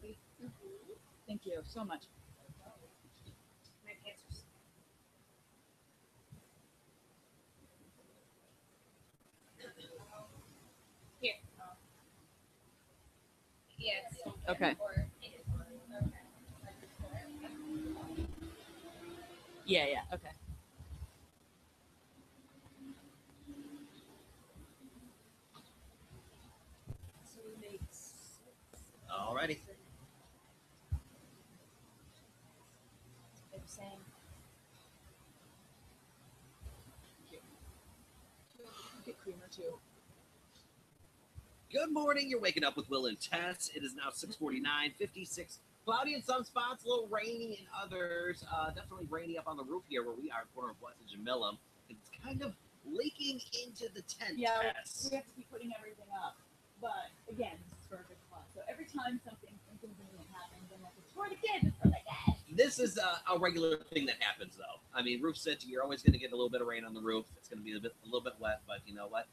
coffee? Thank you so much. My pants are. Here. Yes. Okay. Yeah, yeah. Okay. So we make Alrighty. They're saying. Get creamer too. Good morning. You're waking up with Will and Tess. It is now 649, 56. Cloudy in some spots, a little rainy in others. Uh, definitely rainy up on the roof here where we are, corner of Westnedge and Milham. It's kind of leaking into the tent. Yeah, Tess. we have to keep putting everything up. But again, this is for a good cause. So every time something inconvenient happens, I'm like, it's for the kids, it's for the kids. This is a, a regular thing that happens, though. I mean, roof sitting, you're always going to get a little bit of rain on the roof. It's going to be a, bit, a little bit wet, but you know what?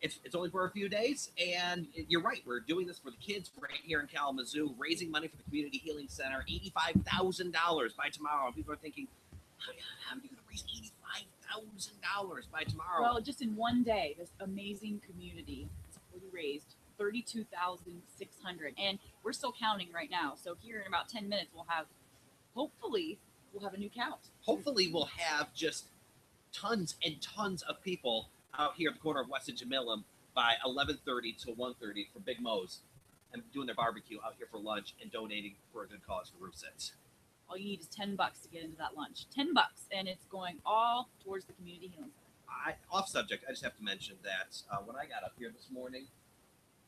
It's, it's only for a few days, and you're right. We're doing this for the kids right here in Kalamazoo, raising money for the Community Healing Center, eighty-five thousand dollars by tomorrow. And people are thinking, oh, how, how are you going to raise eighty-five thousand dollars by tomorrow? Well, just in one day, this amazing community has already raised thirty-two thousand six hundred, and we're still counting right now. So here in about ten minutes, we'll have, hopefully, we'll have a new count. hopefully we'll have just tons and tons of people out here at the corner of West and Milham by 11:30 to 1:30 for Big Moe's and doing their barbecue out here for lunch and donating for a good cause for roof. All you need is ten bucks to get into that lunch. Ten bucks, and it's going all towards the community healing center. I, off subject, I just have to mention that uh, when I got up here this morning,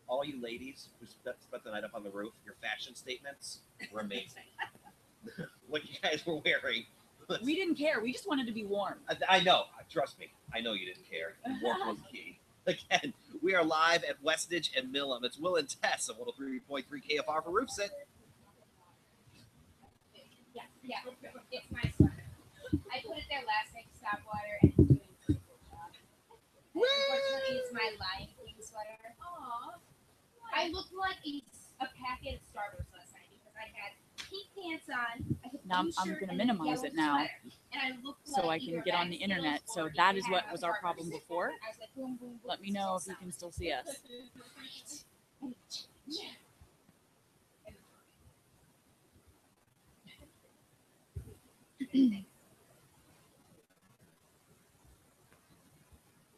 all you ladies who spent, spent the night up on the roof, your fashion statements were amazing. what you guys were wearing. Was- We didn't care. We just wanted to be warm. I, I know. Trust me. I know you didn't care. Warmth was key. Again, we are live at Westnedge and Milham. It's Will and Tess of 103.3 KFR for Roof Sit. Yeah, yeah. It's my sweater. I put it there last night to stop water and it's doing a pretty good job. Unfortunately, it's my Lion King sweater. Aww. I looked like a, a packet of Starburst last night because I had pink pants on. I now I'm, I'm gonna minimize it now sweater. And I looked so like I can get on the internet. So that is what was our problem before. Like, boom, boom, boom. Let me know if you can still see us.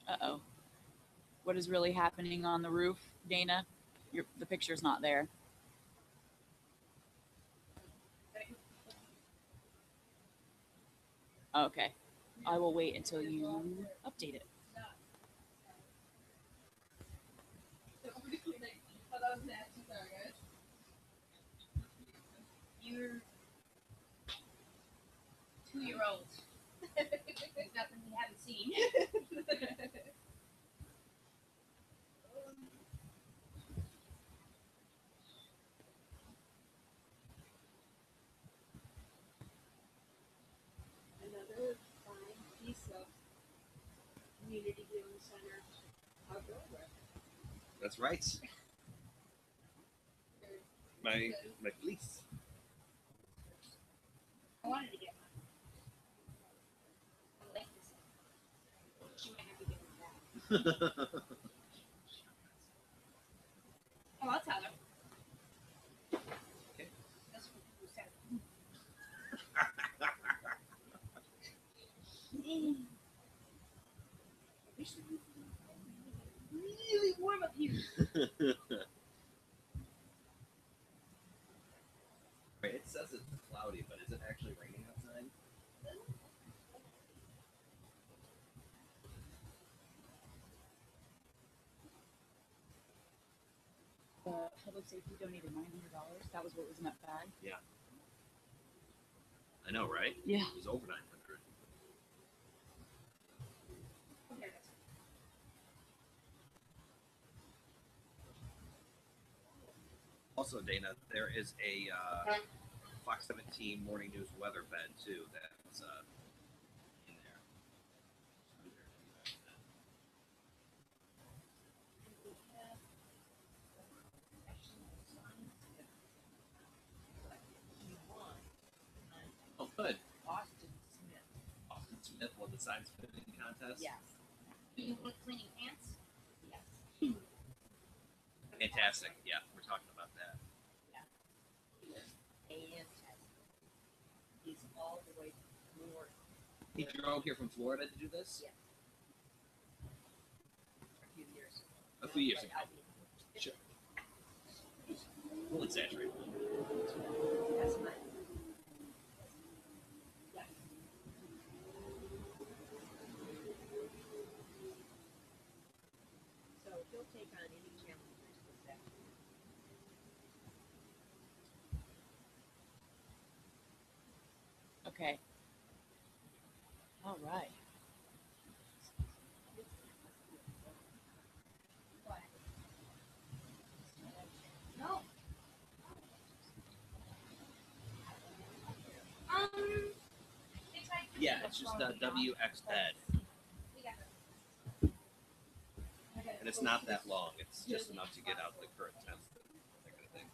Uh oh. What is really happening on the roof, Dana? Your, the picture's not there. Okay. I will wait until you update it. You're two year old. There's nothing we haven't seen. another fine piece of community healing center outdoor work. That's right. My my fleece. I wanted to get one. I like this. She might have to give me that. Oh, I'll tell her. Okay. That's what you said. really warm up here. It says it's cloudy, but is it actually raining outside? The public safety donated nine hundred dollars. That was what was in that bag. Yeah. I know, right? Yeah. It was over Also, Dana, there is a uh, Fox 17 morning news weather bed too. That's uh, in there. Oh, good. Austin Smith. Austin Smith won the science fitting contest. Yes. You cleaning pants. Yes. Fantastic. Yeah. He drove here from Florida to do this. Yeah. A few years. A few years But ago. Sure. We'll exaggerate. That's my. Yes. So he'll take on any challenges with that. Okay. All right. Yeah, it's just uh, WX Ed, We got it. and it's not that long. It's just enough to get out the current temp. That kind of thing.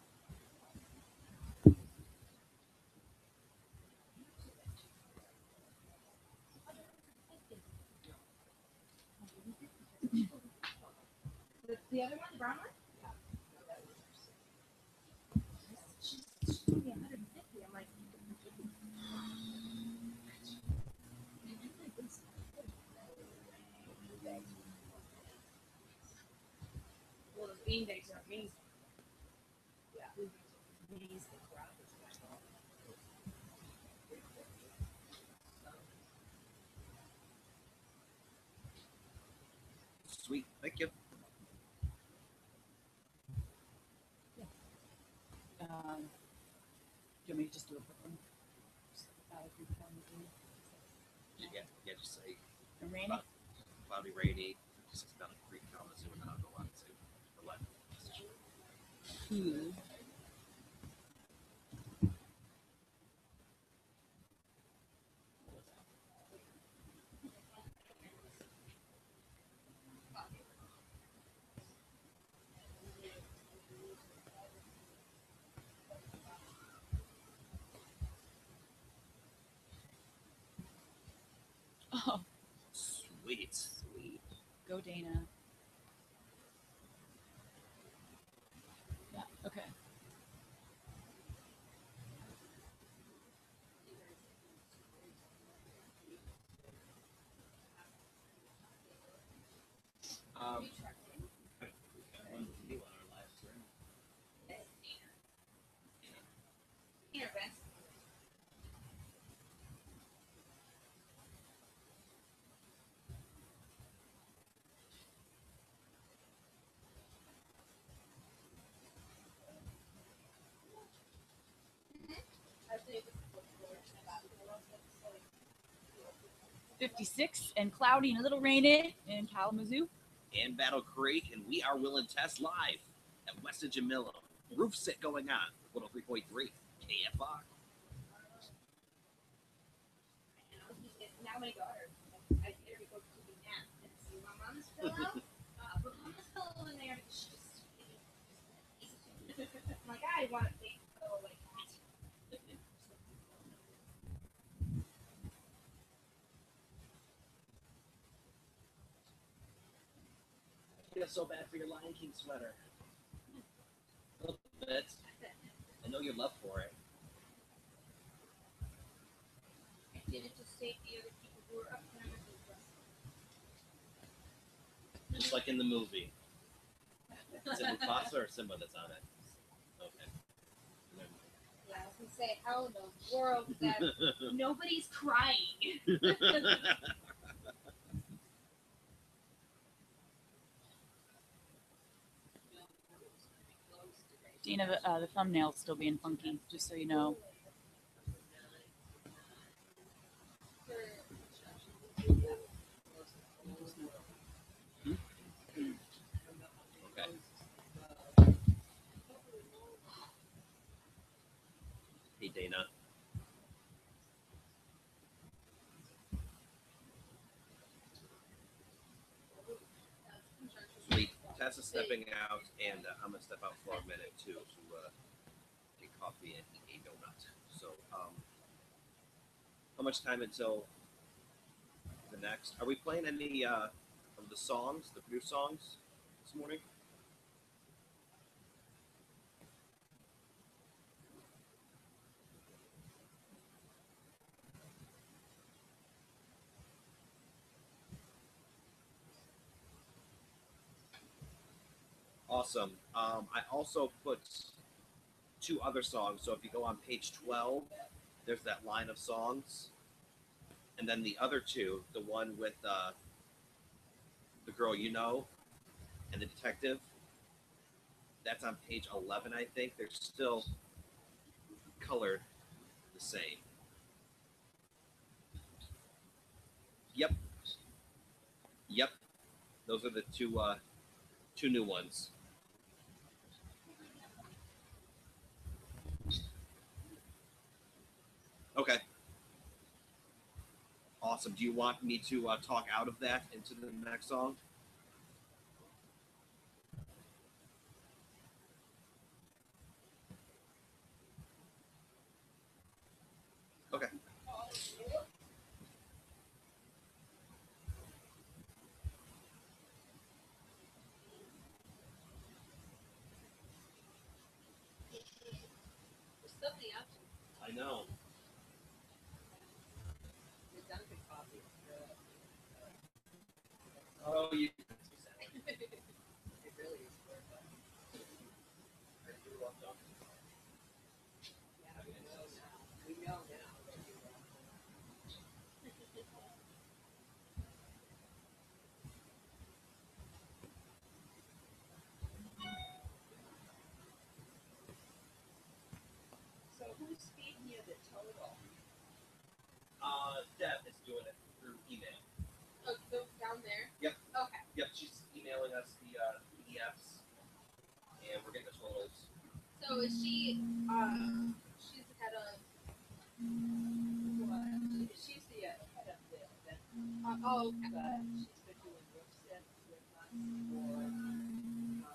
The, the other one, the brown one? Yeah, 150. I'm like, well, the bean bags are amazing. Yeah. Amazing. Sweet. Thank you. Um, do you want me to just do a quick one? Just, uh, if you come with me. Yeah, yeah. Just say And Randy? About- rainy. Just about a creek Kalamazoo, and then I'll go on to the left. Who? Oh, Sweet. Go Dana. Yeah, okay. Um, 56 and cloudy and a little rainy in Kalamazoo. And Battle Creek, and we are Will and Tess live at West of Jamila. Roof Sit going on, 103.3 KFR. I want feel so bad for your Lion King sweater. A little bit. I know your love for it. I did it to save the other people who were up there. Just like in the movie. Is it Mufasa or Simba that's on it? Okay. Yeah, I was gonna say, how in the world is that nobody's crying? Dina, the, uh, the thumbnail's still being funky, just so you know. okay. Hey Dana. Sweet. Tessa's stepping out, and uh, I'm gonna step out for a minute too to uh, get coffee and eat a donut. So, um, how much time until the next. Are we playing any uh, of the songs, the new songs this morning? Awesome. Um, I also put two other songs. So if you go on page 12, there's that line of songs. And then the other two, the one with uh, the girl you know and the detective, that's on page 11, I think. They're still colored the same. Yep. Yep. Those are the two uh, two new ones. Okay. Awesome. Do you want me to uh, talk out of that into the next song? Okay. There's so many options. I know. The Dunkin' coffee. is good. Oh, you. It really is good. Yeah, we know now. We know now that you love it. So who's feeding you the total? Uh, Deb is doing it through email. Oh, so down there. Yep. Okay. Yep, she's emailing us the uh, PDFs, and we're getting the totals. So is she? Uh, she's the head of. What? She's the uh, head of the event, Uh, oh, okay. but she's been doing sets with us for, um,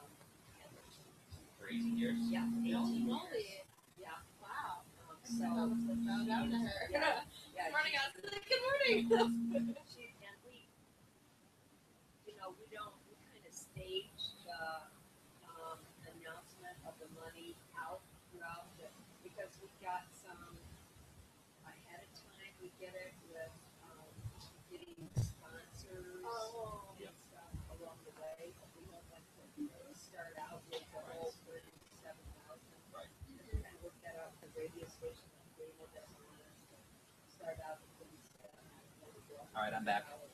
For 18 years. yeah, Holy. years. Yeah, Wow. um, So so, bow down to her. Yeah. yeah. Good morning, Ashley. Good morning. She, and we, you know, we don't, we kind of stage the, um, announcement of the money out throughout the, because we got some ahead of time, we get it with, um, getting sponsors Oh. and stuff along the way, but we don't like to start out with the whole thirty-seven thousand. Right. And work that out with the radio station, and Dana doesn't want to start out with thirty-seven. and then go up All right, I'm back. Yeah.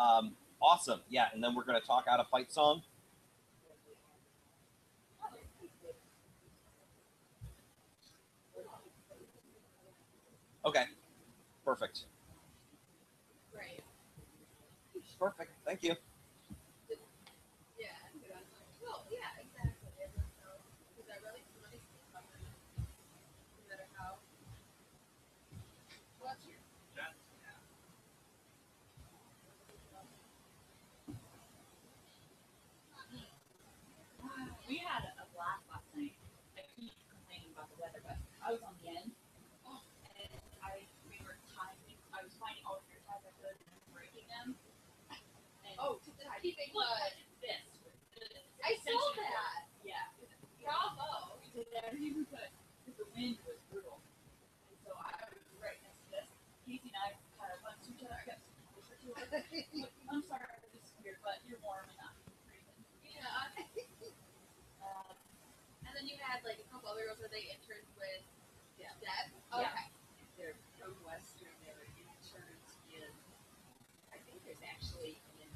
Um, awesome. Yeah, and then we're gonna talk out a fight song. Okay. Perfect. Perfect. Thank you. Yeah. Well, yeah, exactly. Because I really money covered. No matter how. What's your? We had a blast last night. I keep complaining about the weather, but I was on the end. And I, we were timing, I was finding all the your ties I could and breaking them. And just keeping look, I the. this. with the I saw that. Yeah. Bravo. We did everything we could because the wind was brutal. And so I was right next to this. Casey and I kind of bumped each other. I kept closer to her. I'm sorry, this is weird, but you're warm and I'm freezing. Yeah. Um, And then you had like a couple other girls where they interned with Yeah. Deb? Okay. They're from Western, they're interns in, I think there's actually an,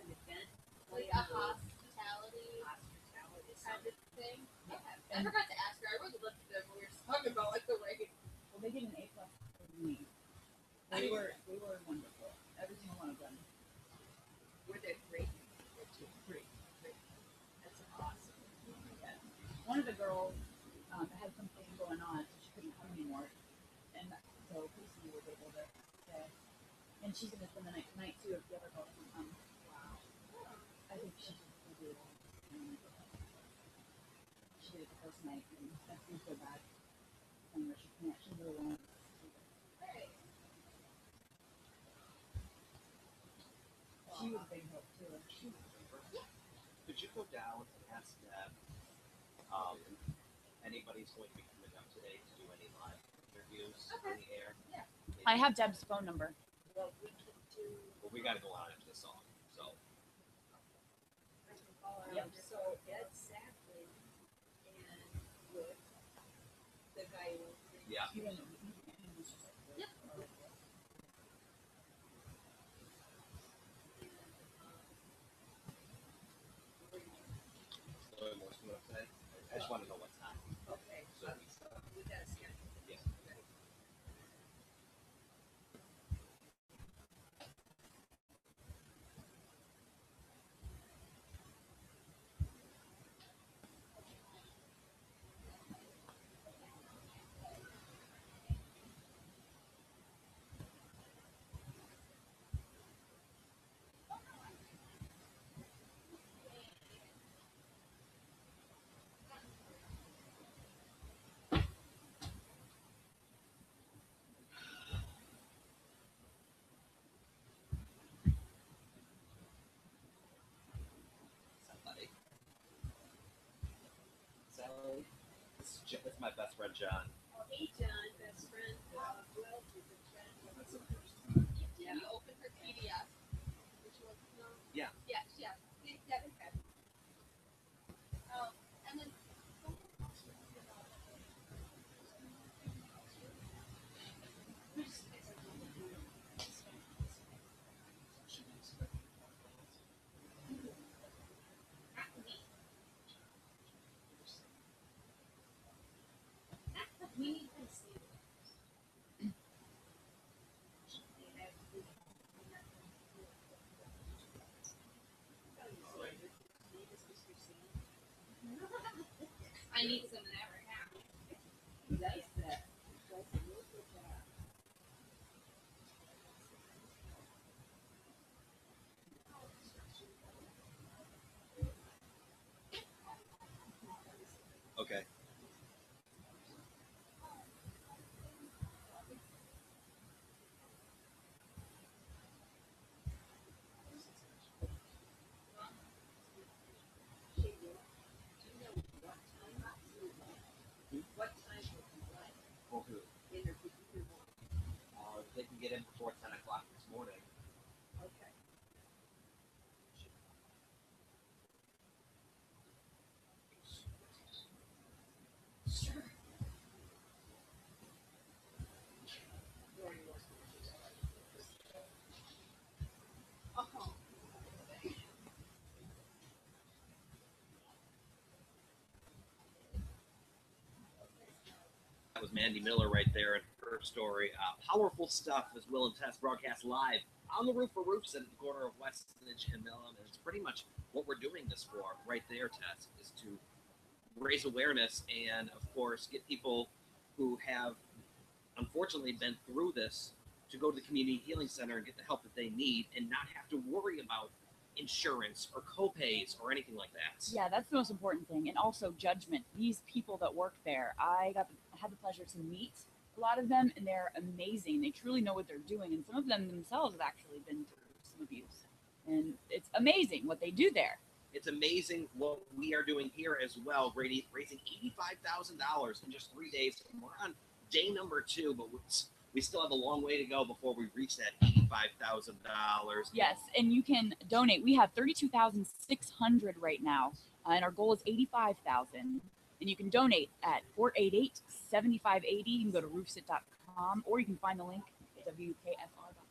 an event. Like plan a with hospitality Hospitality, kind something. of thing. Okay. I forgot to ask her. I really looked at them when we were talking about like the rating. Well, they get an A plus for me. They were they were wonderful. Every single one of them. Were they great? Great. That's awesome. Yeah. One of the girls um, had something going on, so she couldn't come anymore, and so Casey was able to stay. And she's gonna spend the night tonight too if the other girl doesn't come. Wow. I think she just will do it. Um, She did it the first night, and that feels so bad. And she can't. She's really alone. She was a big help Could you go down and ask Deb, um, anybody's going to be coming up today to do any live interviews in the air? Yeah. I have Deb's phone number. Well, we can do, Well, we gotta go on after the song, so. I can call her, Yep. so Ed Sapling and Wood, the guy who. Yeah. You can, Yep. So, what's coming up today? I just wanna know what time. Okay, So um, we- so we gotta schedule. Yeah. Somebody. Sally. This is, Jo- this is my best friend John. Hey, John, best friend, uh, Will, is a friend. That's the first. Did you open her PDF? Which was no. Yeah. Yes. Yeah. Yeah. yeah, Okay. Um, and then. We need to see. I need some of that right now. That's that. That's a real good job. Okay. She did. Do you know what time? What time would you like Well, who? interview? you want? Uh, they can get in before ten o'clock this morning. Okay. Sure. Lori wants to do that. Oh. That was Mandy Miller right there in her story. Uh, powerful stuff as Will and Tess broadcast live on the roof of Roof Sit the corner of Westnedge and Milham. And it's pretty much what we're doing this for right there, Tess, is to raise awareness and, of course, get people who have unfortunately been through this to go to the community healing center and get the help that they need and not have to worry about insurance or copays or anything like that. Yeah, that's the most important thing, and also judgment. These people that work there, I got the, had the pleasure to meet a lot of them, and they're amazing. They truly know what they're doing, and some of them themselves have actually been through some abuse, and it's amazing what they do there. It's amazing what we are doing here as well, raising raising eighty-five thousand dollars in just three days. And we're on day number two, but we still have a long way to go before we reach that eighty-five thousand dollars. Yes, and you can donate. We have thirty-two thousand six hundred right now, uh, and our goal is eighty-five thousand. And you can donate at 488 7580. You can go to roofsit.com or you can find the link at WKFR.com.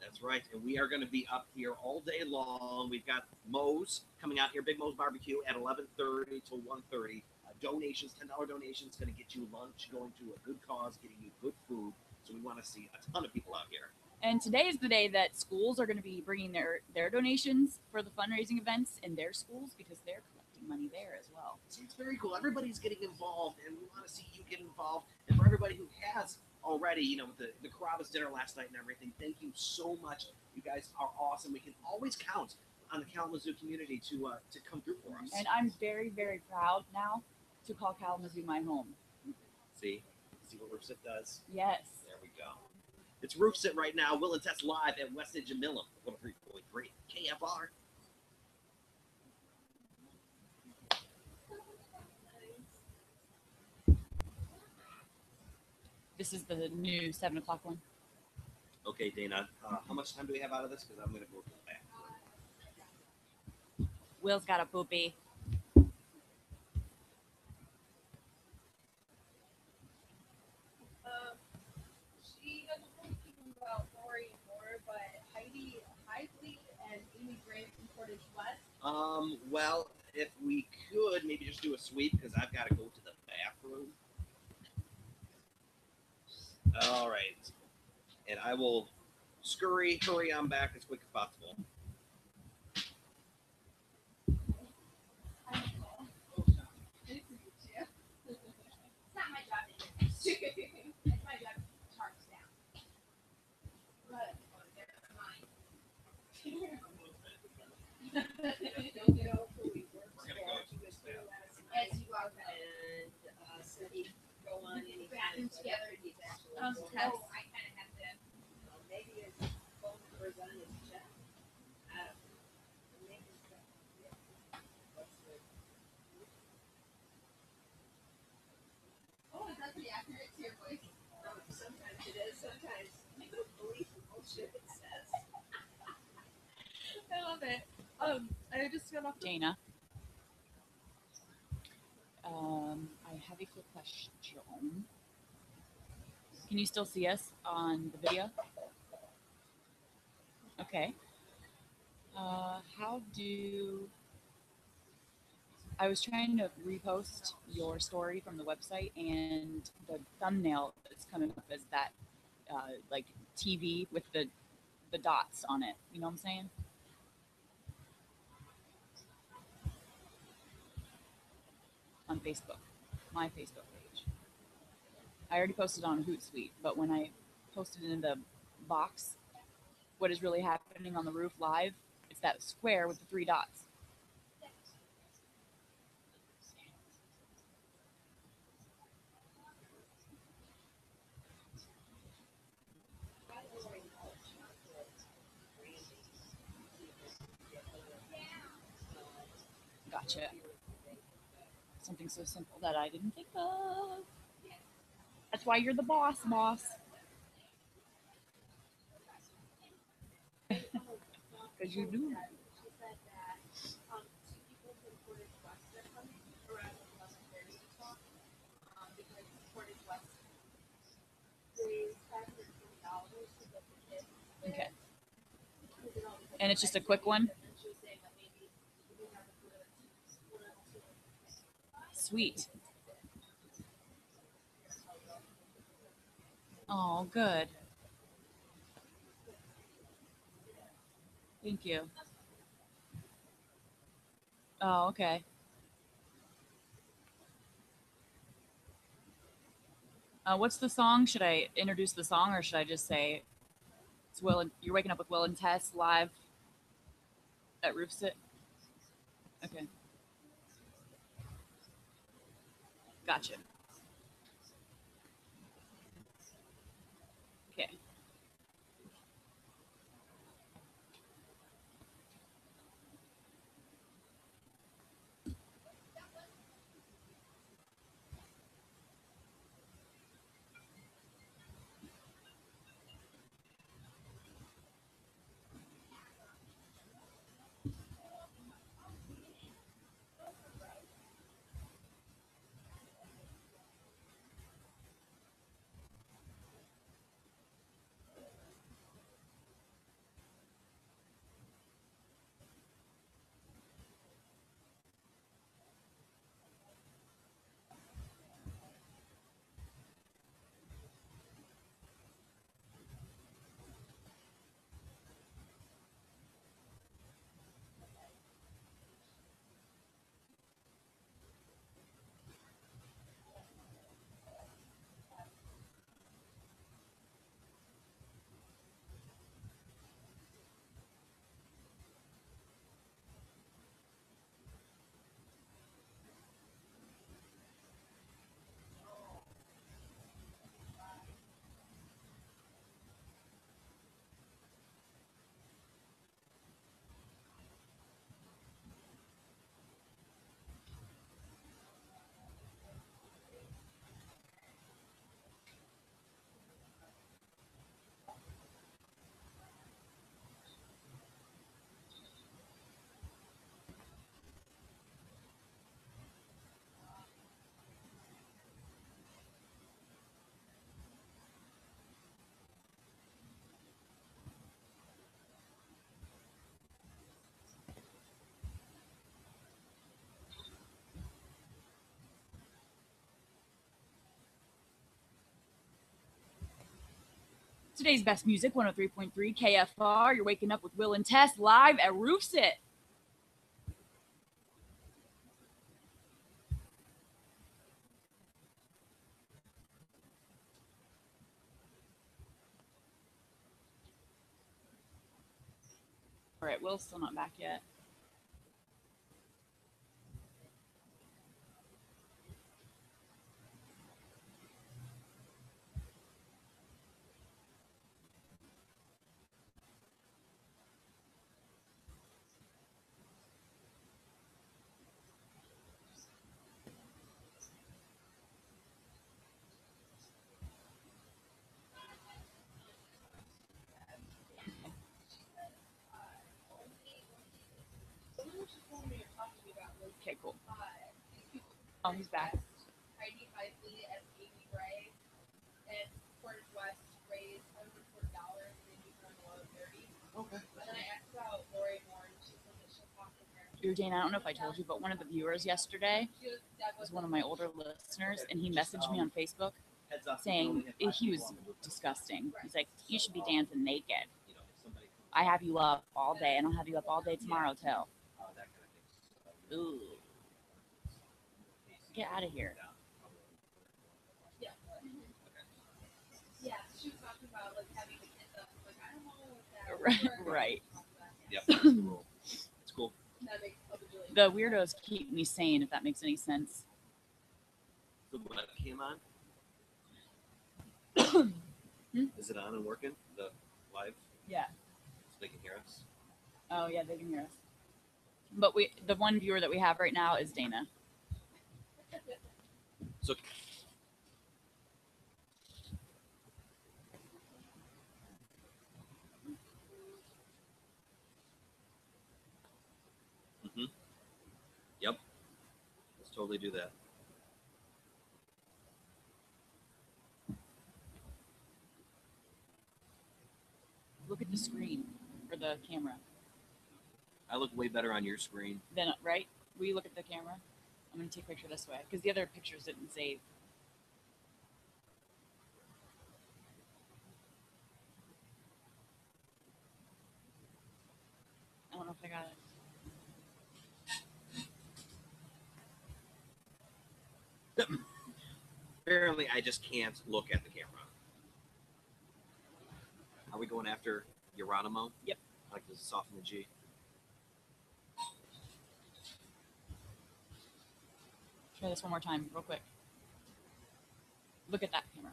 That's right. And we are going to be up here all day long. We've got Moe's coming out here, Big Moe's Barbecue at 11:30 to 1:30. Uh, donations, $10 donations, going to get you lunch, going to a good cause, getting you good food. So we want to see a ton of people out here. And today is the day that schools are going to be bringing their, their donations for the fundraising events in their schools because they're collecting money there as well. So it's very cool. Everybody's getting involved, and we want to see you get involved. And for everybody who has already, you know, with the, the Carrabba's dinner last night and everything, thank you so much. You guys are awesome. We can always count on the Kalamazoo community to uh, to come through for us. And I'm very, very proud now to call Kalamazoo my home. see, see what Roofsit does. Yes. There we go. It's Roof Sit right now. Will and Tess live at Westnedge and Milham. 103.3 KFR. This is the new seven o'clock one. Okay, Dana. Uh, how much time do we have out of this? Because I'm going to go to the back. Will's got a poopy. Um, she has a whole thing about Lori and more, but Heidi Heisley and Amy Grant from Portage West. Um, well, if we could maybe just do a sweep because I've got to go to the bathroom. All right. And I will scurry, hurry on back as quick as possible. Uh, together. It says. I love it. Um, I just got off Dana. Um, I have a quick question. Can you still see us on the video? Okay. Uh, how do I was trying to repost your story from the website, and the thumbnail that's coming up is that uh, like TV with the the dots on it. You know what I'm saying? on Facebook, my Facebook. I already posted on Hootsuite, but when I posted in the box, what is really happening on the roof live, it's that square with the three dots. Gotcha. Something so simple that I didn't think of. That's why you're the boss, boss. Because you do. Okay. And it's just a quick one? And she was saying that maybe we can have a good one or two. Sweet. Oh, good. Thank you. Oh, okay. Uh, what's the song? Should I introduce the song or should I just say it's Will and you're waking up with Will and Tess live at Roof Sit? Okay. Gotcha. Today's best music, 103.3 KFR. You're waking up with Will and Tess live at Roof Sit. All right, Will's still not back yet. Okay, cool. Oh, he's back. Heidi Heisley and Amy Gray and Portage West raised hundred four dollars and they run below thirty. Okay. And then I asked about Lori Moore and she said that she'll talk to her. Dear Dana, I don't know if I told you, but one of the viewers yesterday was, one of my older listeners, and he messaged me on Facebook saying we only have five he was people on the roof. disgusting. He's like, you should be dancing naked. You know, if somebody comes I have you up all day, and I'll have you up all day tomorrow too. uh, that kind of thing. So, Ooh, get out of here. Yeah. Yeah, she was talking about like having the. Like, I don't know what that Right, right. Yep, that's. Cool. That makes a bajillion The weirdos keep me sane, if that makes any sense. The webcam on? Hmm? Is it on and working? The live? Yeah. So they can hear us? Oh yeah, they can hear us. But we, the one viewer that we have right now is Dana. So hmm Yep. Let's totally do that. Look at the screen or the camera. I look way better on your screen. Then right, you look at the camera? I'm gonna take a picture this way because the other pictures didn't save. I don't know if I got it. Apparently, I just can't look at the camera. Are we going after Geronimo? Yep. I like to soften the G. Try this one more time, real quick. Look at that camera.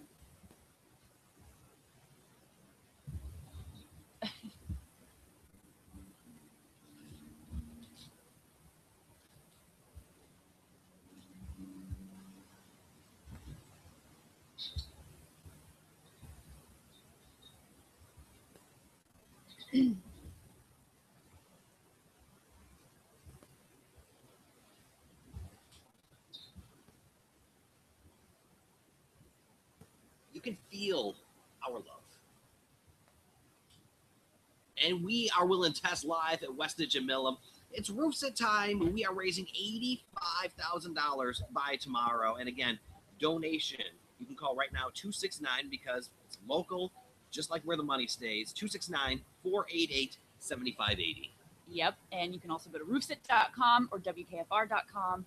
Can feel our love. And we are Will and Tess live at Westnedge and Milham. It's Roof Sit time. We are raising $85,000 by tomorrow. And again, donation. You can call right now 269 because it's local, just like where the money stays. 269 488 7580. Yep. And you can also go to roofsit.com or WKFR.com.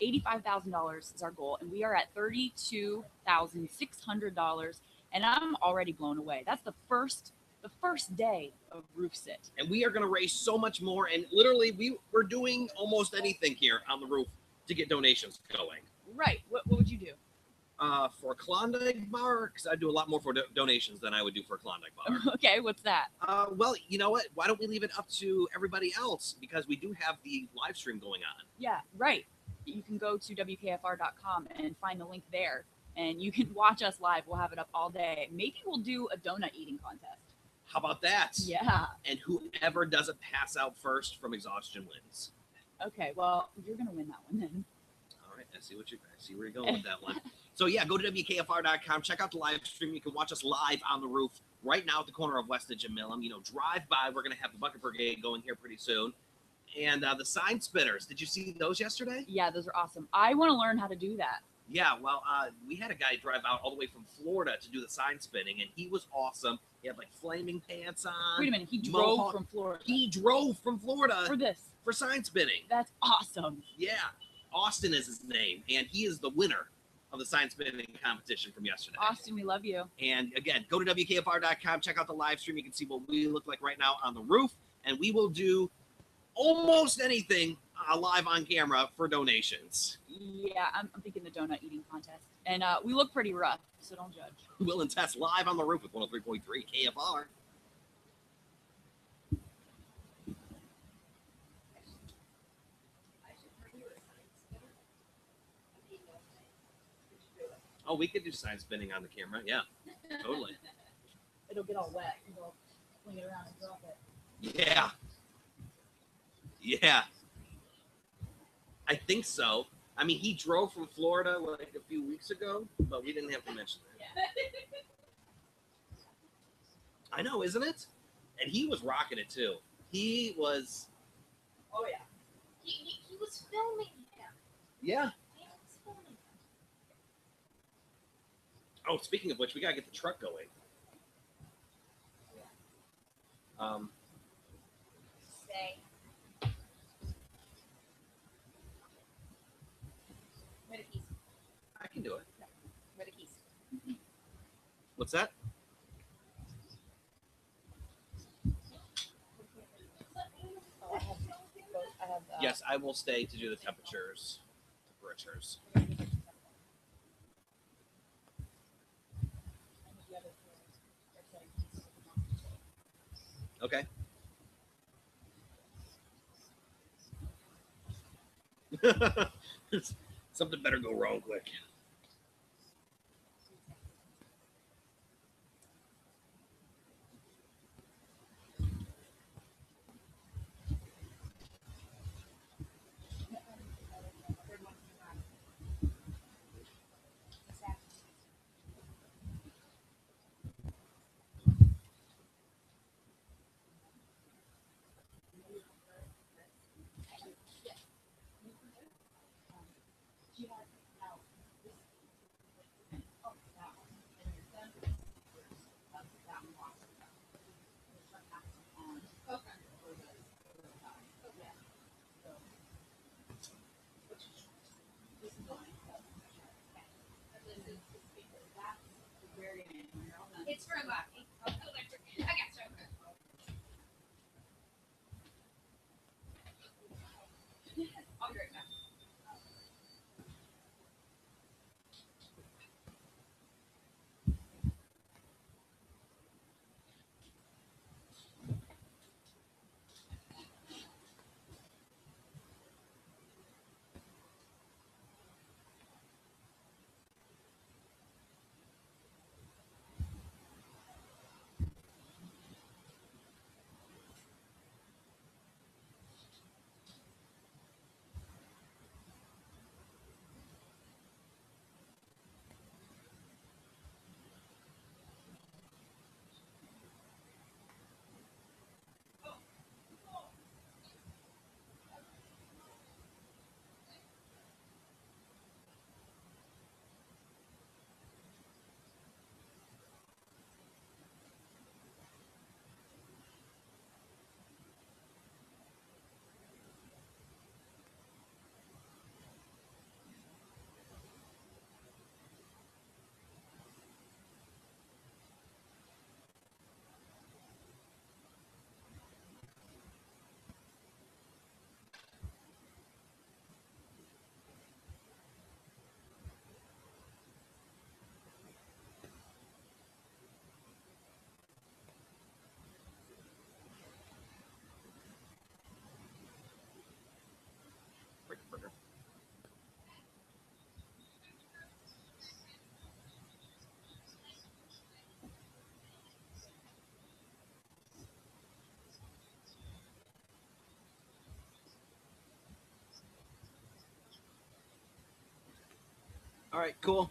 $85,000 is our goal, and we are at $32,600. And I'm already blown away. That's the first the first day of Roof Sit. And we are going to raise so much more. And literally, we, we're doing almost anything here on the roof to get donations going. Right. What, what would you do? uh, for a Klondike bar because I do a lot more for do- donations than I would do for a Klondike bar. okay, what's that? uh, well, you know what? Why don't we leave it up to everybody else because we do have the live stream going on. Yeah, right. You can go to WKFR.com and find the link there, and you can watch us live. We'll have it up all day. Maybe we'll do a donut eating contest. How about that? Yeah. And whoever doesn't pass out first from exhaustion wins. Okay. Well, you're gonna win that one then. All right, I see what you I see where you're going with that one. So yeah, go to WKFR.com, check out the live stream. You can watch us live on the roof right now at the corner of West and Milham. You know, drive by. We're gonna have the Bucket Brigade going here pretty soon. And uh, the sign spitters. Did you see those yesterday? Yeah, those are awesome. I want to learn how to do that. Yeah, well, uh, we had a guy drive out all the way from Florida to do the sign spinning, and he was awesome. He had like flaming pants on. Wait a minute. He drove Mohawk. from Florida He drove from Florida for this. for sign spinning. That's awesome. Yeah, Austin is his name, and he is the winner of the sign spinning competition from yesterday. Austin, we love you. And again, go to WKFR.com, check out the live stream. You can see what we look like right now on the roof, and we will do almost anything uh, live on camera for donations. Yeah, I'm, I'm thinking the donut eating contest, and uh, we look pretty rough, so don't judge. Will and Tess live on the roof with 103.3 KFR. I should bring you a sign spinner. I mean, no thanks. We should do it. Oh, we could do sign spinning on the camera. Yeah, totally. It'll get all wet. We'll swing it around and drop it. Yeah. Yeah. I think so. I mean, he drove from Florida like a few weeks ago, but we didn't have to mention that. I know, isn't it? And he was rocking it too. He was, Oh, yeah. He, he, he was filming him. yeah. Filming him. Oh, speaking of which, we gotta get the truck going. Um, Stay. Where the keys? I can do it. Where the keys? What's that? Oh, I have. I have. Uh, Yes, I will stay to do the temperatures. Temperatures. Okay. Something better go wrong quick. It's All right, cool.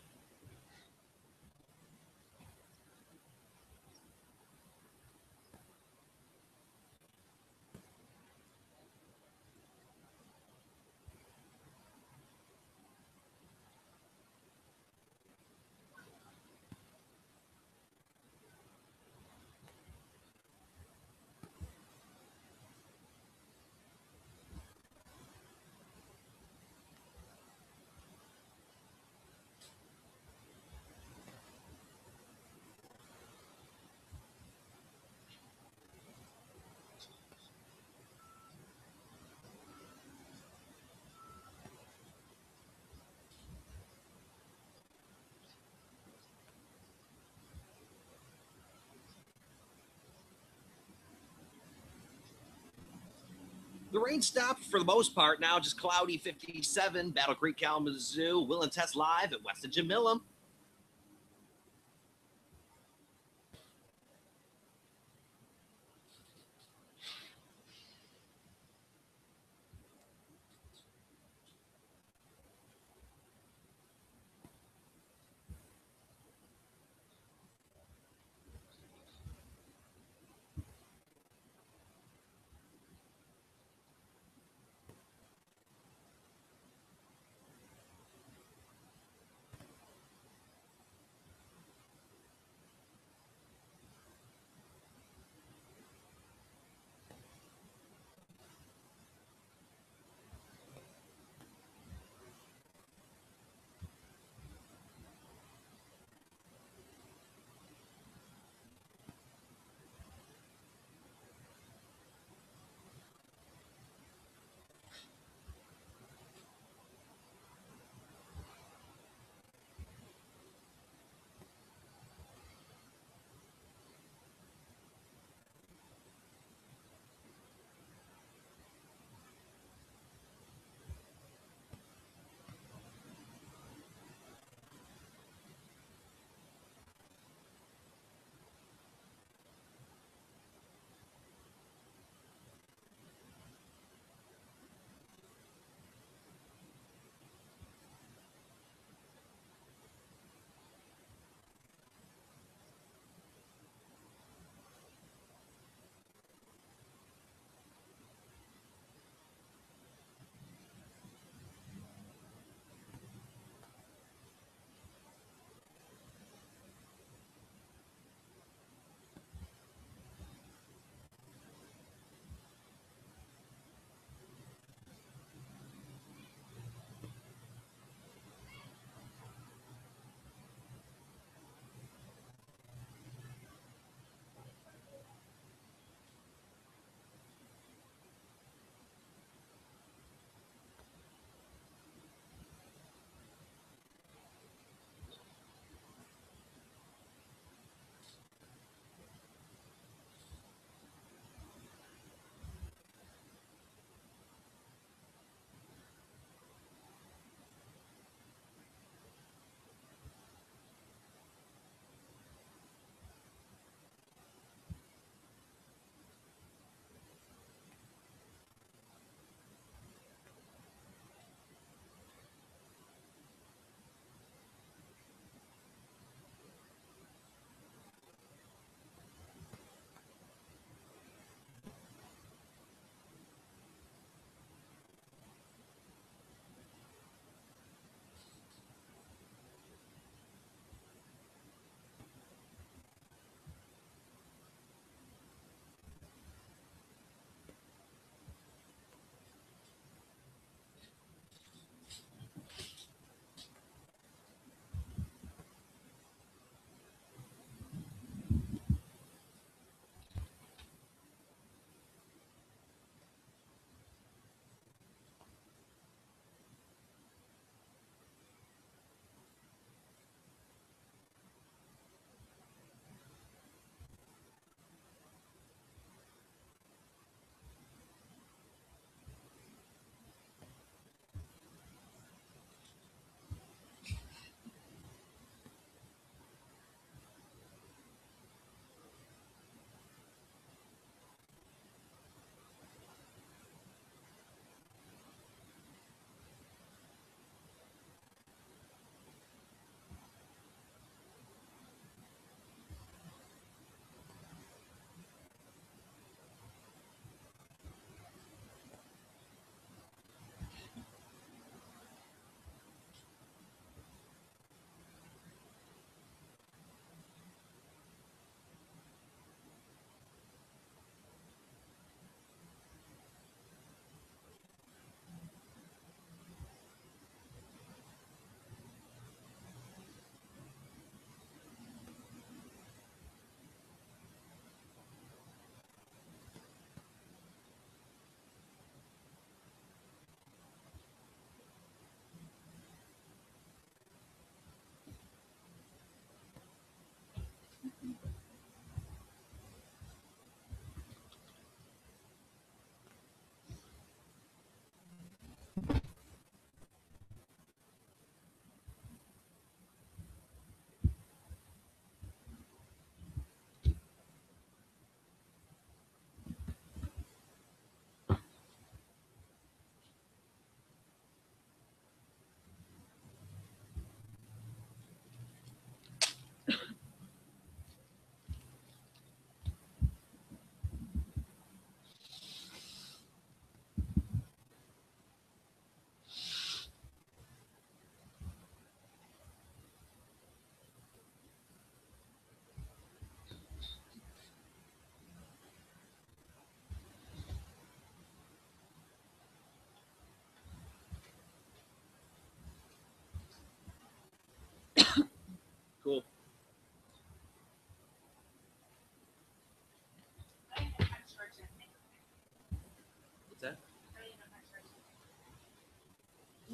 The rain stopped for the most part. Now just cloudy 57. Battle Creek, Kalamazoo. Will and Tess live at West of Jamillum.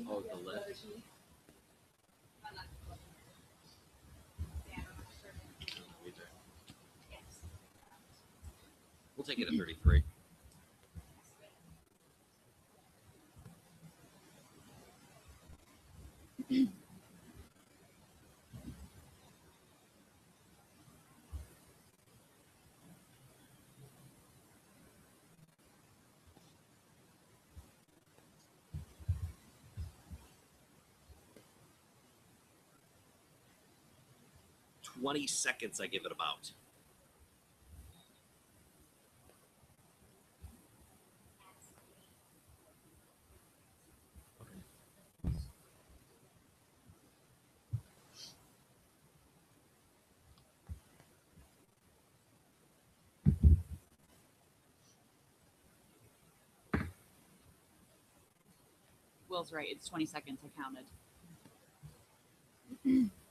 Not sure. Yes. We'll take it at 33. Twenty seconds, I give it about. Will's right. It's 20 seconds. I counted.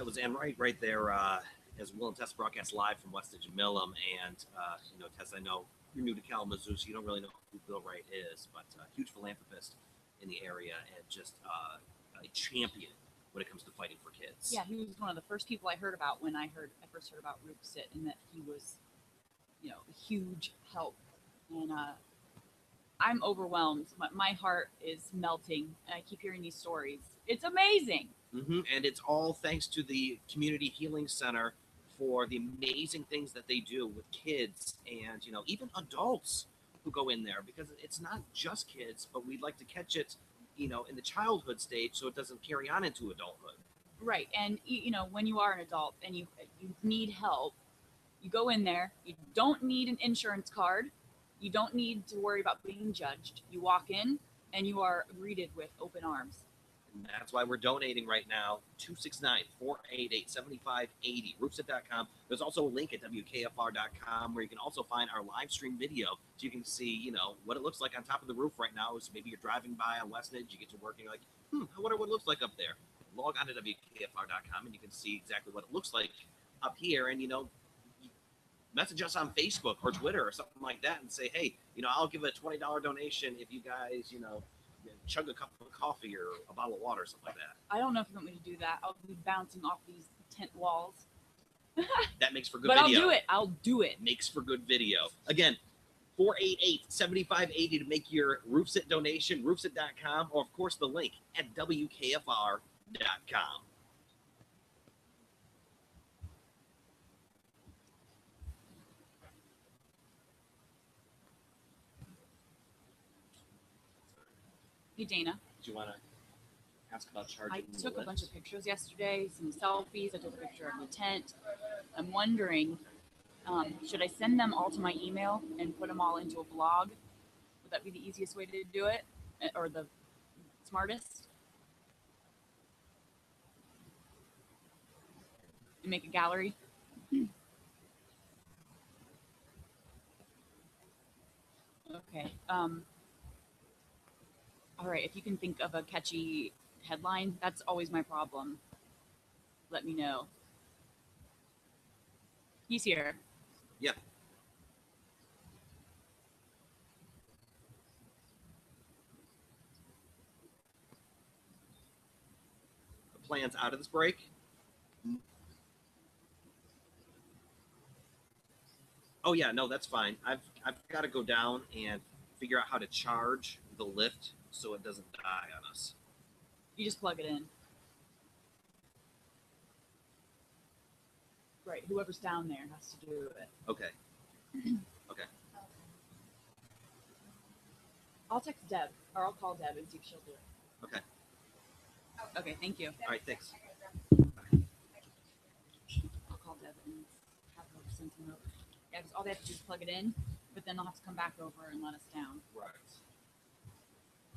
That was Ann Wright right there uh, as Will and Tess broadcast live from Westnedge and Milham. And, uh, you know, Tess, I know you're new to Kalamazoo, so you don't really know who Bill Wright is, but uh, huge philanthropist in the area and just uh, a champion when it comes to fighting for kids. Yeah, he was one of the first people I heard about when I heard I first heard about Roof Sit, and that he was, you know, a huge help. And uh, I'm overwhelmed. My, my heart is melting, and I keep hearing these stories. It's amazing. hmm And it's all thanks to the Community Healing Center for the amazing things that they do with kids and, you know, even adults who go in there because it's not just kids, but we'd like to catch it, you know, in the childhood stage so it doesn't carry on into adulthood. Right, and you know when you are an adult and you you need help, you go in there. You don't need an insurance card. You don't need to worry about being judged. You walk in and you are greeted with open arms. And that's why we're donating right now 269 488 7580, roofsit.com. There's also a link at WKFR.com where you can also find our live stream video so you can see, you know, what it looks like on top of the roof right now. So maybe you're driving by on Westnedge, you get to work and you're like, hmm, I wonder what it looks like up there. Log on to WKFR.com and you can see exactly what it looks like up here. And, you know, message us on Facebook or Twitter or something like that and say, hey, you know, I'll give a $20 donation if you guys, you know, chug a cup of coffee or a bottle of water or something like that. I don't know if you want me to do that. I'll be bouncing off these tent walls, That makes for good but video. I'll do it. I'll do it. Makes for good video. Again, 488-7580 to make your roofsit donation, roofsit.com, or of course the link at WKFR.com. Hey Dana, Did you want to ask about charging? I took a bunch of pictures yesterday, some selfies. I took a picture of the tent. I'm wondering, um, should I send them all to my email and put them all into a blog? Would that be the easiest way to do it, Eh, or the smartest? And make a gallery. Okay. Um, all right. If you can think of a catchy headline, that's always my problem. Let me know. He's here. Yeah. The plans out of this break. Oh yeah, no, that's fine. I've I've got to go down and figure out how to charge the lift so it doesn't die on us. You just plug it in. Right. Whoever's down there has to do it. Okay. Okay. I'll text Deb or I'll call Deb and see if she'll do it. Okay. Okay. Thank you. All right. Thanks. I'll call Deb and have her send some over. Yeah, because all they have to do is plug it in, but then they'll have to come back over and let us down. Right.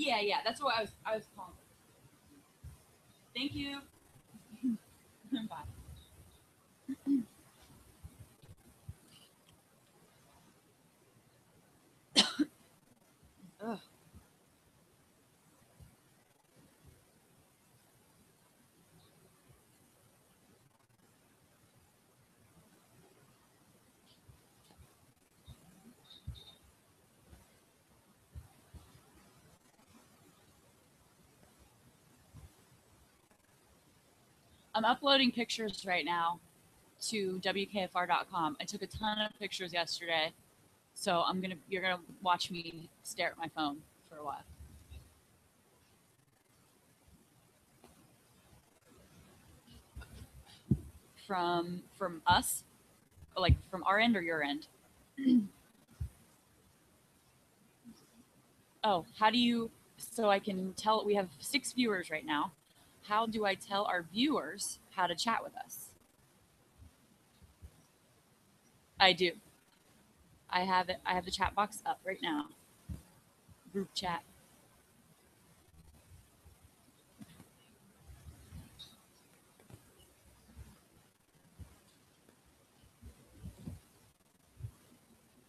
Yeah, yeah, that's what I was I was calling. Thank you. Bye. I'm uploading pictures right now to WKFR.com. I took a ton of pictures yesterday, so I'm gonna you're gonna watch me stare at my phone for a while. From from us, like from our end or your end. oh, how do you? So I can tell we have six viewers right now how do I tell our viewers how to chat with us? I do. I have it. I have the chat box up right now. Group chat.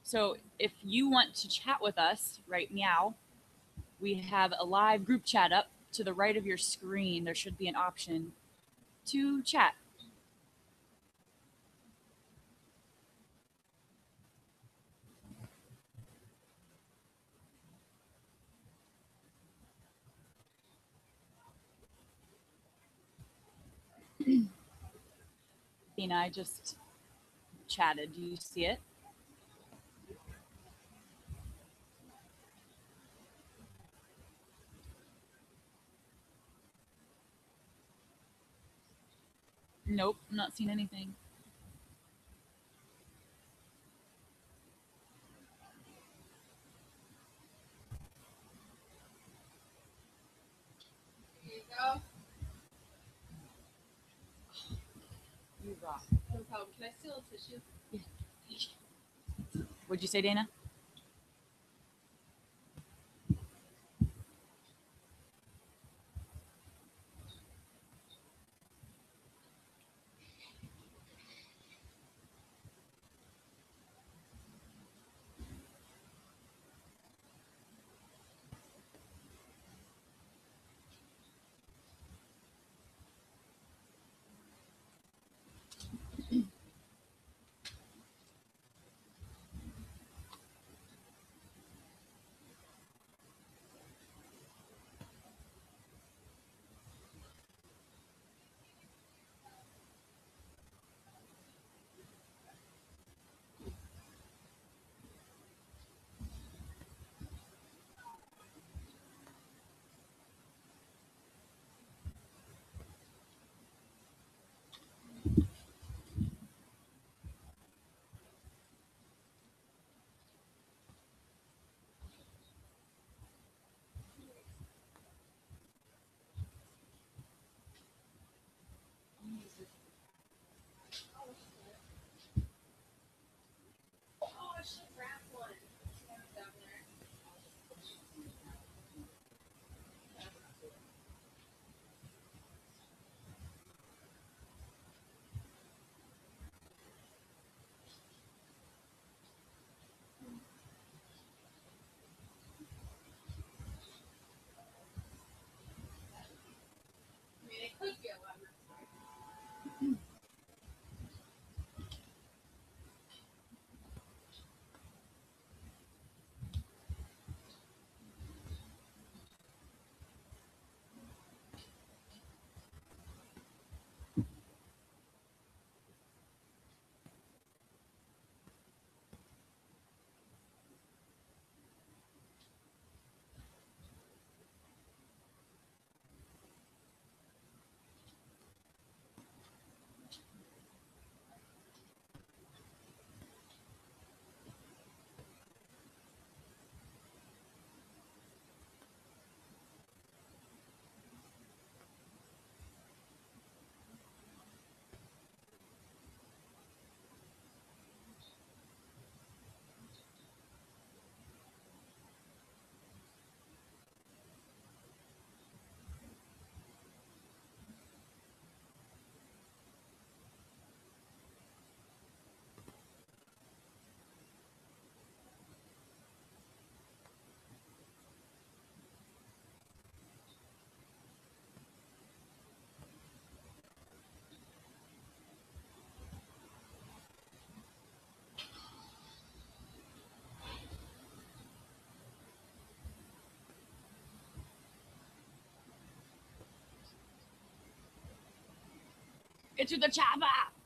So if you want to chat with us, right meow, we have a live group chat up to the right of your screen, there should be an option to chat. Tina, I just chatted. Do you see it? Nope, I'm not seeing anything. Here you go. You rock. No problem. Can I steal a tissue? Yeah. What'd you say, Dana? Get to the chopper.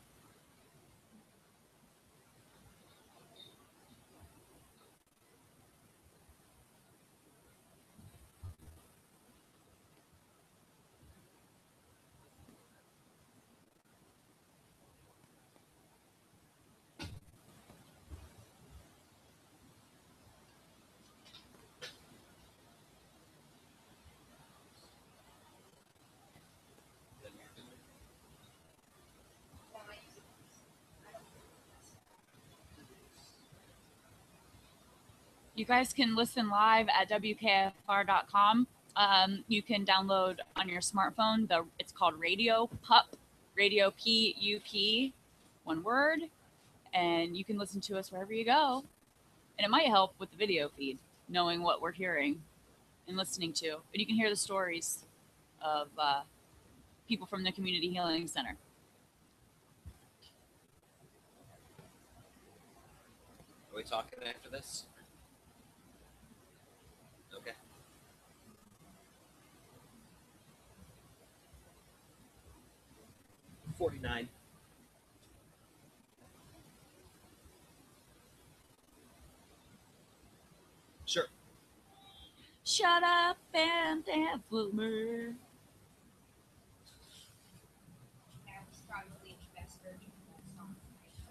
You guys can listen live at WKFR.com. Um, you can download on your smartphone. The it's called Radio Pup, Radio P U P, one word, and you can listen to us wherever you go. And it might help with the video feed, knowing what we're hearing and listening to. And you can hear the stories of uh, people from the Community Healing Center. Are we talking after this? 49. Sure. Shut up and damn boomer.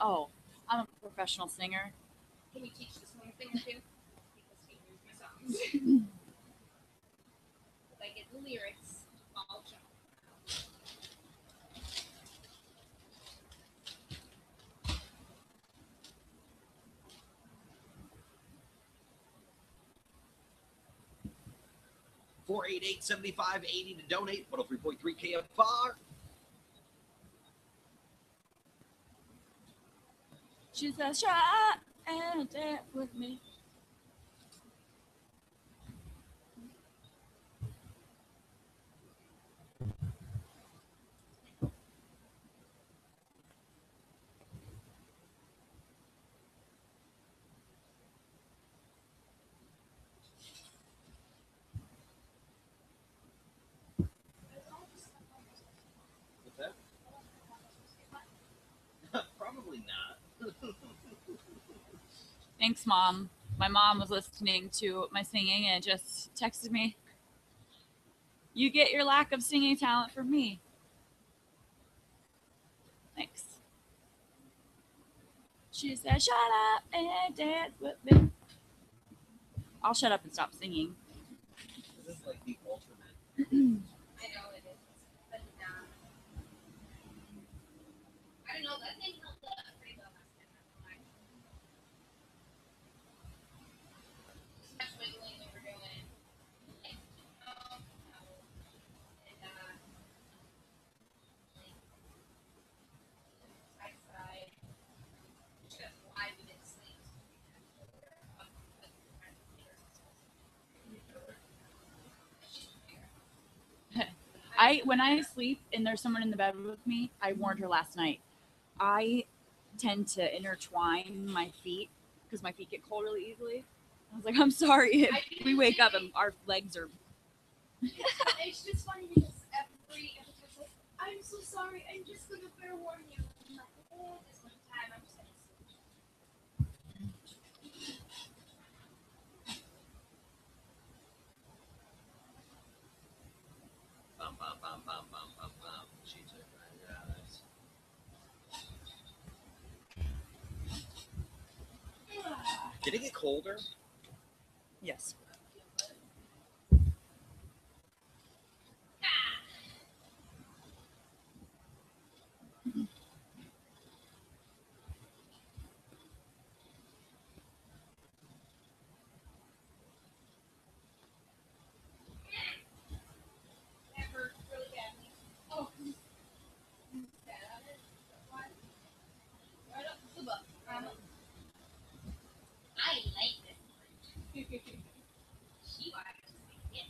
Oh, I'm a professional singer. Can you teach this one thing too? because he knows my songs. like the lyrics 488 7580 to donate. 103.3 KFR. She's a shot and a dance with me. Thanks, mom. My mom was listening to my singing and just texted me. You get your lack of singing talent from me. Thanks. She said, shut up and dance with me. I'll shut up and stop singing. This is like the ultimate. I know it is, but nah. I don't know. That thing held up pretty well last time. not gonna lie. Just much wiggling we were doing. Like, no, no. And, uh, like, side to side. Just why we didn't sleep. Up, up, kind of fingers. I when I sleep and there's someone in the bed with me, I warned her last night. I tend to intertwine my feet because my feet get cold really easily. I was like, I'm sorry if we wake up and our legs are. it's just funny because every episode I'm so sorry, I'm just gonna fair warn you. I'm like, oh, this one time I'm just gonna sleep. Bum, bum, bum, bum, bum, bum, bum. She took my eyes. Did it get colder? Yes. Ever really badly. Oh, bad on it. What? Right up the butt. Um, I like this one. she likes it.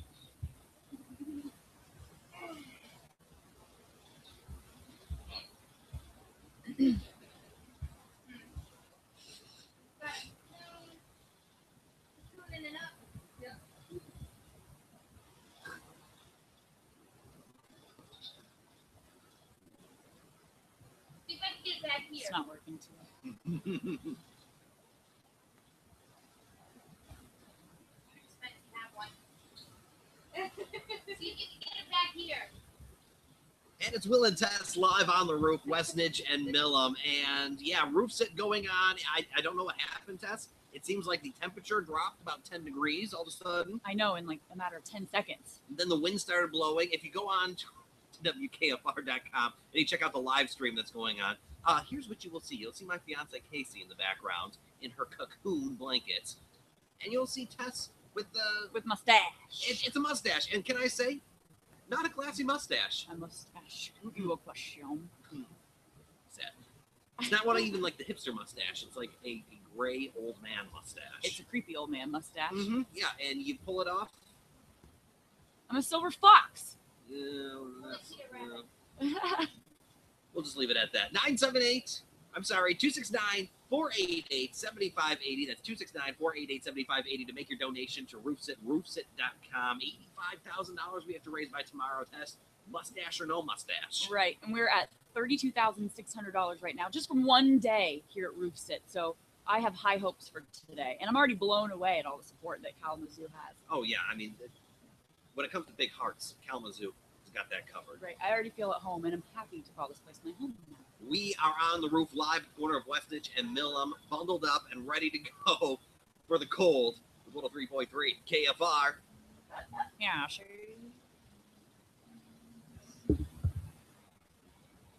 But, um, tuning it up. Yep. back here. It's not working too. Spence, you have one. See if you can get it back here. And it's Will and Tess live on the roof, Westnedge and Milham. And yeah, roof sit going on. I, I don't know what happened, Tess. It seems like the temperature dropped about 10 degrees all of a sudden. I know in like a matter of 10 seconds. Then the wind started blowing. If you go on to WKFR.com and you check out the live stream that's going on, uh, here's what you will see. You'll see my fiance Casey in the background in her cocoon blankets. And you'll see Tess with the. With mustache. It, it's a mustache. And can I say, not a classy mustache. a mustache. You a question. Sad. It's not what I even like the hipster mustache. It's like a, a gray old man mustache. It's a creepy old man mustache. Mhm, Yeah, and you pull it off. I'm a silver fox. Yeah, yeah. We'll just leave it at that. 978, I'm sorry, 269 488 7580. That's 269 488 7580 to make your donation to Roofsit, roofsit.com. $85,000 we have to raise by tomorrow. Test mustache or no mustache. right. And we're at $32,600 right now, just from one day here at Roofsit. So I have high hopes for today. And I'm already blown away at all the support that Kalamazoo has. Oh, yeah. I mean, when it comes to big hearts, Kalamazoo has got that covered. Right. I already feel at home, and I'm happy to call this place my home now. We are on the roof live at the corner of Westnedge and Milham, bundled up and ready to go for the cold with little 3.3 KFR. Yeah, sure.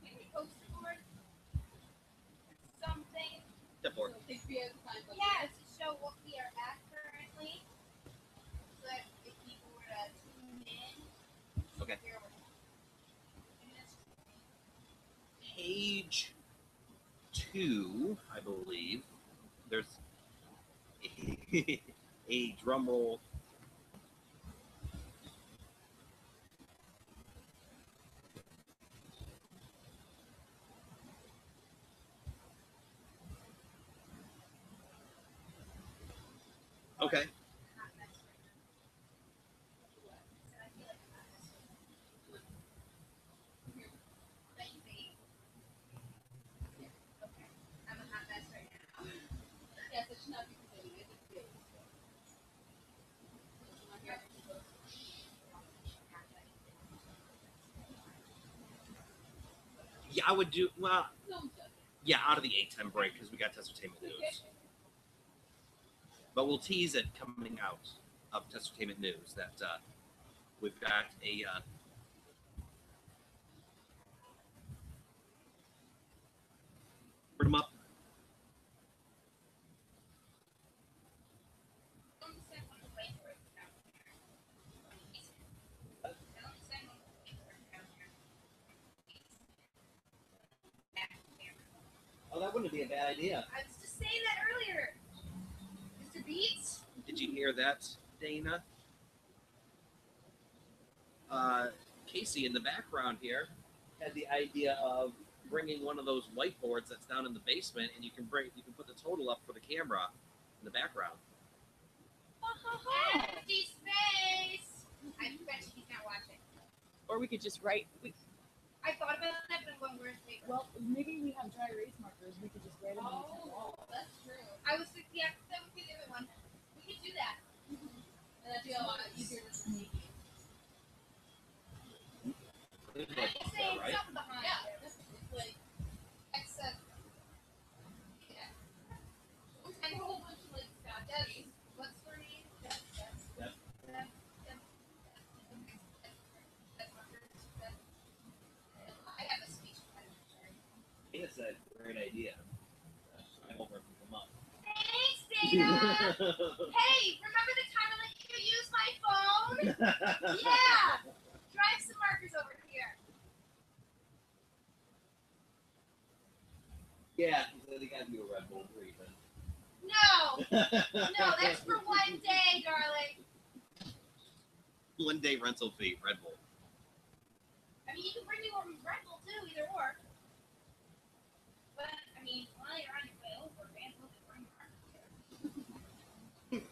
Maybe poster board. Something. Step forward. Think we have time, but- Yeah, to show Okay. Page two, I believe. There's a, a drum roll. Okay. hot mess right now. So I feel like a hot mess right now. Maybe. Okay. I'm a hot mess right now. Yes, it should not be complaining. It's a big. Yeah, I would do well. Yeah, out of the eight ten break because we got Testertainment News. But we'll tease it coming out of Testertainment News that uh, we've got a. Uh, Put 'em up. Don't send one away for it down here. Don't send one away for it down here. Back there. Oh, that wouldn't be a bad idea. I was just saying that earlier. Mr. Beats? Did you hear that, Dana? Uh, Casey in the background here had the idea of bringing one of those whiteboards that's down in the basement, and you can bring you can put the total up for the camera in the background. Empty space! I bet you he's not watching. Or we could just write. We, I thought about that, but I'm going, where's the paper? well, maybe we have dry erase markers. We could just write them on the oh, wall. Oh, that's true. I was thinking, yeah, that would be the other one. We could do that. And that'd be a lot easier to sneak. I'm just saying right? something behind Yeah, Thanks, Dana. hey, remember the time I let you use my phone? Yeah. Drive some markers over here. yeah, they got to do a Red Bull briefing. No, no, that's for one day, darling. One day rental fee, Red Bull. I mean, you can bring me one Red Bull too, either or. But I mean, while you're on your way over, man, look at bring markers here.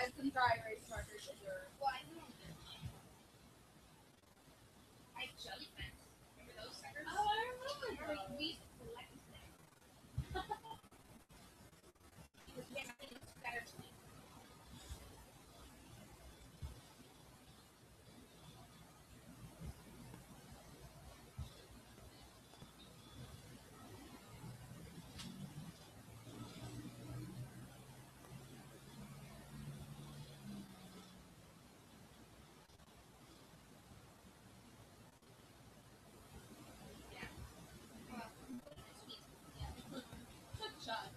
Had some dry erase markers in your. Well, I know. I have jelly pens. Remember those suckers? Oh, I remember. Remember we used to collect them. because we had nothing else better to do. Good shot.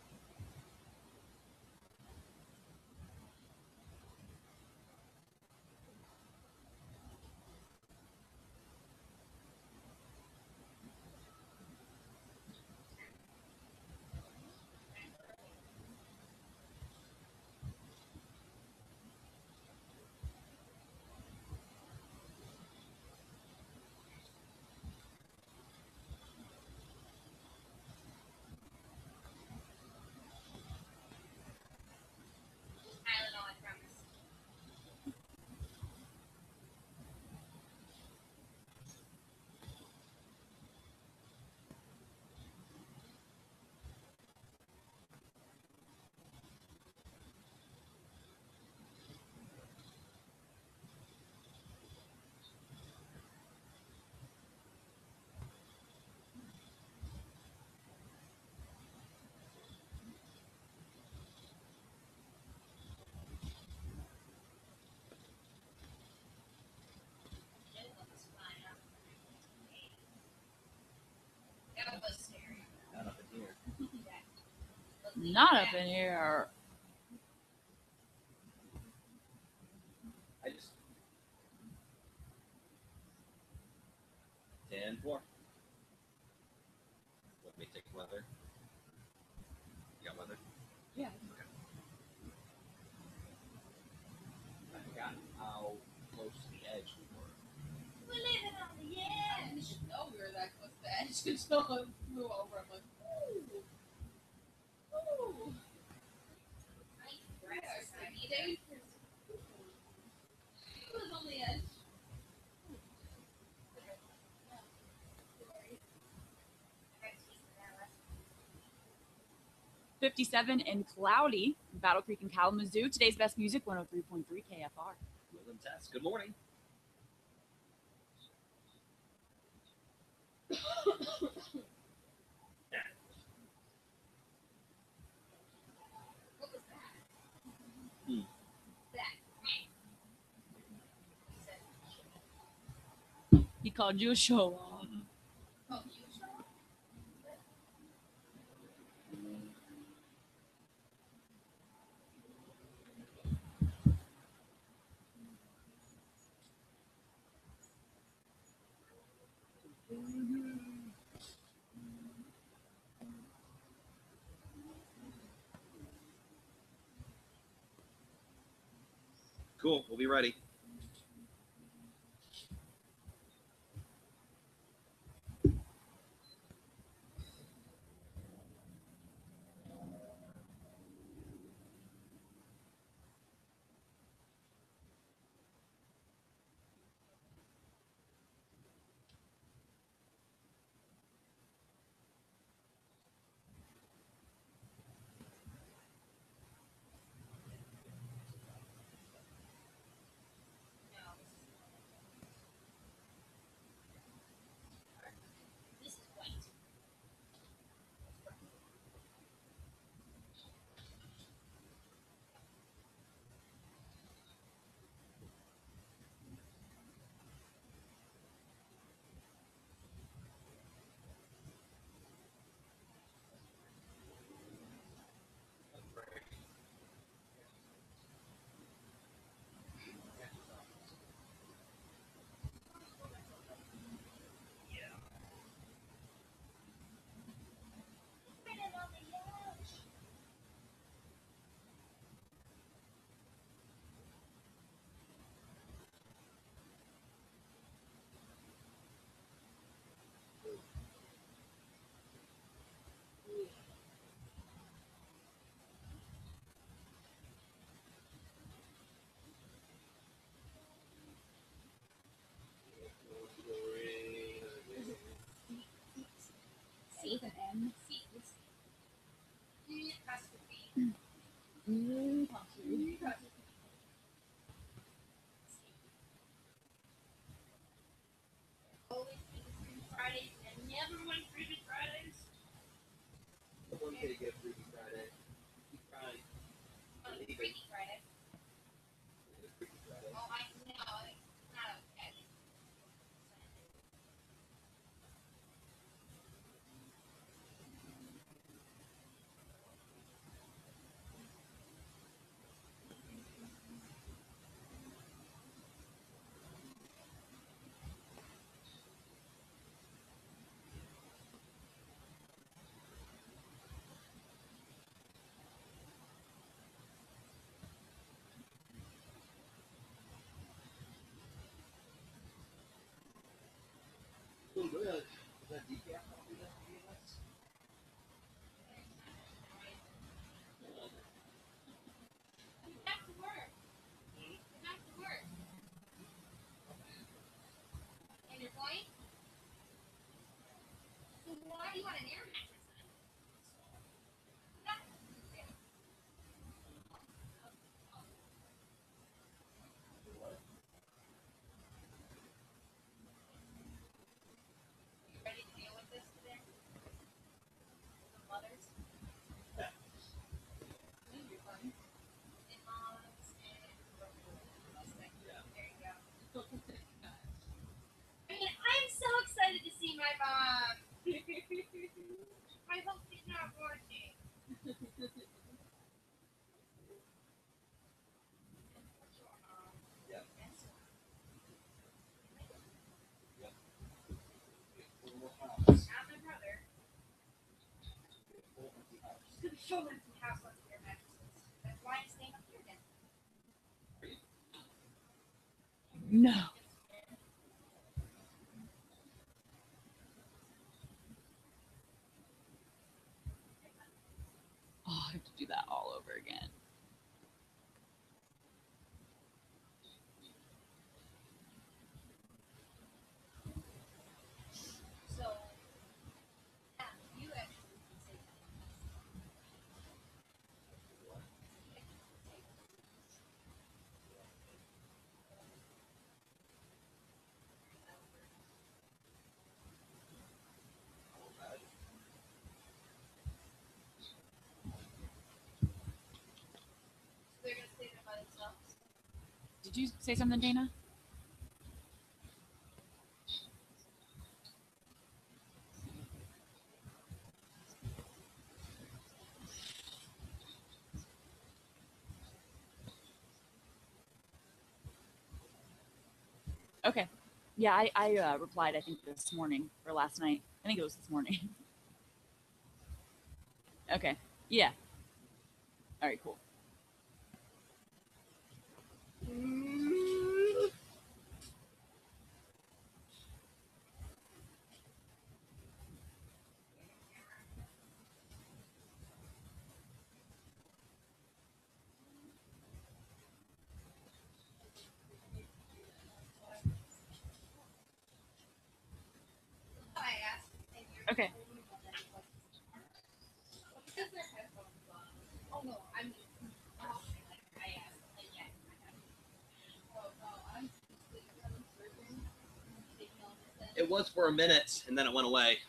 Tylenol, I promise. That was scary. Not up in here. Not up in here. I just. 10 4. Let me take weather. You got weather? Yeah. I forgot how close to the edge we were. We're living on the I edge. didn't even know we were that close to the edge until I flew over. I'm like, ooh. Ooh. Nice We dress are or something. safe. It was on the edge. I got to taste that last 57 and cloudy. in Battle Creek and Kalamazoo. Today's best music 103.3 KFR. Will and Tess, good morning. What was that? He called you a show off. Cool, we'll be ready. Fridays and never went Freaky Fridays. One day get Freaky Friday. Keep trying. On a Freaky Friday. Freaky Friday. Oh, I know. It's not okay. Oh, good. Is that decaf coffee that you gave us? You have to work. You have to work. And you're going? So why do you want an air mattress then? That's- You ready to deal with this today? The mothers? In-laws and there you go. I mean, I'm so excited to see my mom. I hope she's not watching. Yeah. Not my brother. She's gonna show them some house lots of their mattresses. That's why I'm staying up here then. No. Oh, I have to do that all over again. So, yeah, you actually can say they're gonna stay there by themselves. Did you say something, Dana? Okay. Yeah, I, I uh, replied, I think, this morning or last night. I think it was this morning. okay. Yeah. All right, cool. I asked, and you're Okay. Because their headphones on. Oh no, I'm. Oh, like I asked, like yeah, I have. Oh no, I'm. It was for a minute, and then it went away.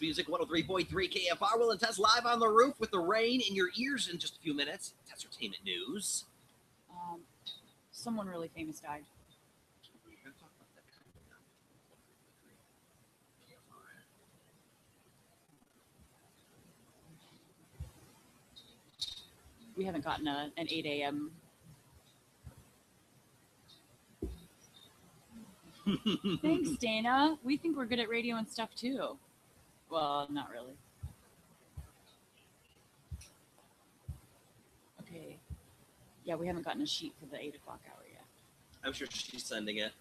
Music, 103.3 KFR will Tess live on the roof with the rain in your ears in just a few minutes. Entertainment news. Um, someone really famous died. We haven't gotten a, an 8 a.m. Thanks, Dana. We think we're good at radio and stuff too. Well, not really. Okay. Yeah, we haven't gotten a sheet for the eight o'clock hour yet. I'm sure she's sending it.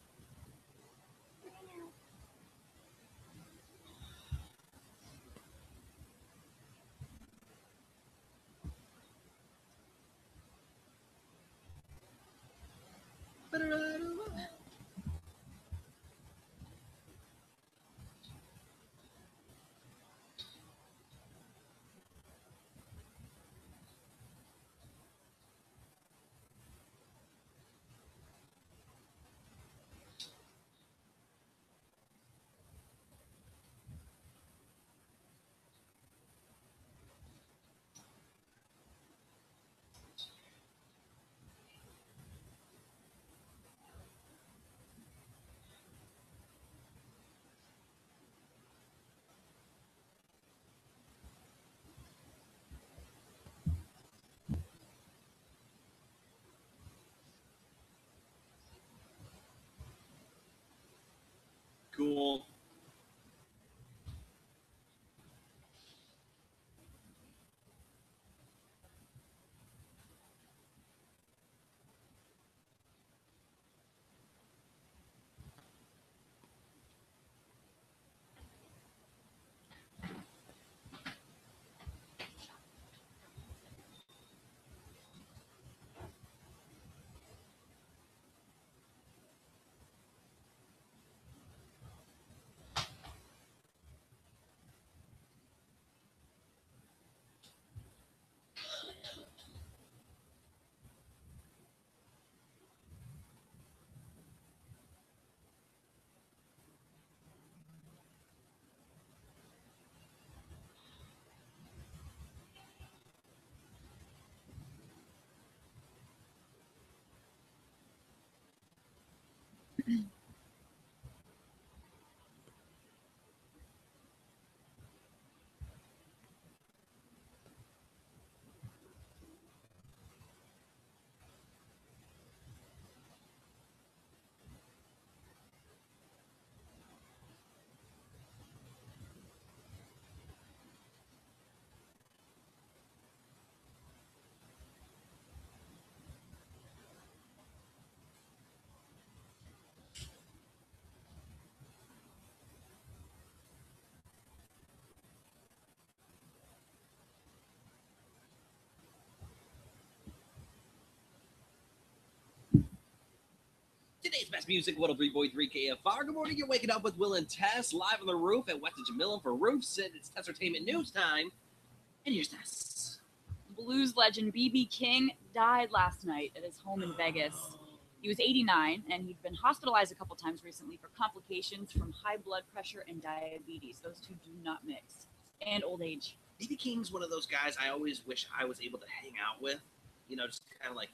Cool. Today's best music, 103.3 KFR. Good morning. You're waking up with Will and Tess live on the roof at West Jamillan for Roof Sit. It's Entertainment News Time. And here's Tess. Blues legend BB King died last night at his home in Vegas. He was 89 and he'd been hospitalized a couple times recently for complications from high blood pressure and diabetes. Those two do not mix. And old age. BB King's one of those guys I always wish I was able to hang out with. You know, just kind of like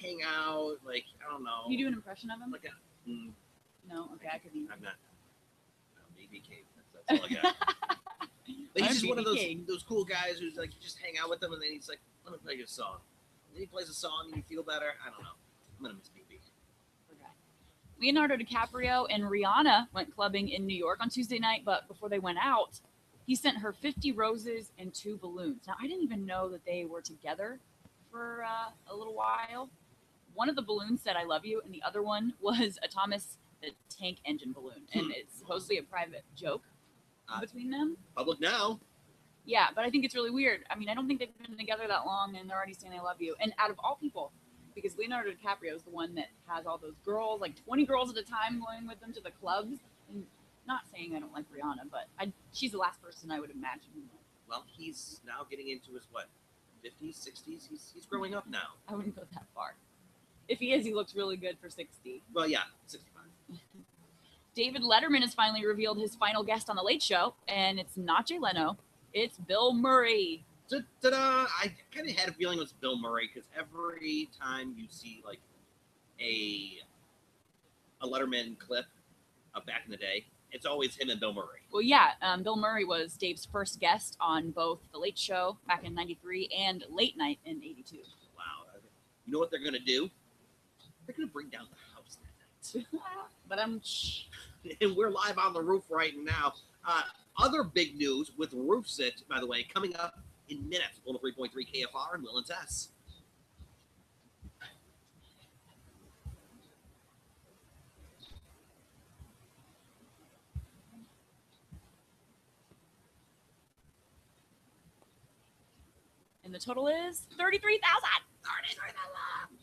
hang out. Like, I don't know. Can you do an impression of him? Like a, mm, No? Okay, I could be. I'm not. No, BB King. That's, that's all I got. But he's just one of those King. those cool guys who's like you just hang out with him and then he's like, let me play you a song. then he plays a song and you feel better. I don't know. I'm gonna miss BB. Okay. Leonardo DiCaprio and Rihanna went clubbing in New York on Tuesday night, but before they went out, he sent her 50 roses and two balloons. Now, I didn't even know that they were together for uh, a little while. One of the balloons said, I love you, and the other one was a Thomas the Tank Engine balloon. And Hmm. it's supposedly a private joke Uh, between them. Public now. Yeah, but I think it's really weird. I mean, I don't think they've been together that long and they're already saying I love you. And out of all people, because Leonardo DiCaprio is the one that has all those girls, like 20 girls at a time going with them to the clubs. And not saying I don't like Rihanna, but I, she's the last person I would imagine. Well, he's now getting into his what, 50s, 60s. He's he's growing up now. I wouldn't go that far. If he is, he looks really good for 60. Well, yeah, 65. David Letterman has finally revealed his final guest on The Late Show, and it's not Jay Leno, it's Bill Murray. Da-da-da. I kind of had a feeling it was Bill Murray because every time you see like a a Letterman clip of back in the day, it's always him and Bill Murray. Well, yeah, um, Bill Murray was Dave's first guest on both The Late Show back in 93 and Late Night in 82. Wow. You know what they're gonna do? They're gonna bring down the house that night. but I'm, and we're live on the roof right now. Uh, other big news with Roofsit, by the way, coming up in minutes. 103.3 KFR and Will and Tess. And the total is 33,000. 33,000.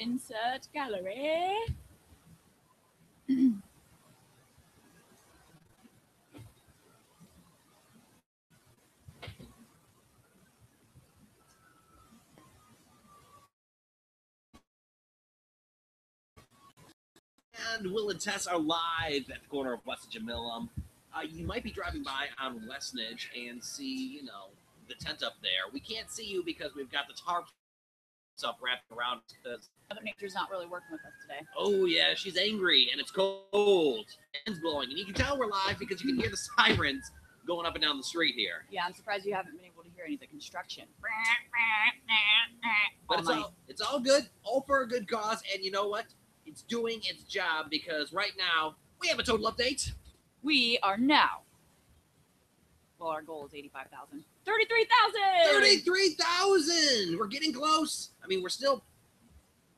Insert gallery. And Will and Tess are live at the corner of West and. Uh, you might be driving by on Westnedge and see, you know, the tent up there. We can't see you because we've got the tarp up wrapped around us. Mother Nature's not really working with us today. Oh yeah, she's angry and it's cold. Wind's blowing, and you can tell we're live because you can hear the sirens going up and down the street here. Yeah, I'm surprised you haven't been able to hear any of the construction. But All it's night. all it's all good, all for a good cause, and you know what? It's doing its job because right now we have a total update. We are now. Well, our goal is 85,000. 33,000! Thirty-three thousand. We're getting close. I mean, we're still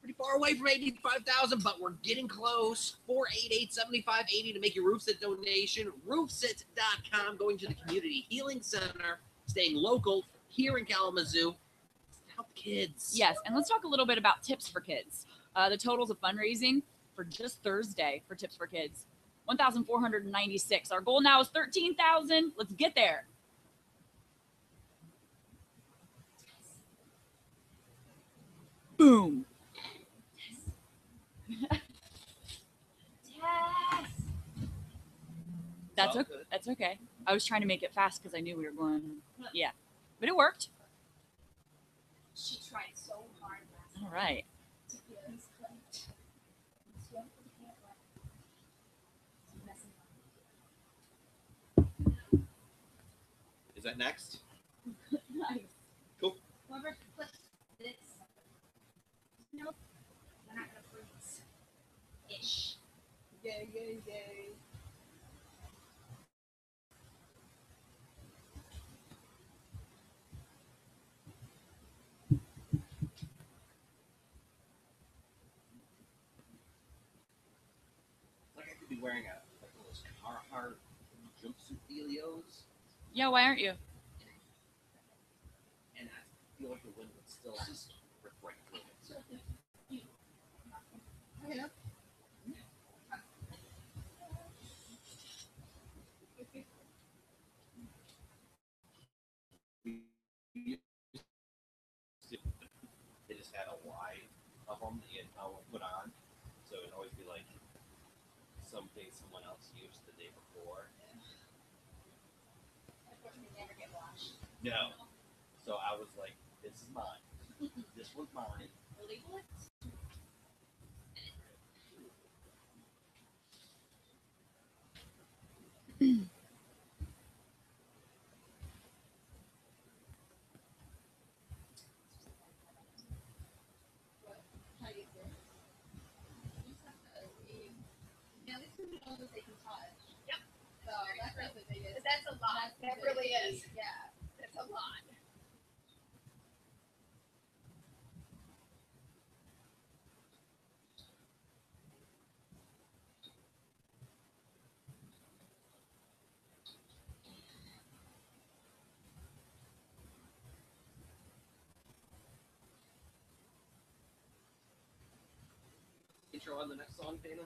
pretty far away from eighty-five thousand, but we're getting close. Four eight eight seventy-five eighty to make your RoofSit donation. RoofSit.com. Going to the Community Healing Center, staying local here in Kalamazoo. Help kids. Yes, and let's talk a little bit about tips for kids. Uh, the totals of fundraising for just Thursday for tips for kids 1,496. Our goal now is 13,000. Let's get there. Boom. Yes. That's okay. That's okay. I was trying to make it fast because I knew we were going. Yeah, but it worked. She tried so hard last All right. to get this clipped. She went for the camera. She's messing up. Is that next? nice. Whoever clips this, nope, they're not gonna freeze. It. Day. Like I could be wearing a like one of those Carhartt jumpsuit dealios, Yeah, why aren't you? and I feel like the wind would still just rip right through it. Yeah. They just had a line of them that you had to put on, so it'd always be like something someone else used the day before. Unfortunately, never get washed. No, so I was like, "This is mine. this was mine." Illegal? How do you feel? You just have to leave. Yeah, at least we know that they can touch. Yep. So that's like the biggest. That's a lot. That really is. Yeah. A. Intro on the next song, Dana.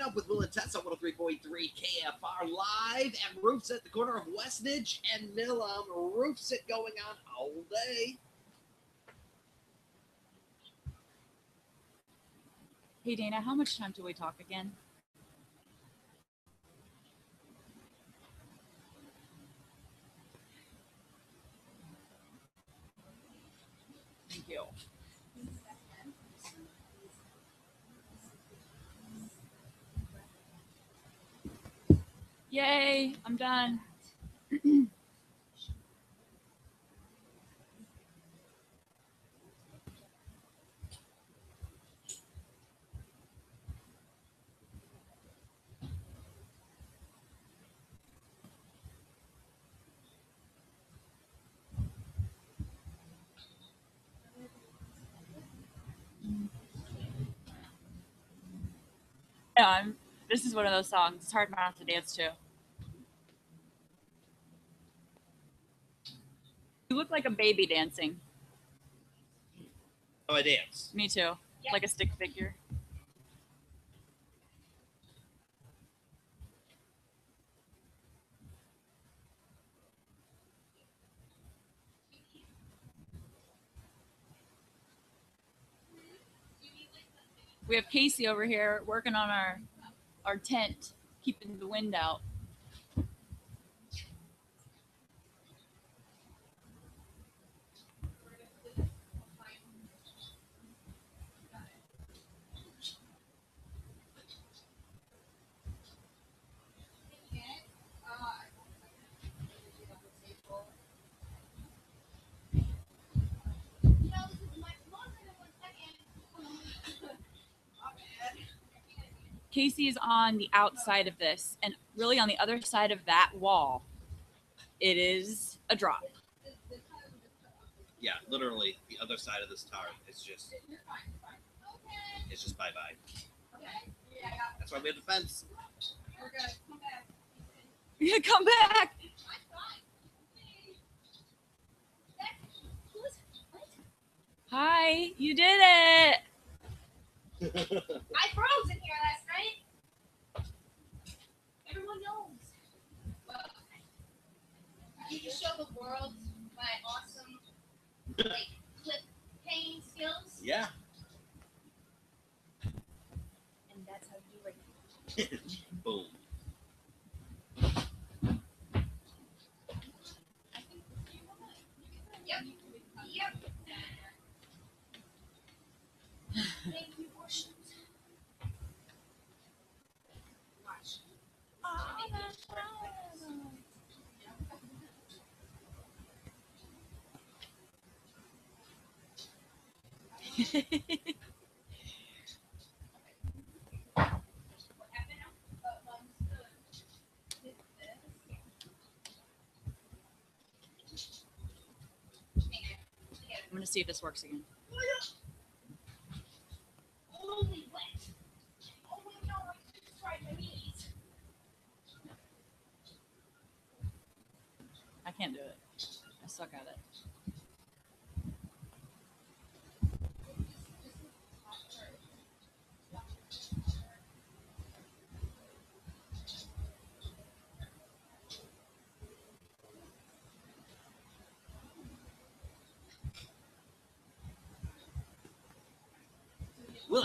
Up with Will and Tess on 103.3 KFR live at Roofs at the corner of Westnedge and Milham. Roof Sit going on all day. Hey Dana, how much time do we talk again? Thank you. Yay, I'm done. Yeah, I'm, this is one of those songs. It's hard not to dance to. You look like a baby dancing. Oh, I dance. Me too. Yeah. Like a stick figure. We have Casey over here working on our our tent, keeping the wind out. Casey is on the outside of this, and really on the other side of that wall, it is a drop. Yeah, literally the other side of this tower. It's just it's just bye bye. That's why we have the fence. We're good. Come back. Yeah, come back. Hi, you did it. I froze in here last night. Everyone knows. Well, need to show the world my awesome like clip painting skills, yeah. and that's how you do it. Boom. I'm gonna see if this works again. Holy wet. Oh no, I just tried my knees. I can't do it. I suck at it.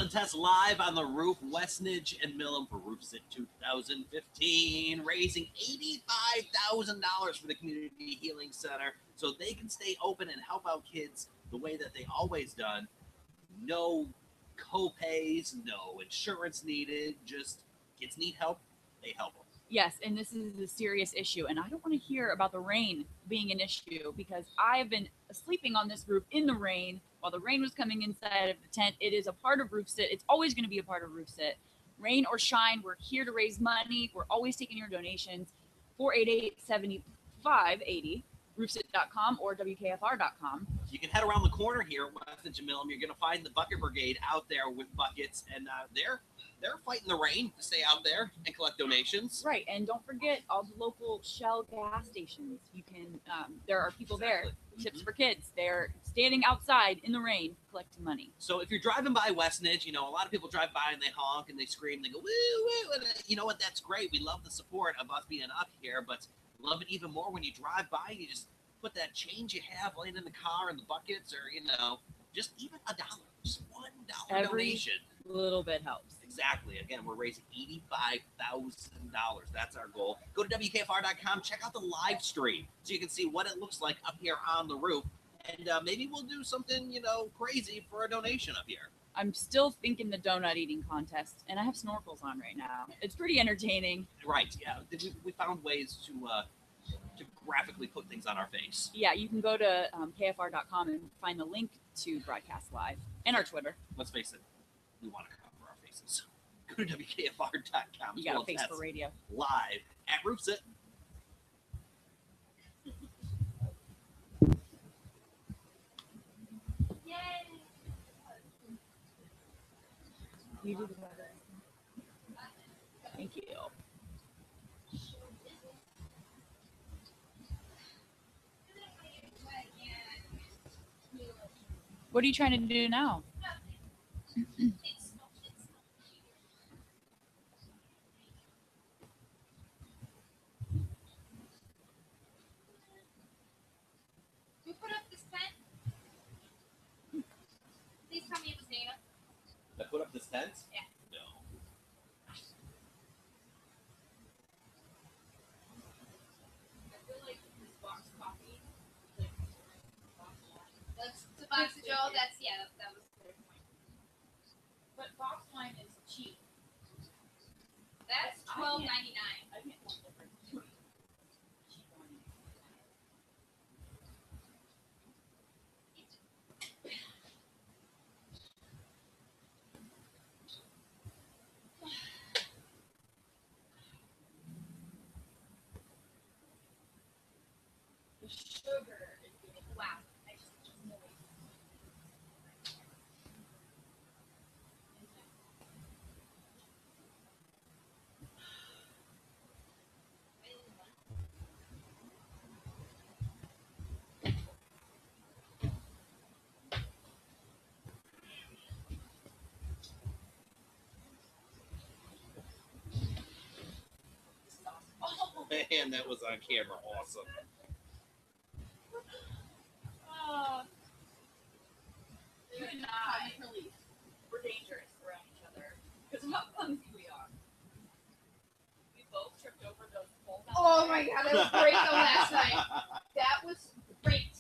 Tess live on the roof, Westnedge and Milham for Roof Sit 2015, raising $85,000 for the Community Healing Center so they can stay open and help out kids the way that they always done. No co-pays, no insurance needed, just kids need help, they help them. Yes, and this is a serious issue, and I don't want to hear about the rain being an issue because I have been sleeping on this roof in the rain while the rain was coming inside of the tent. It is a part of Roof Sit. It's always going to be a part of Roof Sit. Rain or shine, we're here to raise money. We're always taking your donations. 488 7580, roofsit.com or WKFR.com. You can head around the corner here Westnedge and Milham. You're going to find the Bucket Brigade out there with buckets, and uh, they're they're fighting the rain to stay out there and collect donations. Right, and don't forget all the local Shell gas stations. You can, um, there are people there. Exactly. Tips for kids. They're standing outside in the rain collecting money. So if you're driving by Westnedge, you know, a lot of people drive by and they honk and they scream, they go, woo, woo. And uh, you know what? That's great. We love the support of us being up here, but love it even more when you drive by, and you just put that change you have laying in the car in the buckets or, you know, just even a dollar, just one dollar donation. Little bit helps. Exactly. Again, we're raising $85,000. That's our goal. Go to WKFR.com, check out the live stream so you can see what it looks like up here on the roof. And uh, maybe we'll do something, you know, crazy for a donation up here. I'm still thinking the donut eating contest, and I have snorkels on right now. It's pretty entertaining. Right. Yeah. We, we found ways to uh, to graphically put things on our face. Yeah, you can go to um, KFR.com and find the link to broadcast live and our Twitter. Let's face it, we want to cover our faces. Go to WKFR.com. You got well a face as for radio. live at Roofsit. Yay! You do the weather. Thank you. What are you trying to do now? Who put up this tent? Please tell me it was Dana. I Yeah. No. I feel like this box coffee, like, box. That's the box of Joel. That's yeah. That, that was the third point. But box wine is cheap. That's I can't- ninety nine. I can't tell the difference between cheap wine and The sugar is getting Wow. I just, just noticed. Man, that was on camera. Awesome. Uh, you and I, we're dangerous around each other because of how clumsy we are. We both tripped over those poles. Oh my god, that was great though last night. That was great.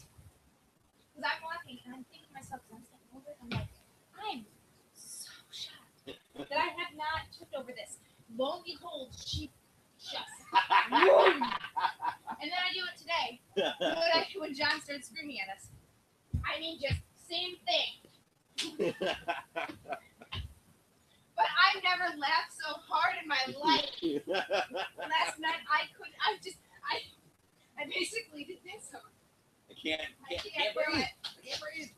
Because I'm walking and I'm thinking to myself, I'm stepping over it, I'm like, I'm so shocked that I have not tripped over this. Lo and behold, she just. Boom. and then I do it today. When John starts screaming at us. I mean, just same thing. but I never laughed so hard in my life. Last night I could I just I I basically did this. I can't, can't, I can't, can't breathe. breathe. I can't breathe.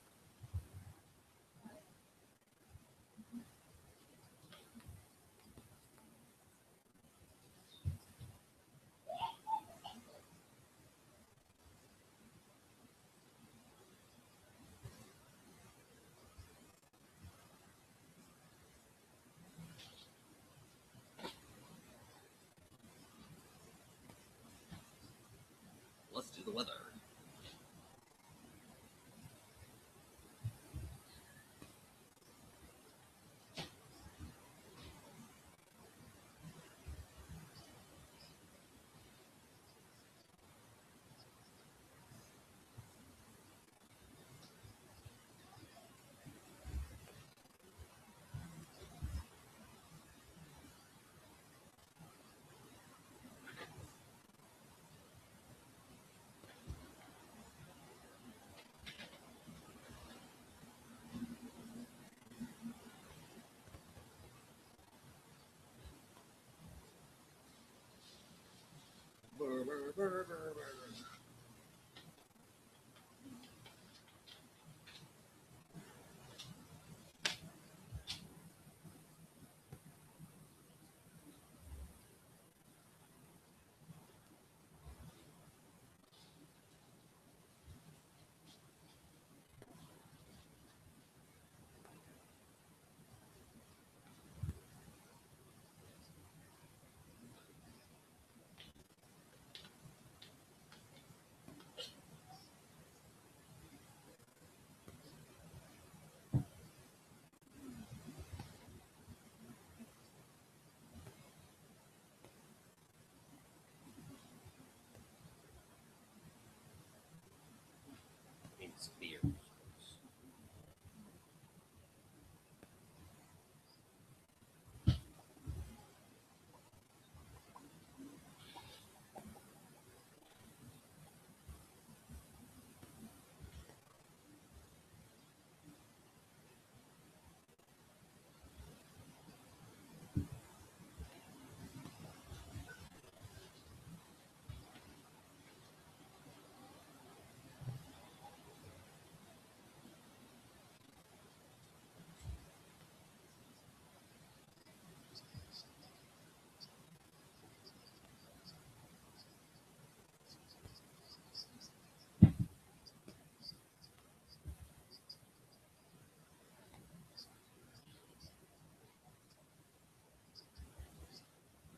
It's beer.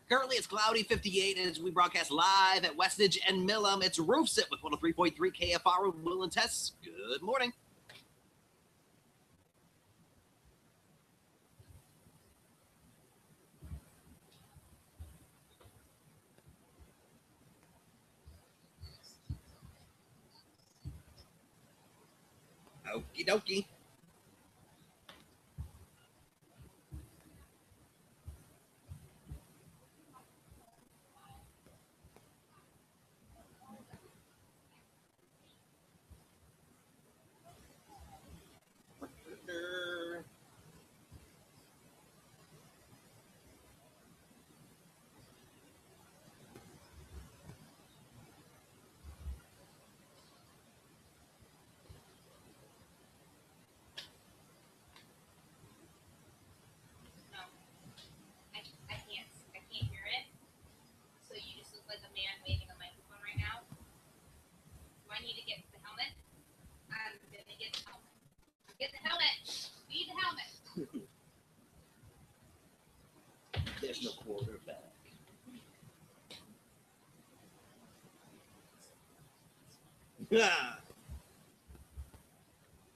Currently, it's cloudy 58 and as we broadcast live at Westnedge and Milham. It's Roof Sit with 103.3 KFR with Will and Tess. Good morning. Okie dokie. No. I, I can't I can't hear it. So you just look like a man waving a microphone right now. Do I need to get the helmet? I'm gonna get the helmet. Get the helmet. Need the helmet. There's no quarterback. Yeah.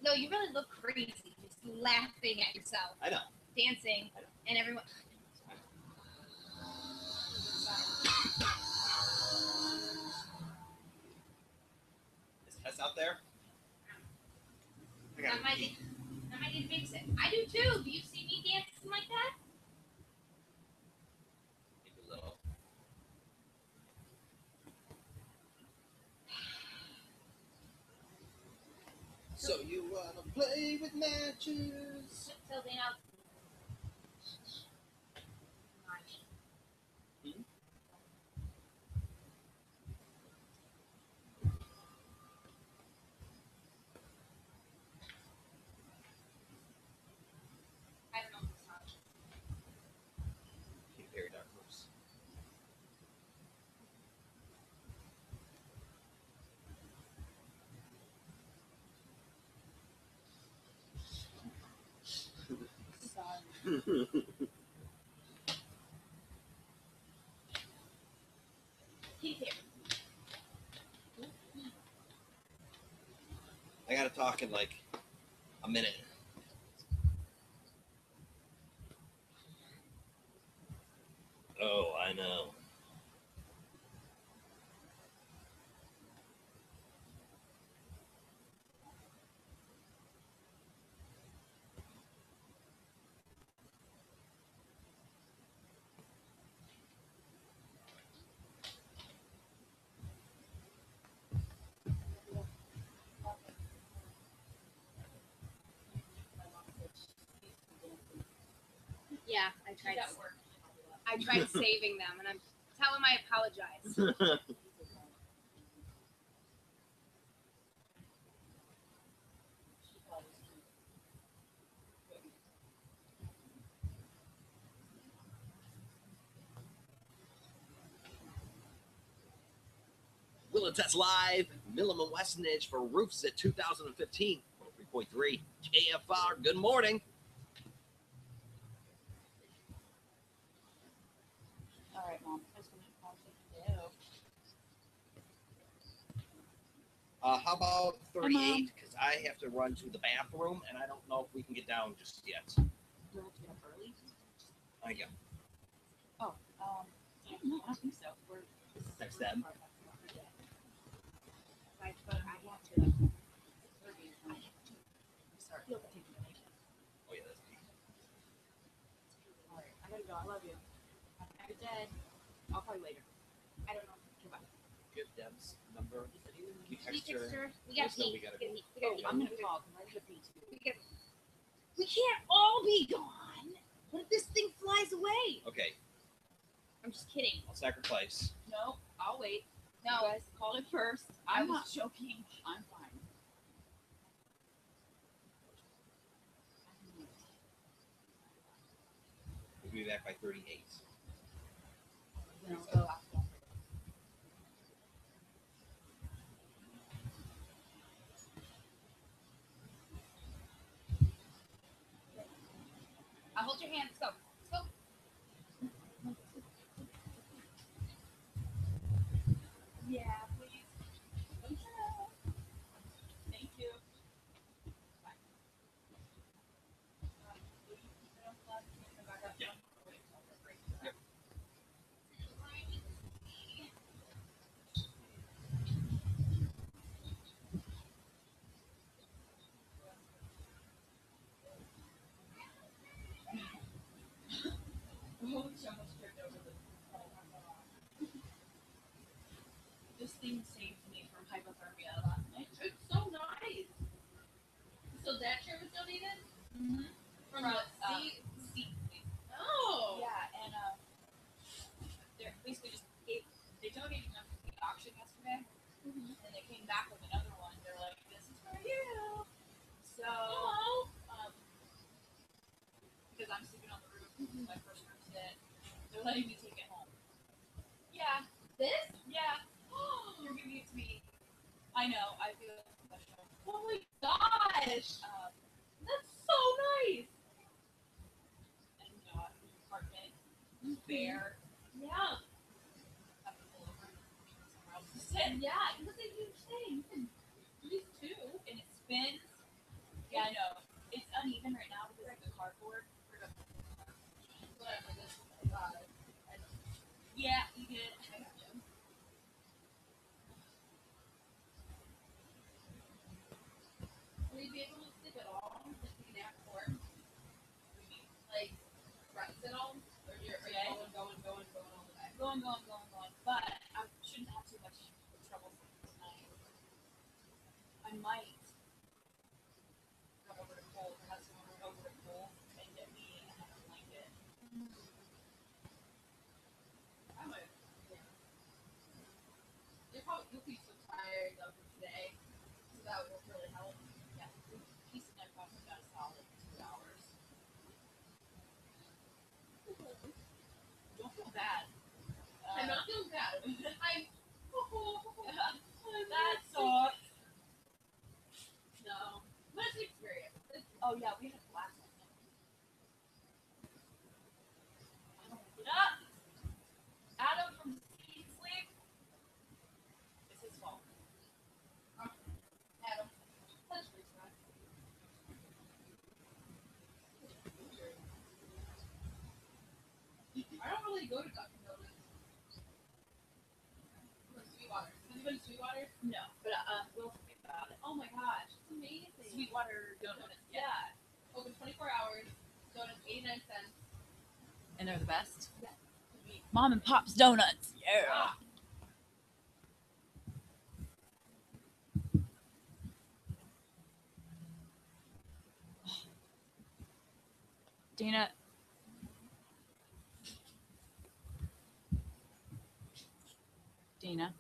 No, you really look crazy. Just laughing at yourself. I know. Dancing. I know. And everyone Is Tess out there? I That gotta might that might need to fix it. I do too. Do you see me dancing like that? Maybe a little. So you wanna play with matches? So then I gotta talk in like a minute. Oh, I know. Yeah, I tried. I tried saving them, and I'm tell him I apologize. Willits, that's live. Milham and Westnedge for Roof Sit 2015. 3.3 KFR. Good morning. All right, mom. I was gonna call you. Uh, how about 38? Because I have to run to the bathroom and I don't know if we can get down just yet. Do I have to get up early? I go. Oh, um, I don't know. I don't think so. We're Next step. But I have to. I'm sorry. Take a minute. Oh, yeah, that's me. All right, I gotta go. I love you. Have a good day. I'll call you later. I don't know. Goodbye. Give Deb's number. You He text her. fixed her. We got heat. we gotta We go. got heat. We got heat. I'm gonna call. 'cause I should be too. We got- We can't all be gone. What if this thing flies away? Okay, I'm just kidding. I'll sacrifice. No, I'll wait. No. You guys called it first. I I'm was not- joking. I'm fine. We'll be back by 38. Then I'll I'll hold your hand. Let's. Let's go. Yeah, please. Thank you. Bye. Um, will you keep it on the left and come back up? Yeah. Wait, I'll break that. Yep. Holy shit, I almost tripped over the. Oh my god. This thing saved me from hypothermia last night. It's so nice. So that chair was donated Mm-hmm. from From, what? uh, C- Seat. oh. Yeah, and uh, they're basically just gave, they donated them to the auction yesterday, Mhm. and they came back with another one. They're like, "This is for you." So, Oh. um, because I'm sleeping on the roof, my first room sit, they're letting me take it home. Yeah, This? yeah, you're giving it to me. I know. I feel professional. Oh my gosh. Um, That's so nice. and you know, the apartment, bare, Yeah. have to pull over somewhere else to sit. Yeah. It was a huge thing. These two. and it spins. Yeah, I know. It's uneven right now because of the cardboard. Whatever. This. Yeah, you did. I got you. Will you be able to sleep at all? Like take a nap before? Like rest at all? Or you're are you Yeah. going, going, going, going all the way? Going, going, going, going. But I shouldn't have too much trouble sleeping tonight. I might run over to Cole, have someone run over to Cole and get me another blanket. I might. Yeah. You're probably you'll be so tired so that will really help. Yeah, piece of night probably got a solid two hours. Don't feel bad. I'm Uh, not feeling bad. I'm. that sucks. No, but it's an experience. It's, Oh yeah, we had a blast last night. really go to Dunkin' Donuts. Or Sweetwater. Have you been to Sweetwater? No, but uh, we'll think about it. Oh my gosh, it's amazing. Sweetwater donuts. Yeah. Open 24 hours. Donuts 89 cents. And they're the best. Mom and Pop's donuts. Yeah. Ah. Dana. Dana.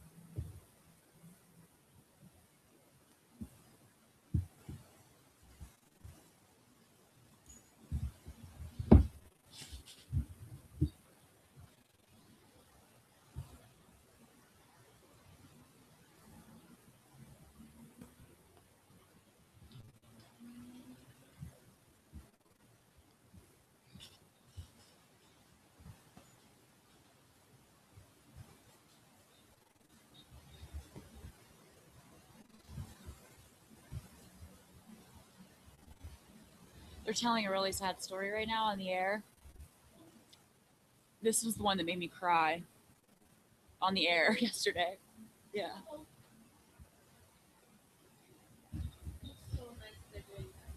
They're telling a really sad story right now on the air. This was the one that made me cry on the air yesterday. Yeah. It's so nice they're doing that.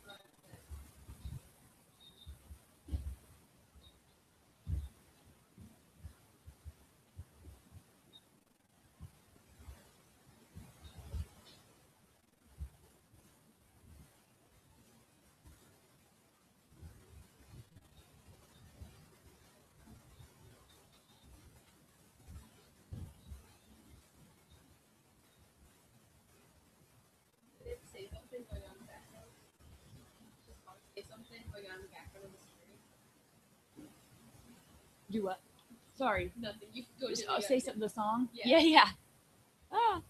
Did it say something going on in the background? Just want to say something going on in the background of the screen. Do what? Sorry. Nothing. You go Just, to the say something. The song. Yeah. Yeah. Yeah. Ah.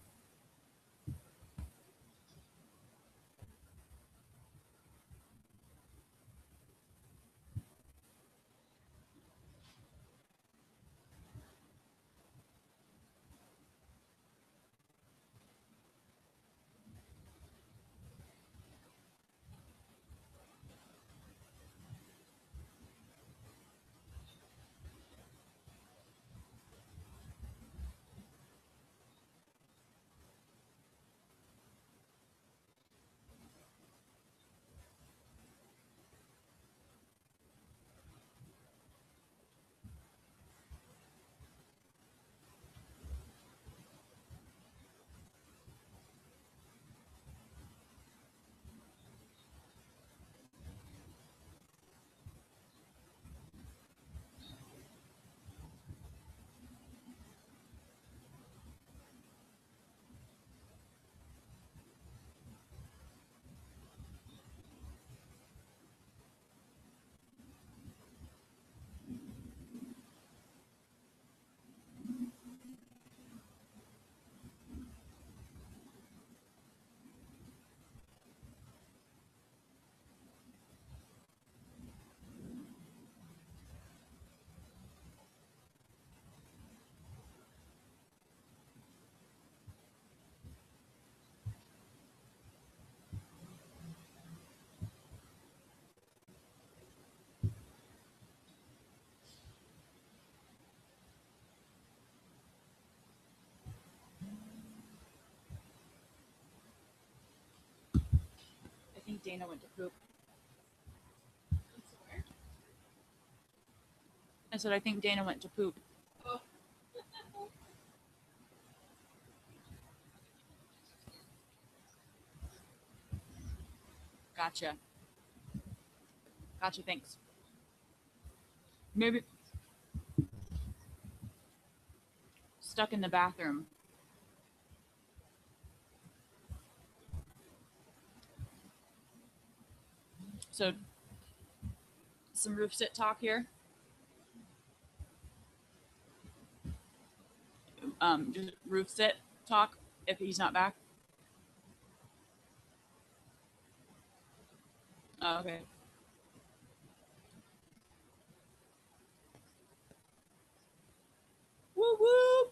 Dana went to poop. I said I think Dana went to poop. Gotcha. Gotcha. Thanks. Maybe stuck in the bathroom. So, some roof sit talk here. Um, roof sit talk if he's not back. Oh, okay. Woo woo!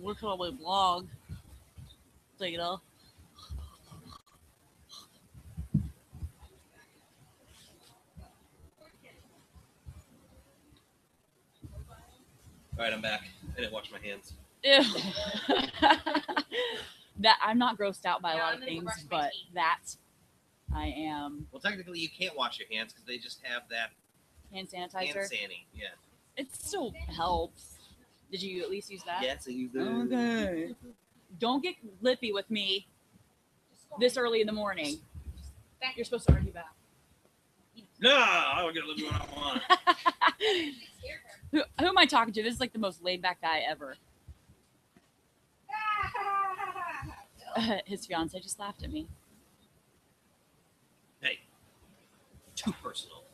Look on my blog. Take it off. All right, I'm back. I didn't wash my hands. Ew. that I'm not grossed out by a Yeah, lot I'm of things, but teeth. that I am Well, technically, you can't wash your hands because they just have that hand sanitizer. hand sanitizer. Yeah. It still helps. Did you at least use that? Yeah, so you Okay. Don't get lippy with me this early in the morning. You're supposed to argue back. No, I don't get to live what I want. who, who am I talking to? This is like the most laid back guy ever. His fiance just laughed at me. Hey, too personal.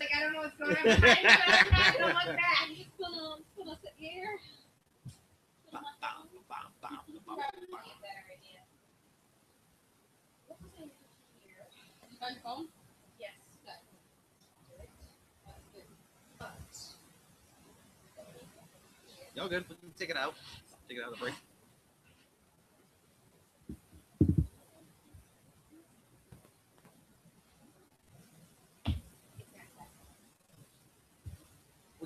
Like, I don't know what's going on behind you, I'm not gonna look back. Put on, put us at air. You your phone? Yes. That's good. Y'all good? We can take it out. Take it out of the break.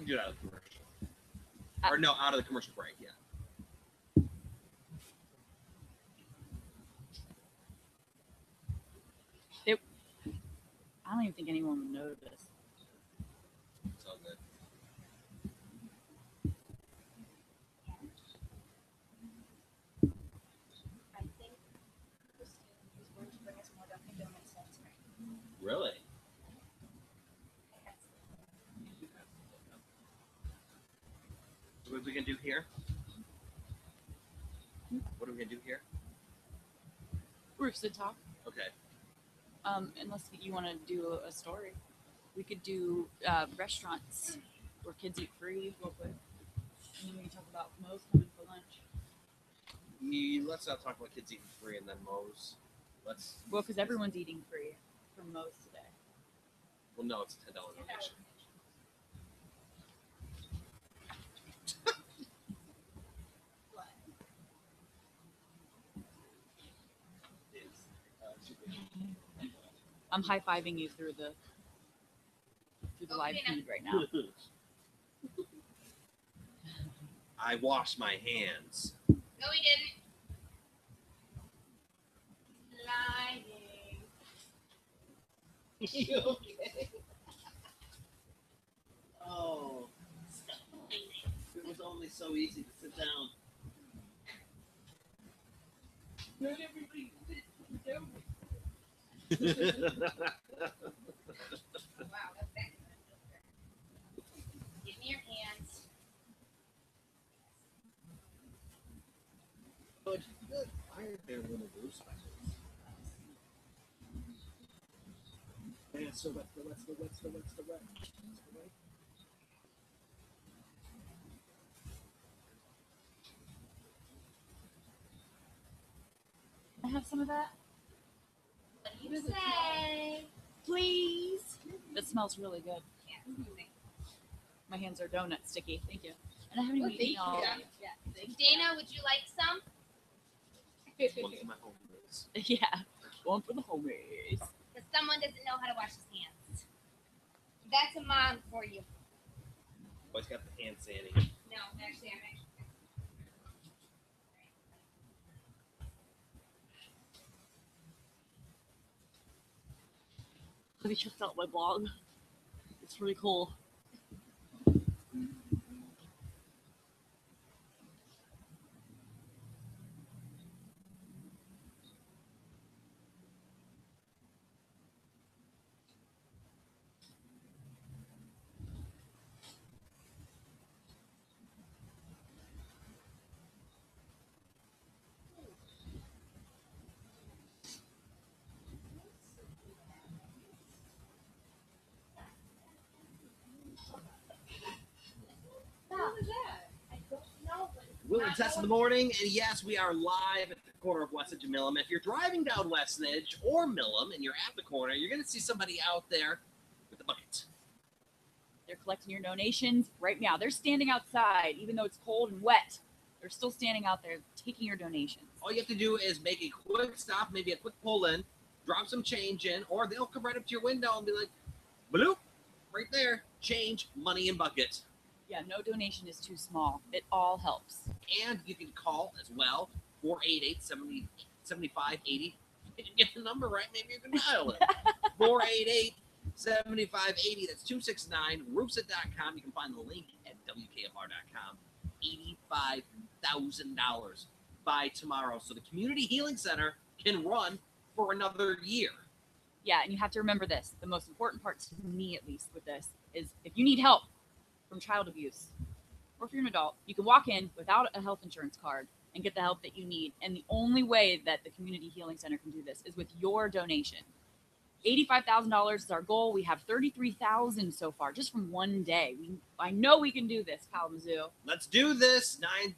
Can do it out of the commercial. Uh, or no, out of the commercial break. Yeah. I don't even think anyone would notice. It's all good. I think Christine is going to bring us more Dunkin' Donuts next time. Really? What are we gonna do here? What are we gonna do here? Roof Sit talk. Okay. Um, unless you want to do a story, we could do uh, restaurants where kids eat free real quick. And then we can talk about Moe's coming for lunch. You, let's not talk about kids eating free and then Moe's. Let's. Well, because everyone's eating free from Moe's today. Well, no, it's a ten dollar donation. I'm high fiving you through the through the live feed right now. I washed my hands. No, we didn't. Lying. okay? Oh, it was only so easy to sit down. Not everybody did it. What's the what's the what's the what's the? I have some of that, say? please. That smells really good. My hands are donut sticky. Thank you. And I haven't Oh, even thank eaten all. you. of Yeah, thank you. Dana, would you like some? One for my home Yeah, one for the homies. Because someone doesn't know how to wash his hands. That's a mom for you. Always got the hand sanding. No, actually, I'm actually. Have you checked out my blog? It's really cool. And in the morning, and yes, we are live at the corner of Westnedge and Milham. If you're driving down Westnedge or Milham and you're at the corner, you're gonna see somebody out there with a bucket. They're collecting your donations right now. They're standing outside, even though it's cold and wet. They're still standing out there taking your donations. All you have to do is make a quick stop, maybe a quick pull in, drop some change in, or they'll come right up to your window and be like, bloop, right there, change, money, and bucket. Yeah, no donation is too small. It all helps. And you can call as well, 488 70 7580. If you get the number right, maybe you can dial it. 488 7580. That's 269 roofsit.com. You can find the link at WKFR.com. $85,000 by tomorrow. So the Community Healing Center can run for another year. Yeah, and you have to remember this. The most important part to me, at least, with this is if you need help from child abuse, or if you're an adult, you can walk in without a health insurance card and get the help that you need. And the only way that the Community Healing Center can do this is with your donation. $85,000 is our goal. We have 33,000 so far just from one day. We I know we can do this, Kalamazoo. Let's do this. 9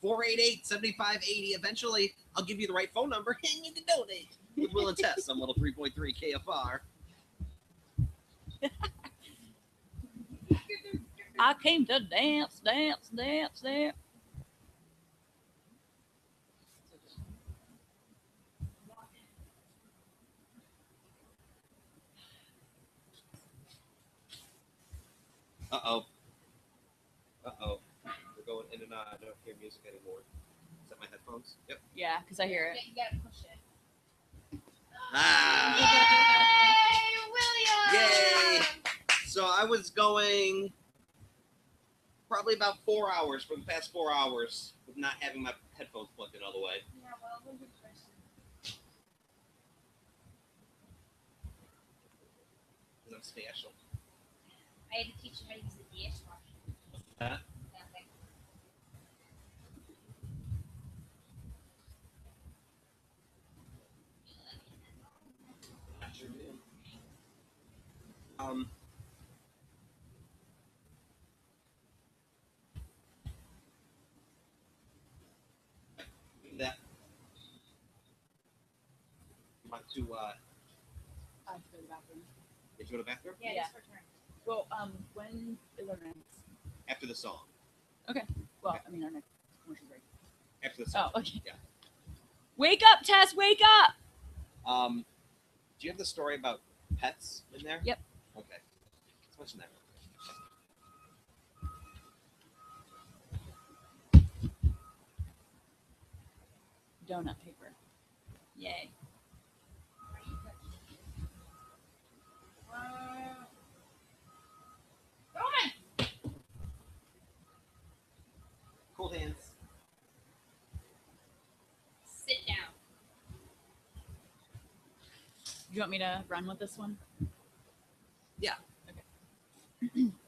488 7580. Eventually, I'll give you the right phone number and you can donate. Will and Tess on Little 3.3 KFR. I came to dance, dance, dance, dance. Uh oh. Uh oh. We're going in and out. I don't hear music anymore. Is that my headphones? Yep. Yeah, because I hear it. You gotta push it. Ah. Yay, William! Yay! So I was going probably about four hours for the past four hours with not having my headphones plugged in all the way. Yeah, well, we're good person. No special. I had to teach you how to use the dishwasher. Huh? Nothing. Um. That. You want to, uh, I have to go to the bathroom. did you go to the bathroom? Yeah, Yeah. just for turn. Well, um, when is our next? After the song. Okay. Well, I mean, our next commercial break. After the song. Oh, okay. Yeah. Wake up, Tess! Wake up! Um, do you have the story about pets in there? Yep. Okay. Let's mention that. Donut paper. Yay. Wow. Roman! Cool hands. Sit down. Do you want me to run with this one? Cool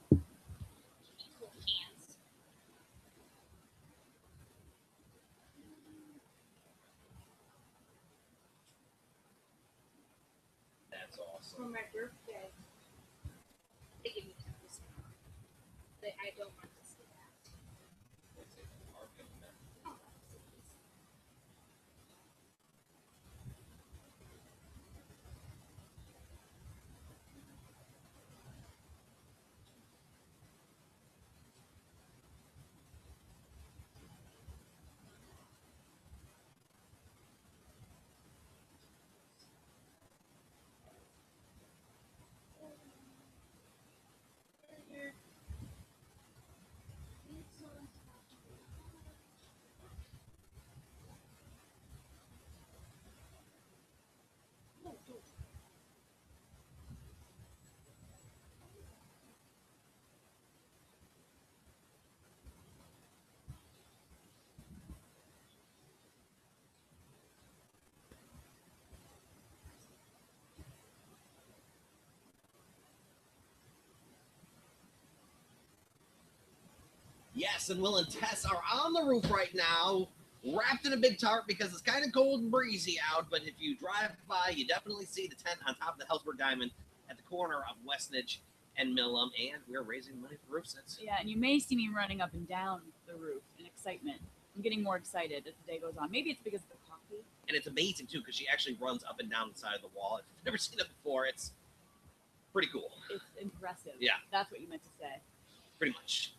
Yes, and Will and Tess are on the roof right now, wrapped in a big tarp because it's kind of cold and breezy out. But if you drive by, you definitely see the tent on top of the Helzberg Diamond at the corner of Westnedge and Milham, and we're raising money for Roof Sits. Yeah, and you may see me running up and down the roof in excitement I'm getting more excited as the day goes on. Maybe it's because of the coffee. And it's amazing too because she actually runs up and down the side of the wall. If you've never seen it before, it's pretty cool. It's impressive. Yeah. That's what you meant to say. Pretty much.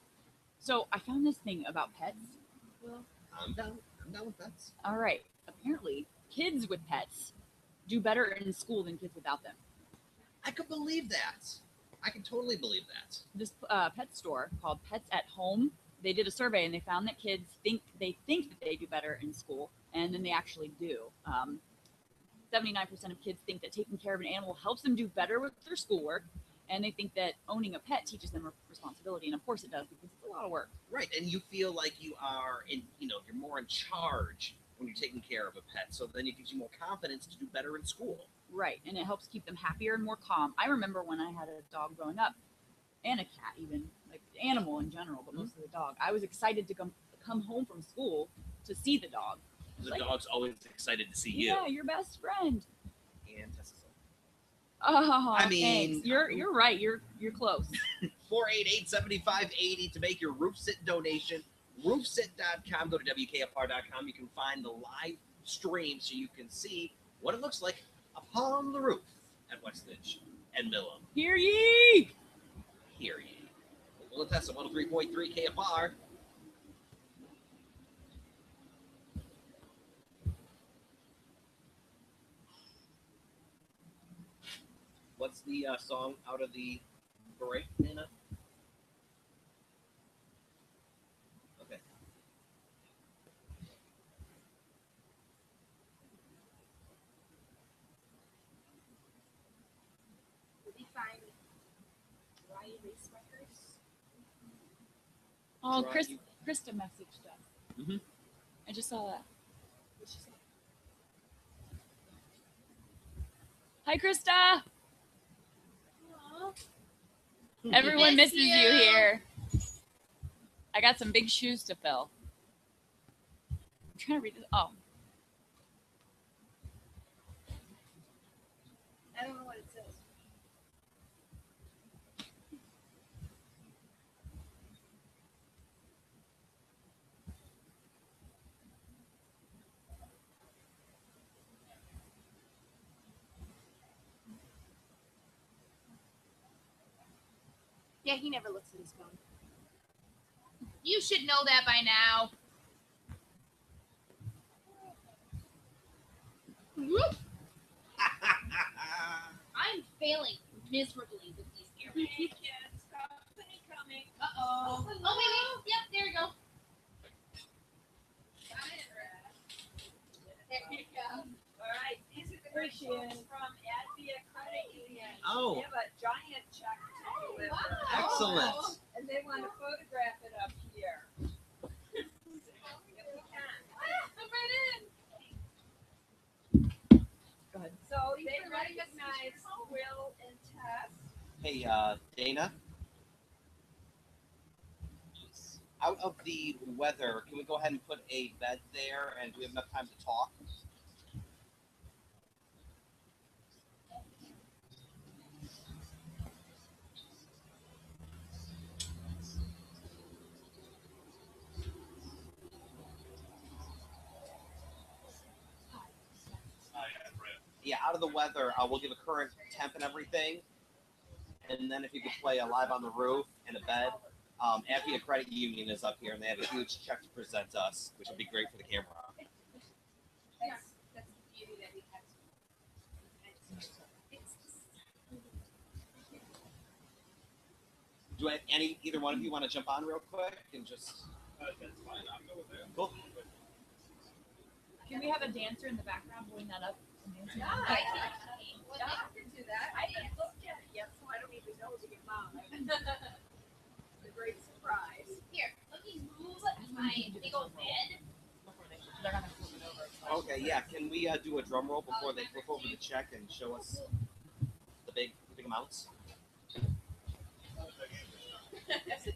So I found this thing about pets. Well, I'm down. I'm down with that. all right. Apparently, kids with pets do better in school than kids without them. I could believe that. I can totally believe that. This uh, pet store called Pets at Home, they did a survey and they found that kids think they think that they do better in school, and then they actually do. Um, 79% of kids think that taking care of an animal helps them do better with their schoolwork, and they think that owning a pet teaches them responsibility. And of course, it does because it's a lot of work. Right, and you feel like you are in. You know, you're more in charge when you're taking care of a pet. So then it gives you more confidence to do better in school. Right, and it helps keep them happier and more calm. I remember when I had a dog growing up, and a cat, even like animal in general, but mostly the dog. I was excited to come come home from school to see the dog. The Like- dog's always excited to see you. Yeah, your best friend. Oh, I mean- thanks. you're you're right. You're you're close. 488 7580 to make your roof sit donation. Roofsit.com. Go to WKFR.com. You can find the live stream so you can see what it looks like upon the roof at Westnedge and Milham. Hear ye! Hear ye. Well, Tessa 103.3 KFR. What's the uh, song out of the beret, Nana? Okay. Did we find dry erase markers? Oh, Right, Chris, Krista messaged us. Mhm. I just saw that. What'd she say? Hi, Krista. Everyone Miss misses you. you. here. I got some big shoes to fill. I'm trying to read this. Oh, Yeah, he never looks at his phone. You should know that by now. I'm failing miserably with these earrings. Uh oh. Oh, wait, wait. Yep, there we go. There you go. All right, these are the questions from Advia Credit Union. Oh. They have giant check to deliver. wow. Excellent. And they want to photograph it up here. If we can. In. go ahead. So they for letting us use your recognize. Will and Tess. Hey, uh, Dana. Out of the weather, can we go ahead and put a bed there? And do we have enough time to talk? Yeah, out of the weather, uh, we'll give a current temp and everything. And then if you could play a live on the roof and a bed. Um, Advia Credit Union is up here, and they have a huge check to present us, which would be great for the camera. That's, that's the beauty that we have. It's just, Do I, any either one of you want to jump on real quick and just? Cool. Can we have a dancer in the background blowing that up? Amazing. Yeah, I can, well, I can do that. I didn't look at it yet, so I don't even know to get mine. The great surprise. here, let me move my big old bed. They're not gonna flip it over. Okay, yeah. Can we uh, do a drum roll before they flip over the check and show us the big, the big amounts? Yes, it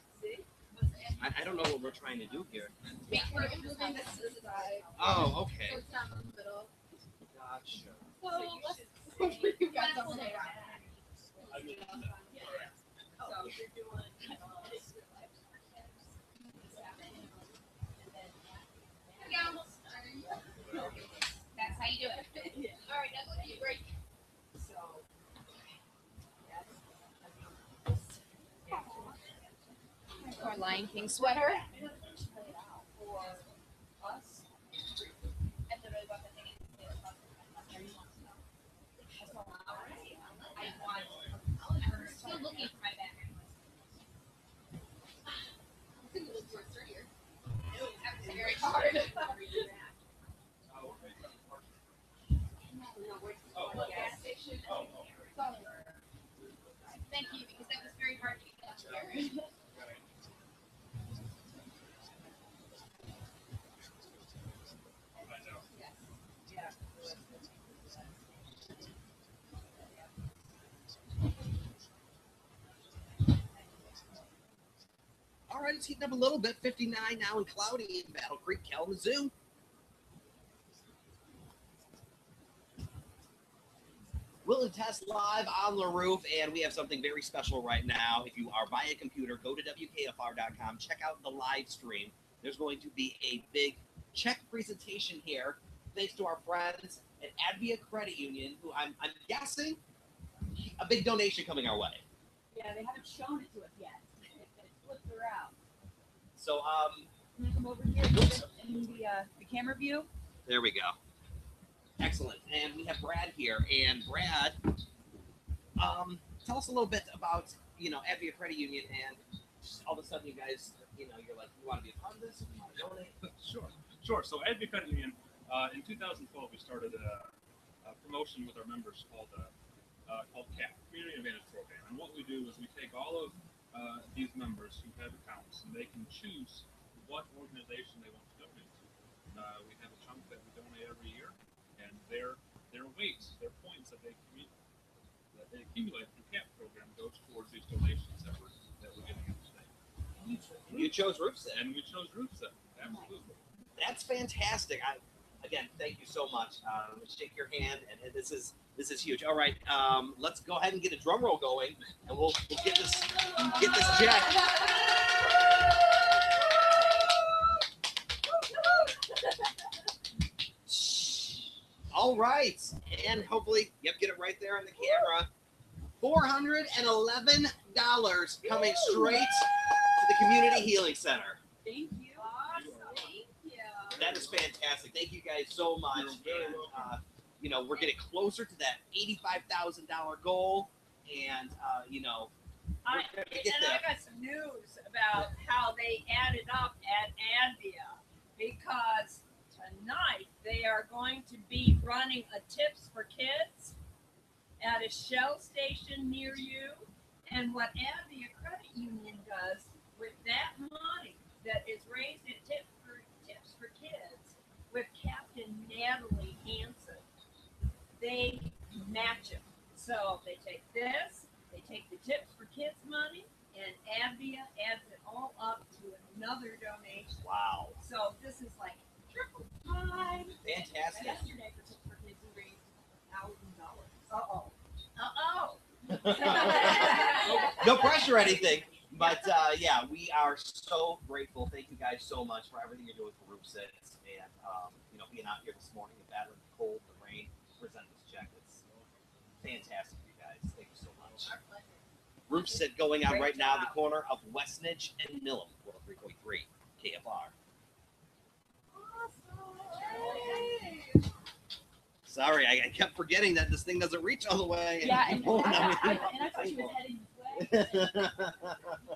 sit shovel. don't know what we're trying to do here. We're moving the side, Oh, okay. it's not in the middle. Gotcha. So let's, you got something. So you're doing, Yeah, almost done. That's how you do it. All right, to your break. so. Or Lion King sweater. For us, I literally bought the thing and it was I want, I'm still looking for my bag. That was very hard. you know, we're, Oh. gas station. Thank you, because that was very hard to get up here. It's heating up a little bit. 59 now and cloudy in Battle Creek, Kalamazoo. Will and Tess live on the roof, and we have something very special right now. If you are by a computer, go to WKFR.com, check out the live stream. There's going to be a big check presentation here, thanks to our friends at Advia Credit Union, who I'm, I'm guessing a big donation coming our way. Yeah, they haven't shown it to us yet. Her out. So, um, Can you come over here in the, uh, the camera view? There we go. Excellent. And we have Brad here. And Brad, um, tell us a little bit about, you know, Advia Credit Union and just all of a sudden you guys, you know, you're like, you want to be a part of this? You want to donate? Sure, sure. So Advia Credit Union, uh, in 2012, we started a, a promotion with our members called uh, uh, called CAP, Community Advantage Program. And what we do is we take all of uh, these members who have accounts, and they can choose what organization they want to donate to. Uh, we have a chunk that we donate every year, and their their weights, their points that they that they accumulate through CAP program goes towards these donations that we're that we're out today. You chose Roof Sit. And we chose Roof Sit, absolutely. That's fantastic. I, again, thank you so much. Uh, shake your hand, and, this is this is huge. All right, um, let's go ahead and get a drum roll going, and we'll, we'll get this get this check. All right, and hopefully, yep, get it right there on the camera. Four hundred and eleven dollars coming straight to the Community Healing Center. Thank you. Awesome, thank you. That is fantastic. Thank you guys so much. And, uh, you know, we're getting closer to that eighty-five thousand dollar goal, and uh, you know, I, and I got some news about how they added up at Advia because tonight they are going to be running a tips for kids at a Shell station near you. And what Advia Credit Union does with that money that is raised in tips for tips for kids with Captain Natalie Hanson, they match it. So they take this, they take the tips for kids money, and Advia adds it all up to another donation. wow, So this is like triple time. fantastic. Yesterday for tips for kids, we raised thousand dollars. Uh oh. Uh oh. no pressure or anything, but uh, yeah, we are so grateful. Thank you guys so much for everything you're doing for Roof Sit, and um, you know, being out here this morning and battling the cold, the rain, present this check. It's fantastic, you guys. Thank you so much. Roof Sit going on Great right now, the corner of Westnedge and Milham, 103.3 KFR. Sorry, I, I kept forgetting that this thing doesn't reach all the way. Yeah, and, and, I, everything and I thought she was heading this way.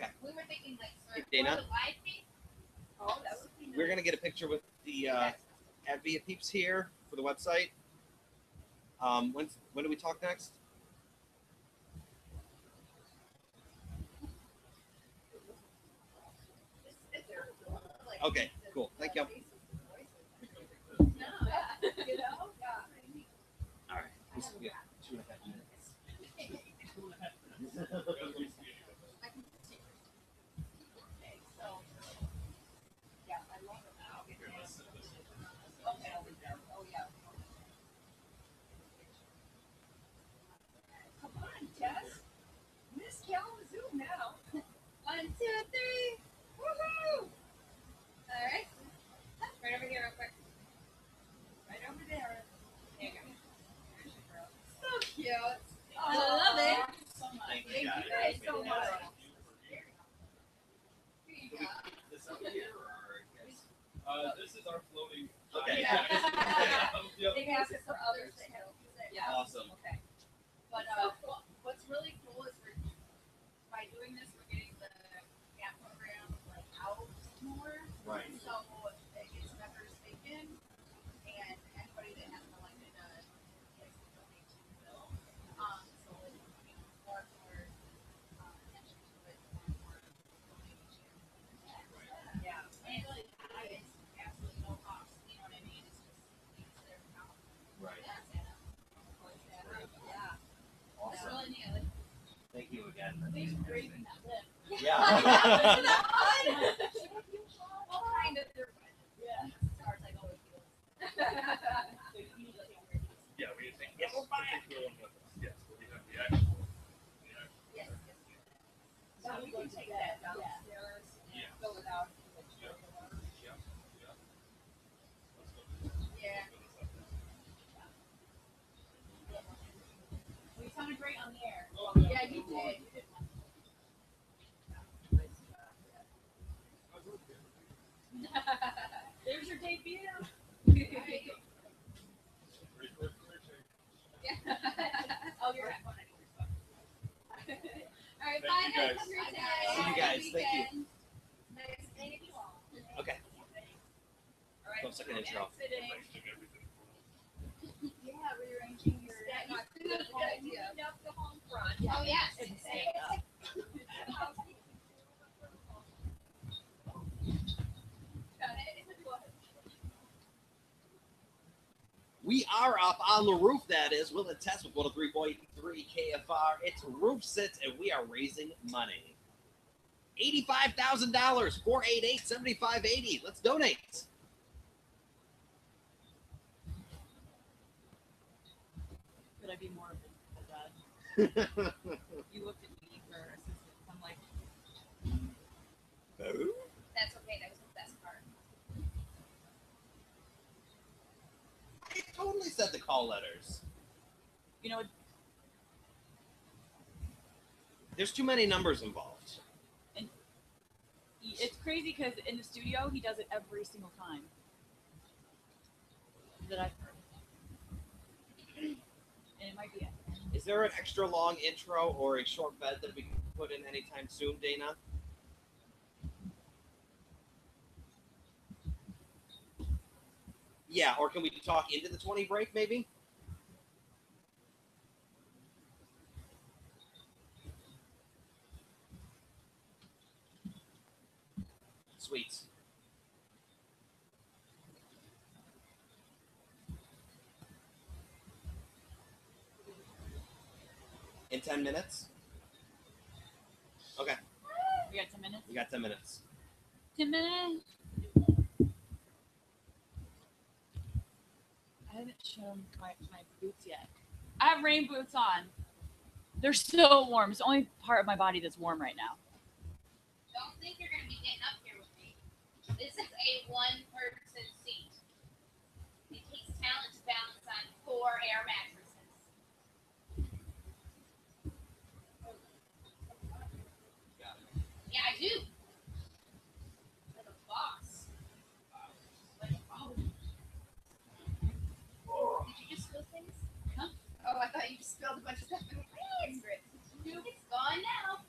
Okay. We were thinking like sort of Dana. Oh, nice. We're gonna get a picture with the uh, Advia Peeps here for the website. Um, when when do we talk next? Okay, cool. Thank you. All right. Yeah, two and a half minutes. two, three. Woohoo! All right. Right over here, real quick. Right over there. There you go. So cute. I love it. Thank Thank you you guys. guys so much. This up here or yes? Uh, this is our floating. Okay. They can ask for others. Awesome. Okay. But, uh, what's really cool is by doing this, more. Right. So it gets members thinking and anybody that hasn't elected, uh, gets to donate to the bill. Um, so it's becoming more and more, uh, attention to it, more and more donation. Yeah. And it really, it's absolutely no cost, you know what I mean? It's just, it's their account. Right. Yeah. Yeah. Awesome. really neat. Like Thank you again. that live. Yeah. Well, kind of different. Yeah. Stars like always do. Yeah, we. Yes, we have the we can take that downstairs Yeah. Yeah. Yeah, yeah. We sounded great on the air. Yeah. You did. There's your debut. Oh, you're one All right, Thank bye, you. See you guys. Thank you. Okay. All right. Yeah, rearranging your. Up. Oh. And stand up. We are up on the roof, that is, with a test with 103.3 KFR. It's Roof Sits, and we are raising money. $85,000, 488 7580. Let's donate. Could I be more of a dad? You looked at me for assistance. I'm like, That's okay. That was the best part. I totally said the call letters. you know, There's too many numbers involved. he- it's crazy because in the studio he does it every single time. That I've heard. And it might be Is there an extra long intro or a short bed that we can put in anytime soon, Dana? Yeah, or can we talk into the 20 break maybe? Sweets. In 10 minutes? Okay, we got ten minutes. we got 10 minutes. Ten minutes. Haven't shown my, my boots yet. I have rain boots on. They're so warm. It's the only part of my body that's warm right now. Don't think you're going to be getting up here with me. This is a one person seat. It takes talent to balance on four air mattresses. Yeah, I do. Like a boss. Like, oh. Did you just spill things? Huh? Oh, I thought you just spilled a bunch of stuff in my pants. Nope, it's gone now.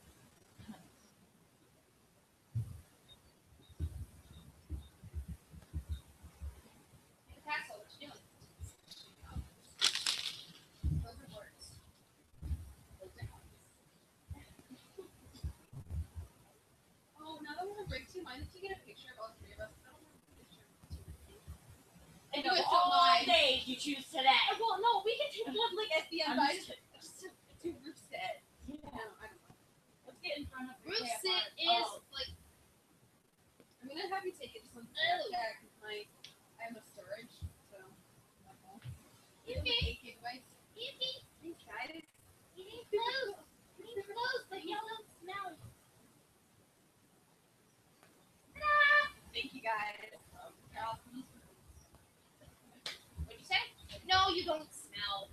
You choose today? Uh, Well, no, we can take one like at the end. I just- just, do Roof Sit. Yeah. I don't, I don't. Let's get in front of KFR. sit is Oh, like. I'm gonna have you take it just on Oh. Snapchat. My, I have a storage, so. my phone. You can- Eight gigabytes. Easy. Thanks, guys. You need clothes. You need clothes, but y'all don't smell. Thank you, guys. Um, Carol, please. What'd you say? No, you don't smell.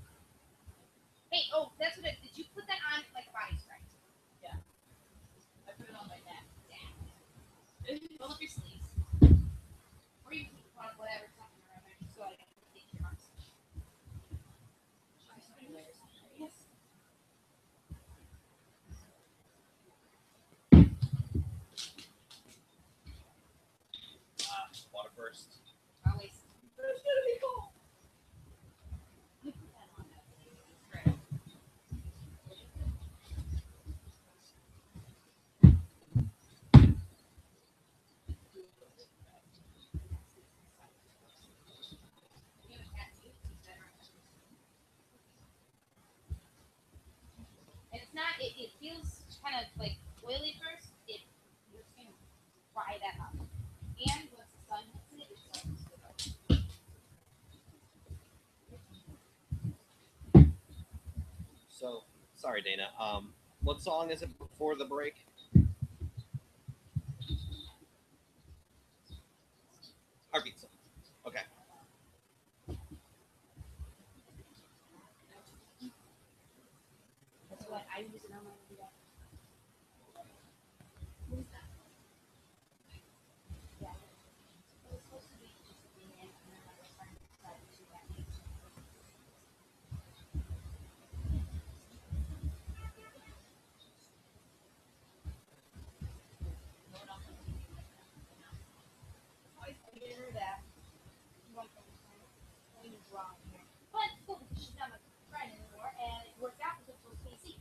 Hey, oh, that's what it. Did you put that on like a body spray? Yeah. I put it on my neck. Roll up your sleeves. Or you can put on whatever something around there so I can get your arms. Yes. Uh, water first. Always. It's gonna be cool. You have a tattoo. Is that right? And it's not. It, it feels kind of like oily first. It that up. And once the sun hits it, it starts to go. So sorry, Dana. Um, what song is it before the break? Heartbeat song. Okay. That's what I use it on my video. Yeah. It was supposed to be just at the end, and then my friend decided to do that. Always consider that. One thing, when you draw in here. But it's cool because she's not my friend anymore, and it worked out because it was PC.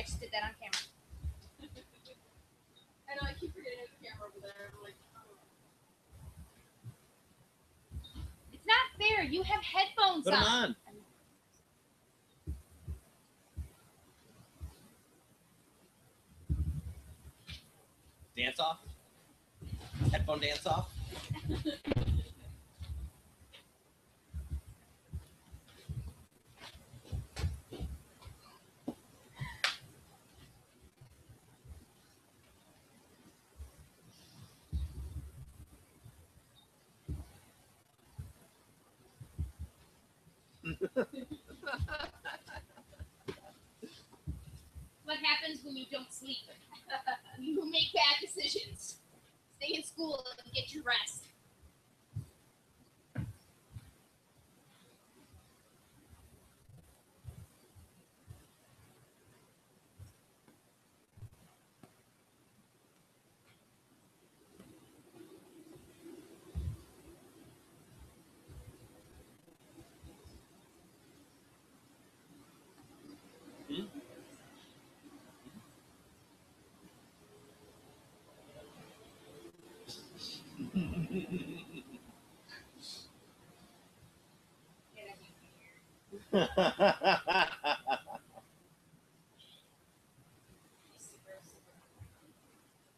I just did that on camera. I know I keep forgetting there's a camera over there. I'm like, oh. It's not fair. You have headphones Put 'em on. on. Dance off. Headphone dance off. What happens when you don't sleep? you make bad decisions. Stay in school and get your rest.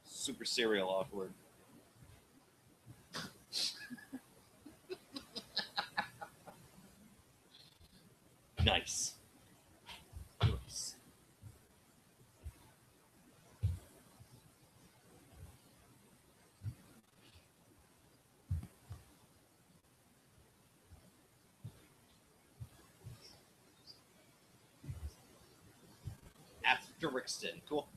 Super, serial awkward. nice. Nice. Rixton. Cool.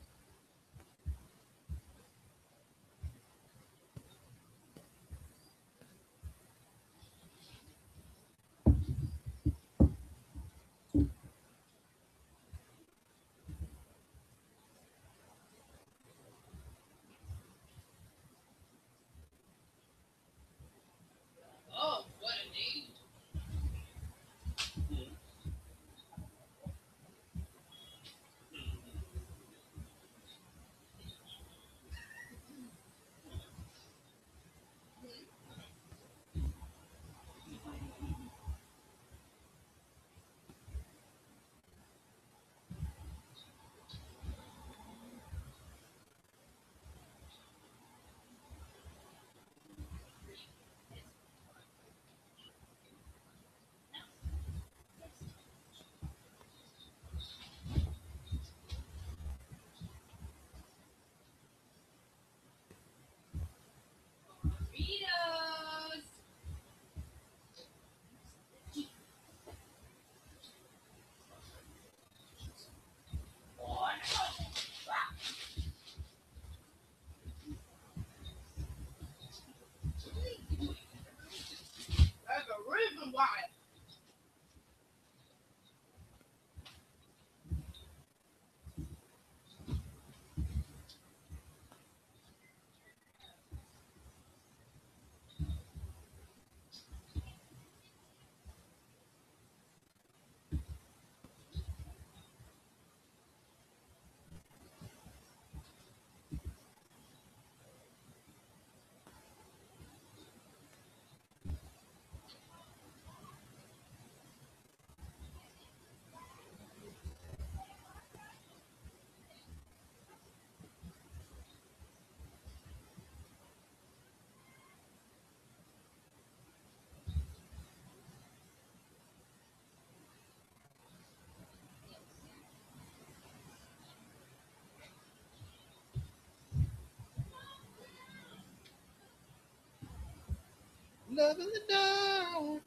Love in the dark.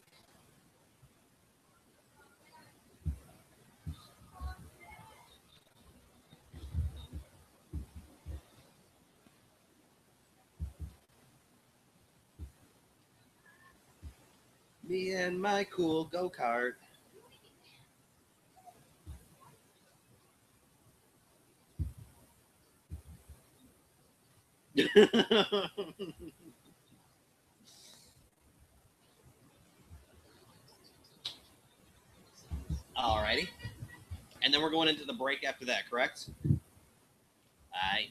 Me and my cool go kart. Alrighty. And then we're going into the break after that, correct? Aye.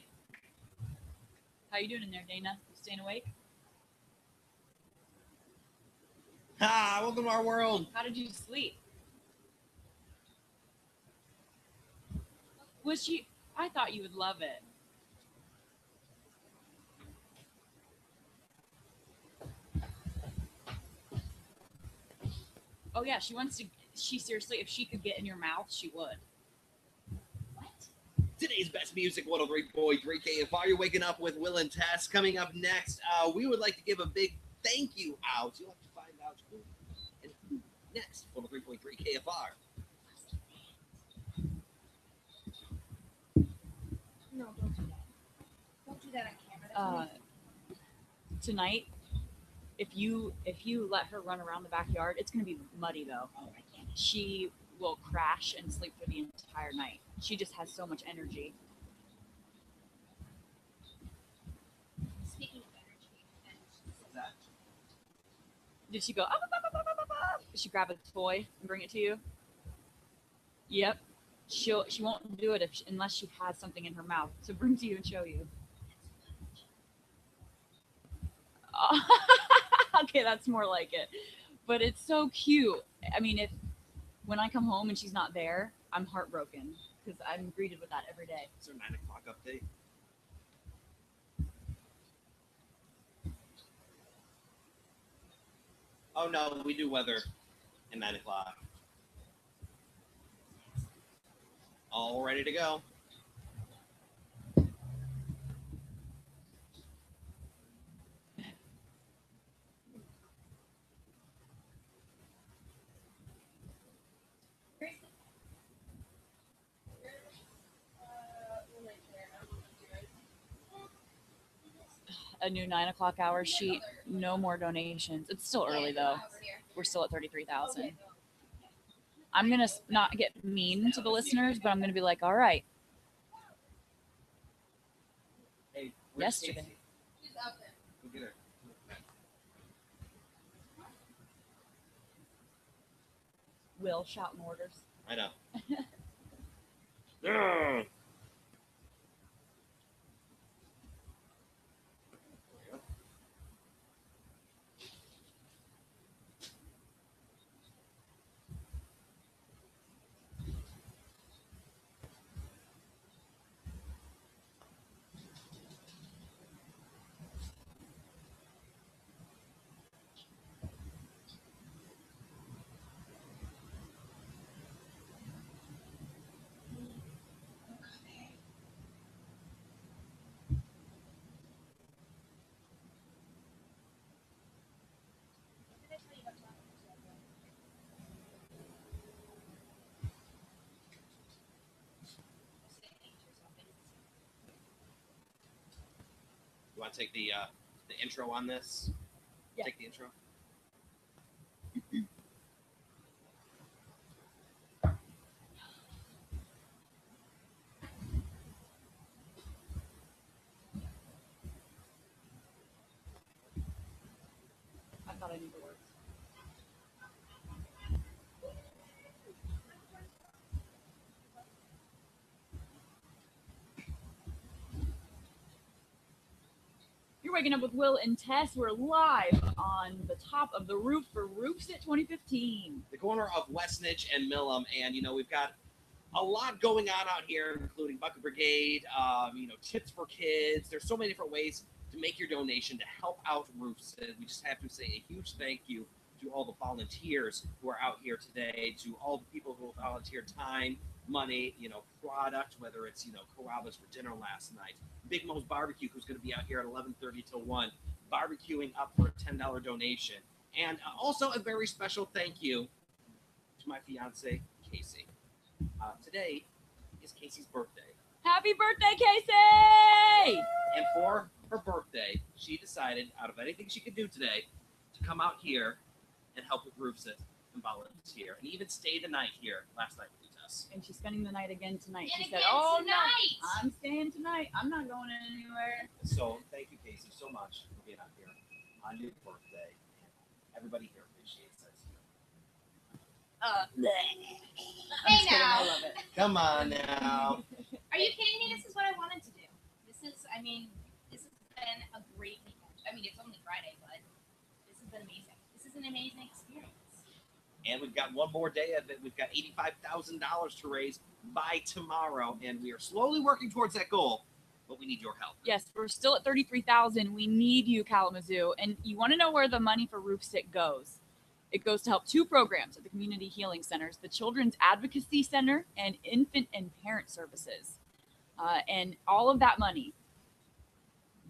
How you doing in there, Dana? You staying awake? Ha! Welcome to our world. How did you sleep? Was she? I thought you would love it. Oh yeah, she wants to. She seriously, if she could get in your mouth, she would. Today's best music 103.3 KFR. You're waking up with Will and Tess. Coming up next, uh, we would like to give a big thank you out. You'll have to find out who and who next. 103.3 KFR. No, don't do that. Don't do that on camera. Uh, tonight, if you if you let her run around the backyard, it's gonna be muddy though. oh, I can't. She will crash and sleep for the entire night. She just has so much energy. Speaking of energy, Did she go? "Up, up, up, up, up, up, up"? Did she grab a toy and bring it to you? Yep. She'll she won't do it if she, unless she has something in her mouth to bring to you and show you. okay, that's more like it. But it's so cute. I mean, if when I come home and she's not there, I'm heartbroken because I'm greeted with that every day. Is there 9 o'clock update? Oh no, we do weather at 9 o'clock. All ready to go. where's the uh, we're right there. I don't know what to do. A new nine o'clock hour sheet. No more donations. It's still early though. We're still at thirty-three thousand. I'm gonna not get mean to the listeners, but I'm gonna be like, all right, Hey, Yesterday. She's up there. Go get her. Will shouting orders. I know. Yeah. You want to take the uh, the intro on this? Yeah. Take the intro. Waking up with Will and Tess. We're live on the top of the roof for Roofsit 2015. the corner of Westnedge and Milham, and you know we've got a lot going on out here, including Bucket Brigade, um, you know, tips for kids. There's so many different ways to make your donation to help out Roofsit. We just have to say a huge thank you to all the volunteers who are out here today, to all the people who volunteered time, money, you know, product, whether it's you know Carrabba's for dinner last night, Big Moe's Barbecue, who's going to be out here at 11:30 till one. barbecuing up for a $10 donation. And also a very special thank you to my fiance, Casey. Uh, today is Casey's birthday. Happy birthday, Casey! And for her birthday, she decided, out of anything she could do today, to come out here and help with Roof Sit and volunteer, and even stay the night here last night with us. And she's spending the night again tonight. And she said, "Oh tonight." no, I'm staying tonight. I'm not going anywhere." So thank you, Casey, so much for being out here on your birthday. Everybody here appreciates us. Uh, Hey just kidding, now. I love it. Come on now. Are you kidding me? This is what I wanted to do. This is, I mean, this has been a great weekend. I mean, it's only Friday, but this has been amazing. This is an amazing experience. And we've got one more day of it. We've got $85,000 to raise by tomorrow, and we are slowly working towards that goal, but we need your help. Yes, we're still at 33,000. We need you, Kalamazoo. And you want to know where the money for Roof Sit goes? It goes to help two programs at the community healing centers the Children's Advocacy Center and Infant and Parent Services. Uh, and all of that money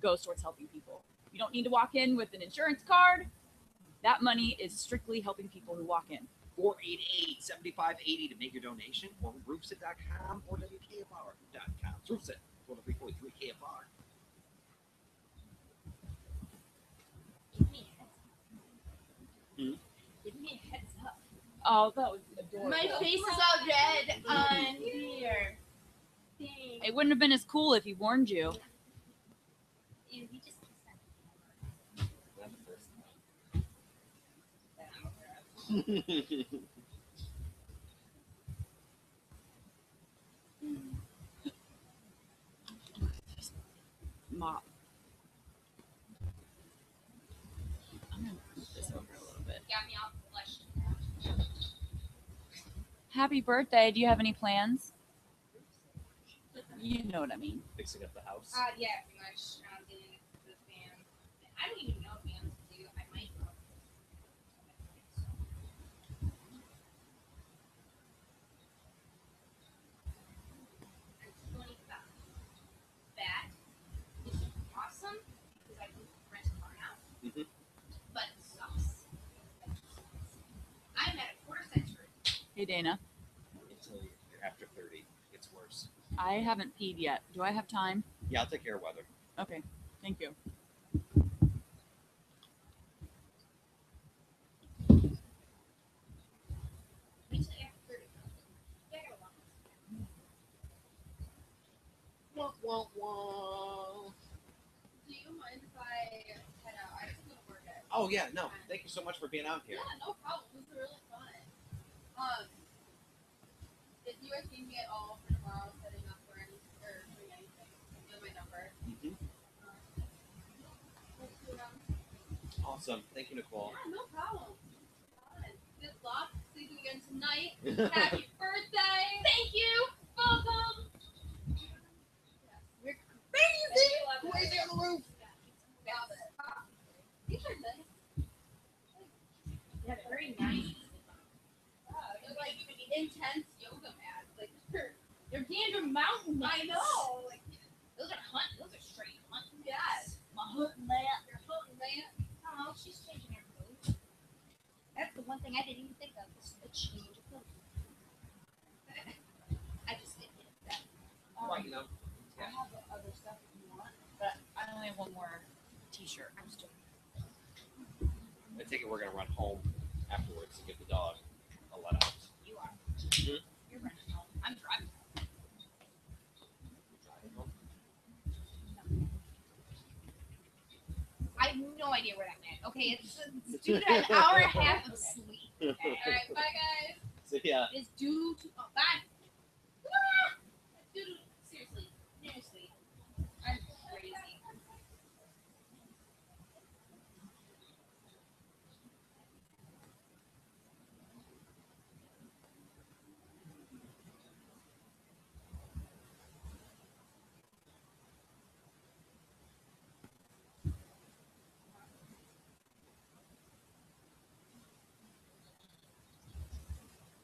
goes towards helping people. You don't need to walk in with an insurance card. That money is strictly helping people who walk in. 488 7580 to make your donation, or roofsit.com or WKFR.com. It's Roofsit, 103.3 KFR. Give me a heads up. Hmm? Give me a heads up. Oh, that was adorable. My face is all red on here. Dang. It wouldn't have been as cool if he warned you. Ew, he just Not the first time. Mop. I'm gonna move this over a little bit. got me all flushed. Happy birthday. Do you have any plans? You know what I mean. Fixing up the house. Uh, yeah, pretty much. Um, getting the fan. I don't even know if fans do. I might know. I'm totally about that. It's awesome because I can rent a car now. Mhm. But it sucks. I'm at a quarter century. Hey Dana, Until you're after 30, it's worse. I haven't peed yet. Do I have time? Yeah, I'll take care of weather. Okay, thank you. Wait after 30. Yeah, I got a lot. Wah, wah, wah. Do you mind if I head out? I have to to work at. Oh, yeah, no. Thank you so much for being out here. Yeah, no problem. This is really fun. Um, if you guys need me at all for tomorrow, setting up or any or doing anything, you have my number. Mhm. Um, let's do it on- Awesome. Thank you, Nicole. Yeah, no problem. Good luck. See you again tonight. Happy birthday. Thank you. Welcome. You're Crazy. Crazy on the roof. Love it. These are nice. Yeah, very nice. Yeah, they're like intense yoga mats. Like they're, They're Gander Mountain. I know. Like Those are hunt. Those are straight hunt. yes. My hunting mat. Your foot man. Oh, she's changing her clothes. That's the one thing I didn't even think of. Was the change of clothes. I just didn't get that. Um, Well, you know, Yeah. I have other stuff if you want, but I only have one more T-shirt. I'm just joking. I take it we're going to run home afterwards to get the dog a let out. You are. Mhm. You're running home. I'm driving. Driving. I have no idea where that went. Okay, it's, it's due to an hour and a half of sleep. All right. Bye guys. So, yeah. It's due to oh, bye. Ah!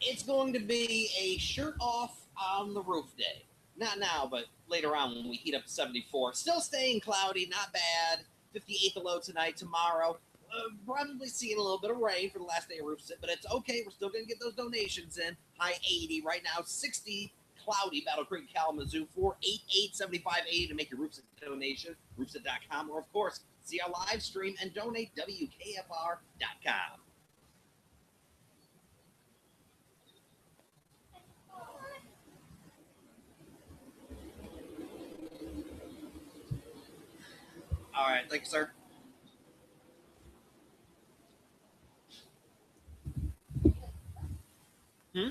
It's going to be a shirt off on the roof day. Not now, but later on when we heat up to 74. Still staying cloudy, not bad. 58 the low tonight, tomorrow. Uh, probably seeing a little bit of rain for the last day of roof sit, but it's okay. We're still going to get those donations in. High 80 right now, 60 cloudy Battle Creek Kalamazoo 488 7580 to make your roofsit donation. Roofsit.com or of course see our live stream and donate WKFR.com. All right, thank you, sir. Hmm?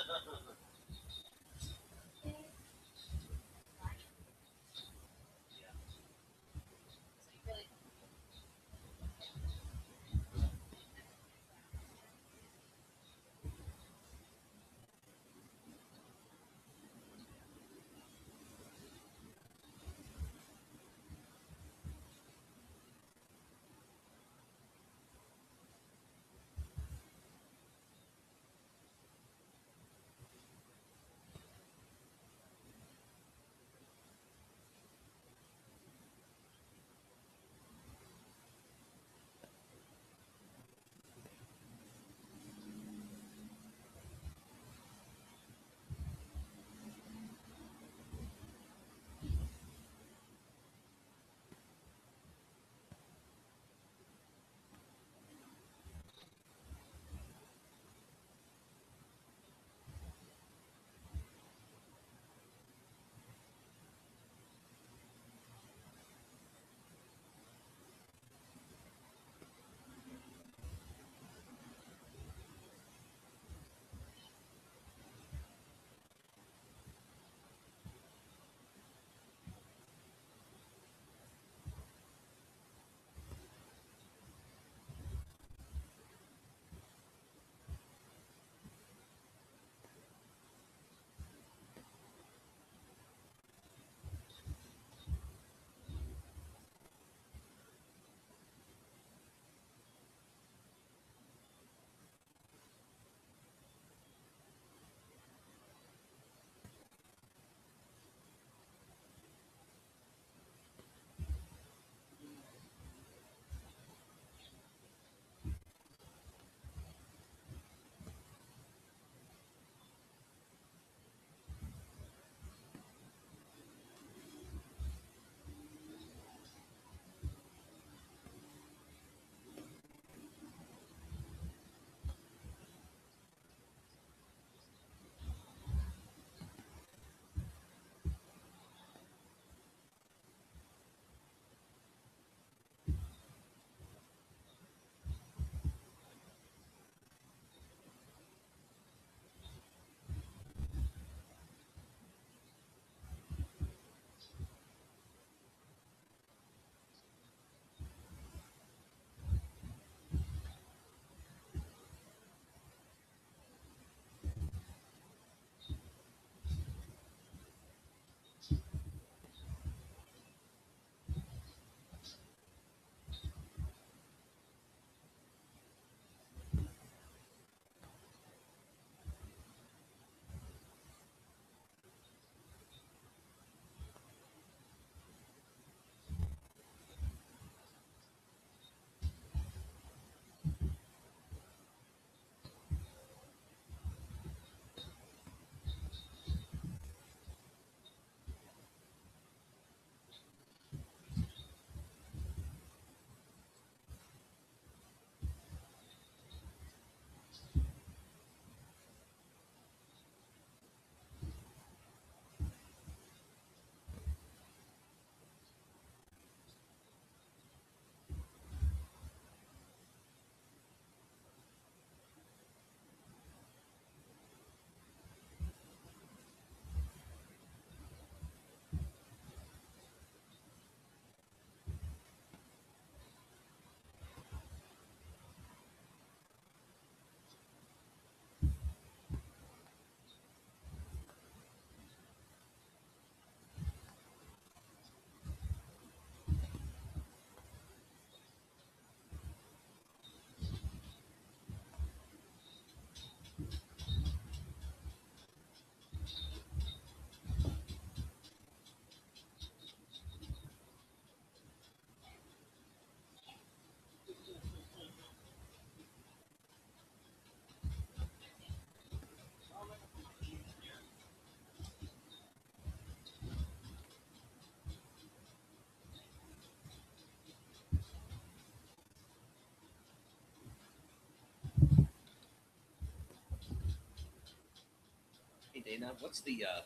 now what's the uh,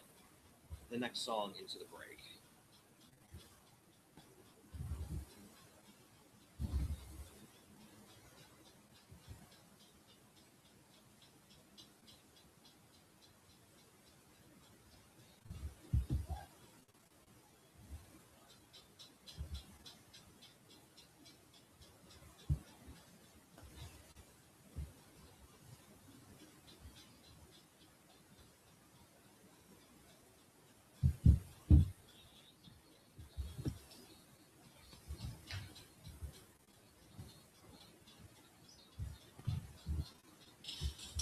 the next song into the break?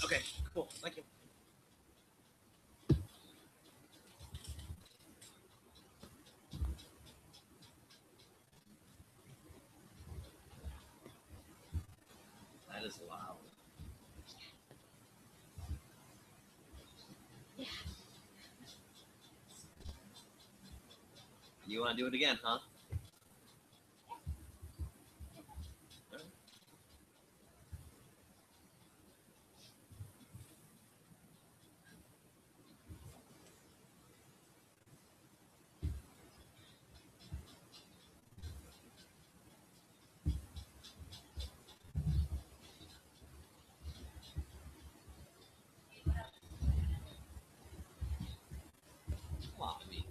Okay, cool. Thank you. That is loud. You want to do it again, huh? Come on, I mean,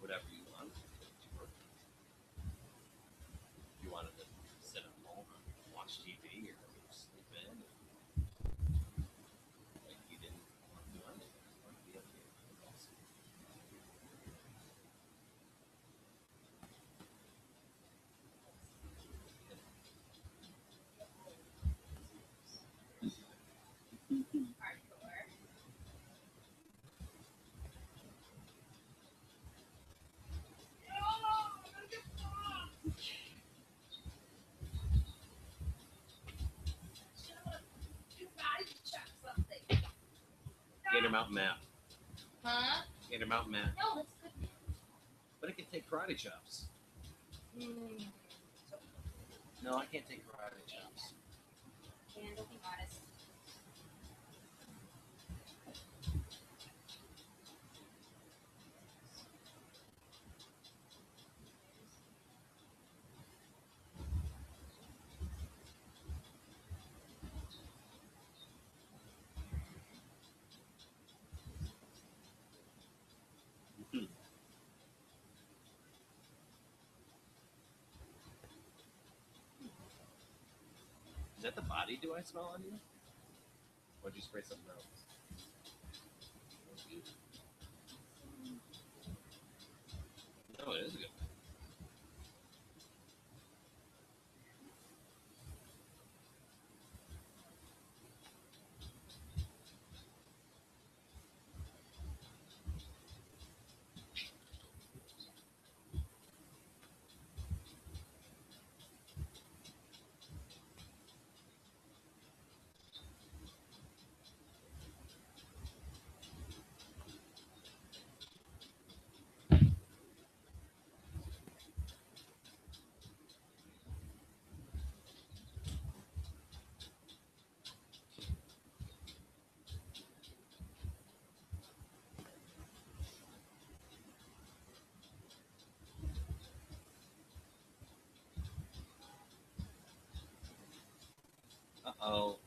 whatever you want. If you wanted to sit at home and watch TV or sleep in, like you didn't want to do anything, it would be up to you. Hardcore. Mountain Map. Huh? Gator Mountain Map. No, that's good. But it can take karate chops. Mm, No, I can't take karate chops. That the body do I smell on you? Or did you spray something else? No, it is good. Oh.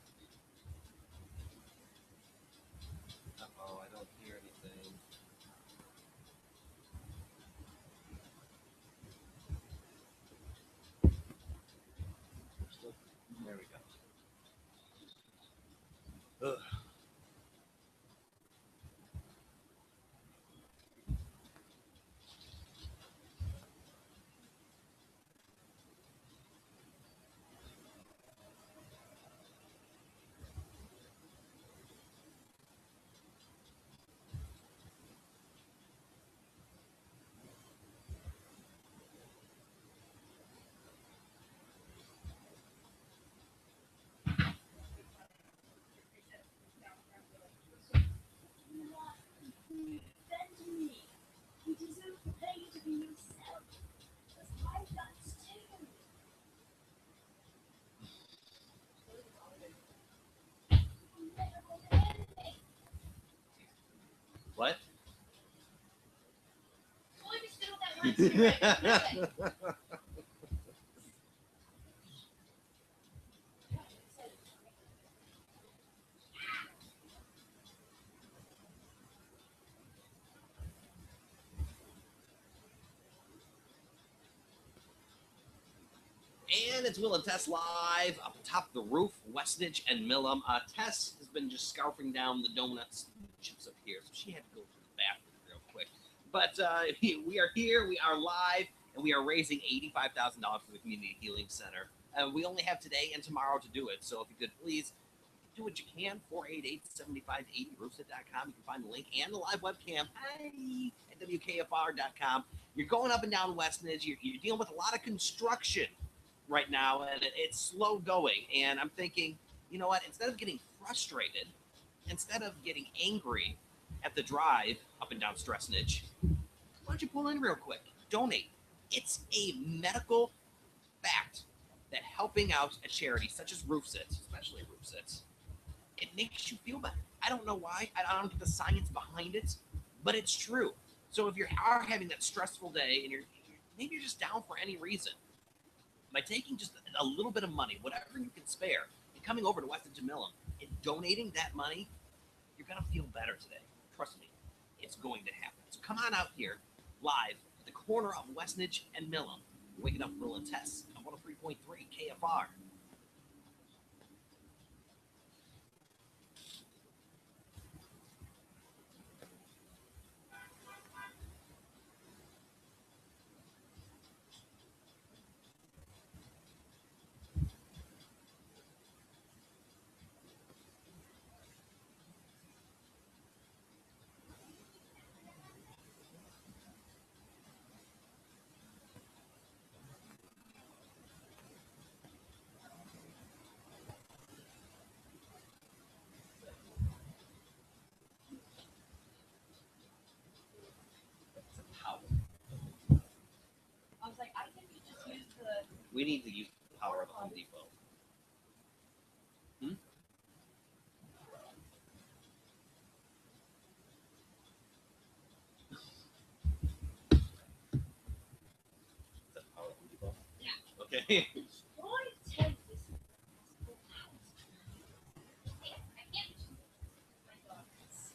And it's Will and Tess live up top the roof, Westnedge and Milham. Uh, Tess has been just scarfing down the donuts chips up here, so she had go to the bathroom real quick. But uh, we are here, we are live, and we are raising $85,000 for the Community Healing Center. Uh, we only have today and tomorrow to do it, so if you could please do what you can, 488-7580, roofsit.com. You can find the link and the live webcam hi, at WKFR.com. You're going up and down Westnedge, you're, you're dealing with a lot of construction right now, and it, it's slow going. And I'm thinking, you know what? Instead of getting frustrated, instead of getting angry at the drive up and down Stressnidge, why don't you pull in real quick? Donate. It's a medical fact that helping out a charity such as Roof Sits, especially Roof Sits, it makes you feel better. I don't know why. I don't get the science behind it, but it's true. So if you are having that stressful day and you're maybe you're just down for any reason, by taking just a little bit of money, whatever you can spare, and coming over to West Jamillum and donating that money, you're gonna feel better today. Trust me, going to happen. So come on out here, live at the corner of Westnedge and Milham, waking up Will and Tess on 103.3 KFR. We need to use the power of Home Depot. Hmm? The power of Home Depot? Yeah. Okay. Why take this? I can't. My thoughts.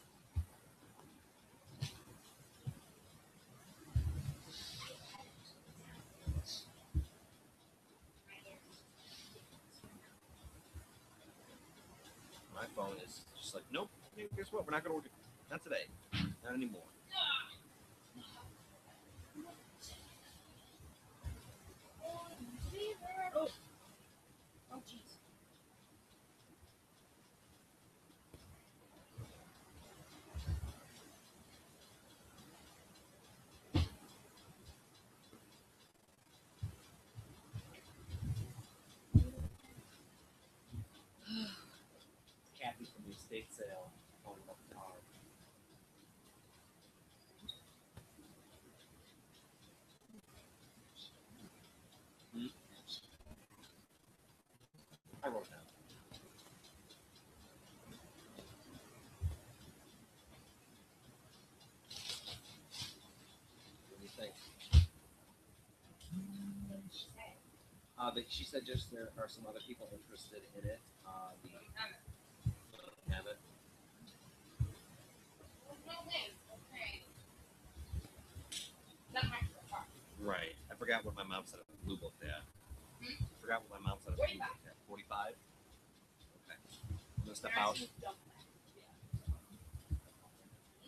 My phone is just like, nope. Hey, guess what? We're not going to order. Not today. Not anymore. Oh, oh, jeez. Kathy from the estate sale. Uh, but she said just there are some other people interested in it. Uh, the Hammett. No way. Okay. Not my car. Right. I forgot what my mom said a blue book there. Hmm? I forgot what my mom said a blue book there. Forty-five. Okay. I'm gonna step out. You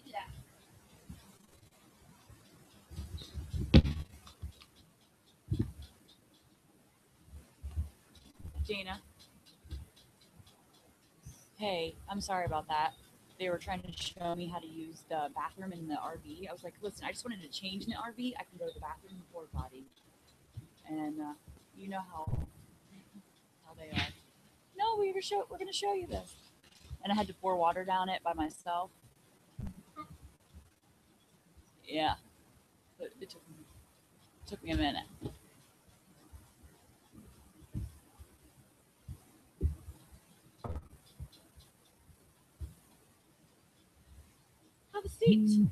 do that. Dana. Hey, I'm sorry about that. They were trying to show me how to use the bathroom in the RV. I was like, listen, I just wanted to change in the RV. I can go to the bathroom before porta potty. And uh, you know how how they are. No, we were show we're gonna show you this. And I had to pour water down it by myself. Yeah. But it took me took me a minute. Have a seat,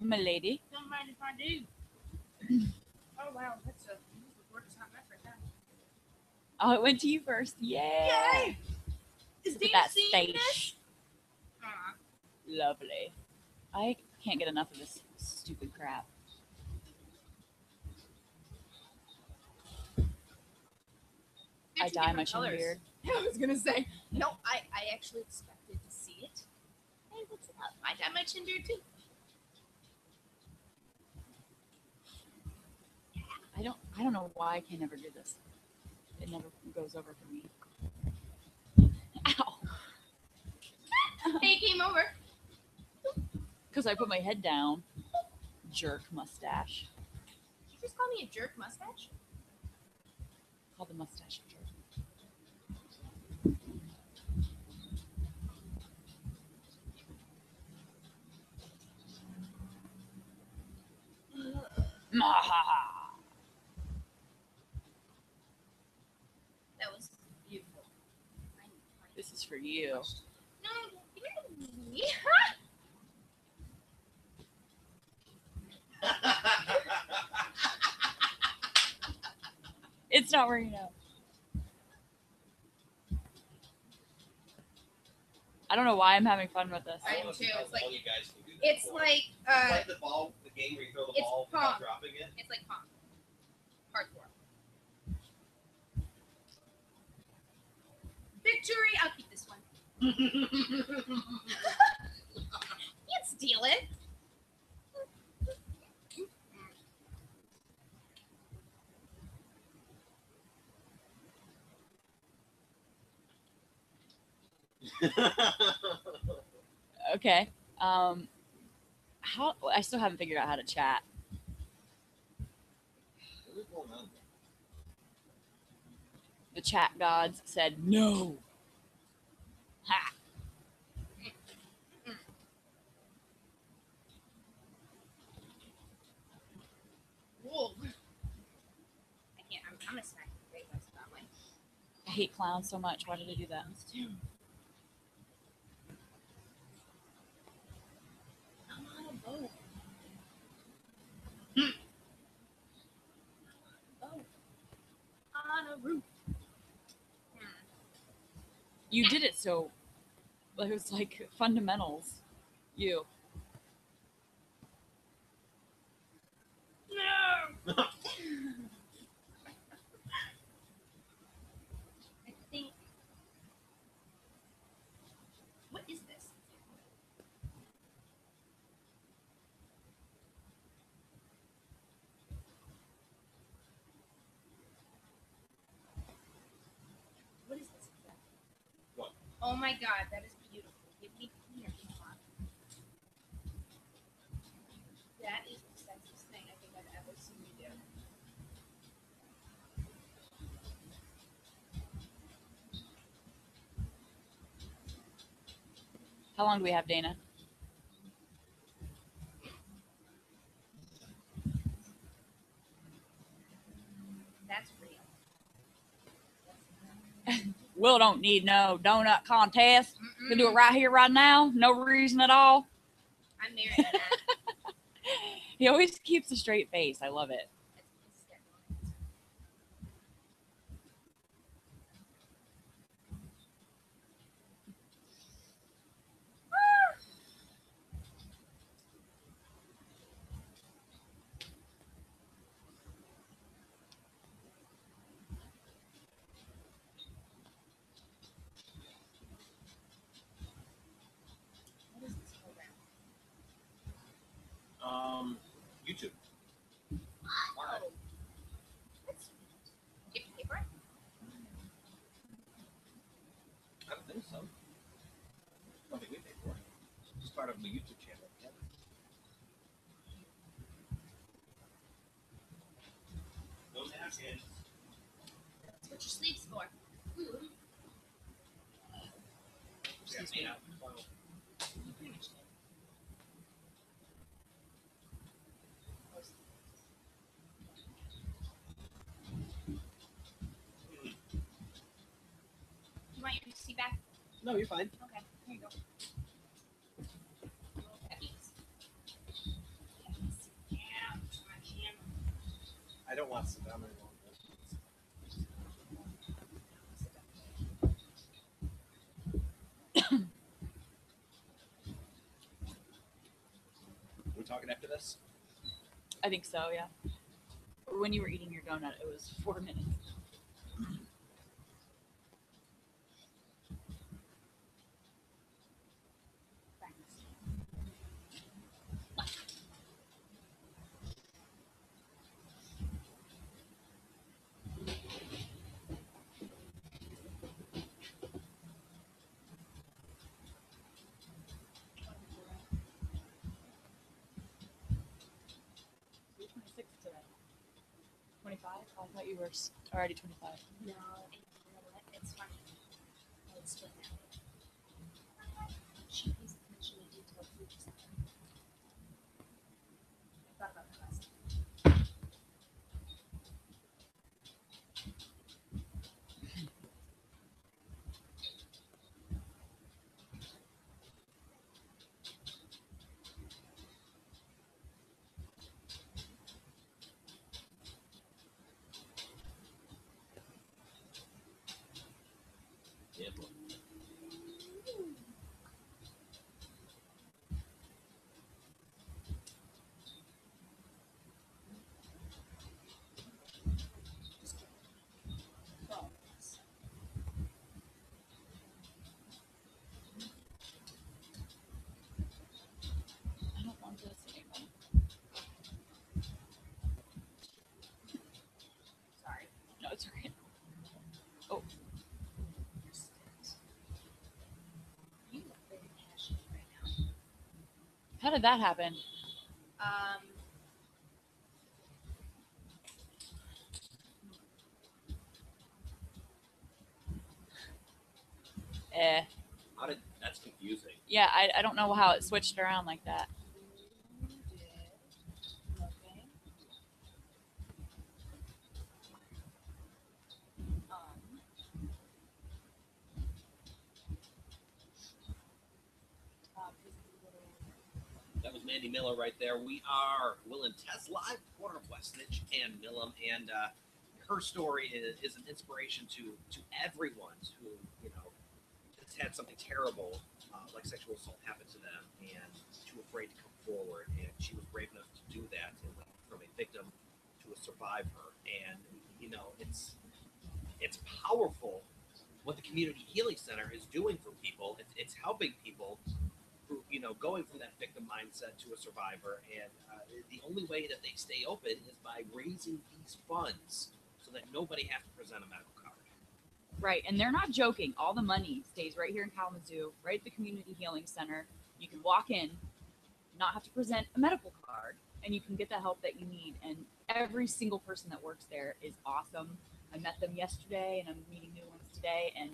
my lady. Don't mind if I do. Oh wow, that's a gorgeous hot mess right there. Oh, it went to you first. Yay! Yay! Is Look at that face. Lovely. I can't get enough of this stupid crap. I dye my chin beard. I was gonna say no. I I actually expected to see it. Hey, what's up? I dye my chin beard too. I don't. I don't know why I can never do this. It never goes over for me. Ow! Hey, came over. Because I put my head down. Jerk mustache. Did you just call me a jerk mustache? Call the mustache a jerk. Mahaha. That was beautiful. I- I- This is for you. No, give it to me. It's not where you know. I don't know why I'm having fun with this. I am too. It's like- know you guys can do that It's before. like It's uh, like the ball, the game where you throw the it's ball pong. without dropping it. it's like pong. Hardcore. Victory! I'll steal it. Okay. Um, how I still haven't figured out how to chat. The chat gods said no. Ha! Whoa. I can't. I'm, I'm gonna smack your face. That's that way. I hate clowns so much. Why did I do that? You did it so. It was like fundamentals. You. No. I think. What is this? What is this exactly? What? Oh my god, that is beautiful. Give me here. That is the sexiest thing I think I've ever seen you do. How long do we have, Dana? Will don't need no donut contest. We can do it right here, right now. No reason at all. I'm married. He always keeps a straight face. I love it. Um, YouTube. Wow. Do you pay for it? I don't think so. I don't think we for it. It's just part of my YouTube channel. Yeah. Those napkins. That's what your sleeve's for. Yeah, Excuse me. yeah. You want your receipt back? No, you're fine. Okay, here you go. Peppies. Yes. Yeah, my camera. I don't want to sit down very long. we talking after this? I think so, yeah. When you were eating your donut, it was four minutes. 25? I thought you were already 25. No. It's. It's did that happen? Um, Eh. How did that's confusing? Yeah, I, I don't know how it switched around like that. you did. Okay. Um, uh, this is a little- That was Mandy Miller right there. We are Will and Tess live, corner of Westnedge and Milham, and uh, her story is, is an inspiration to to everyone who you know has had something terrible uh, like sexual assault happen to them and too afraid to come forward. And she was brave enough to do that from a victim to a survivor. And you know, it's it's powerful what the community healing center is doing for people. It's helping people you know, going from that victim mindset to a survivor. And uh, the only way that they stay open is by raising these funds so that nobody has to present a medical card. Right, and they're not joking. All the money stays right here in Kalamazoo, right at the Community Healing Center. You can walk in, not have to present a medical card, and you can get the help that you need. And every single person that works there is awesome. I met them yesterday, and I'm meeting new ones today, and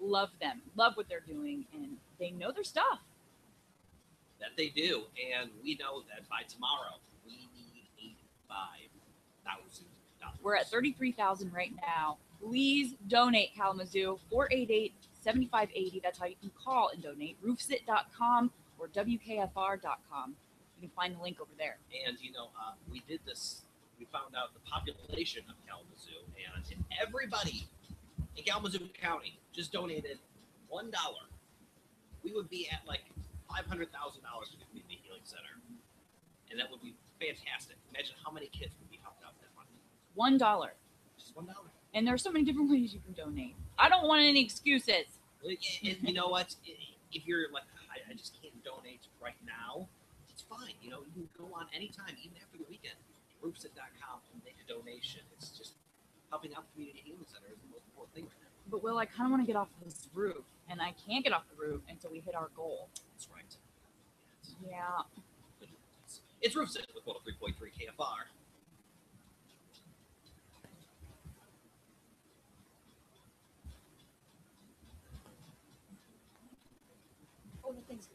love them, love what they're doing, and they know their stuff. That they do. And we know that by tomorrow, we need $85,000. We're at 33,000 right now. Please donate Kalamazoo 488 7580. That's how you can call and donate. Roofsit.com or WKFR.com. You can find the link over there. And you know, uh, we did this. We found out the population of Kalamazoo, and if everybody in Kalamazoo County just donated one dollar, we would be at like five hundred thousand dollars to the community healing center, and that would be fantastic. Imagine how many kids would be helped out with that money. One dollar. Just one dollar. And there are so many different ways you can donate. I don't want any excuses. And you know what? If you're like, I, I just can't donate right now, it's fine. You know, you can go on anytime, even after the weekend. Roofsit.com and make a donation. It's just helping out the community healing center is the most important thing right now. But Will, I kind of want to get off this roof, and I can't get off the roof until we hit our goal. That's right. Yeah. It's, it's Roofsit with 103.3 KFR. oh, the thing's.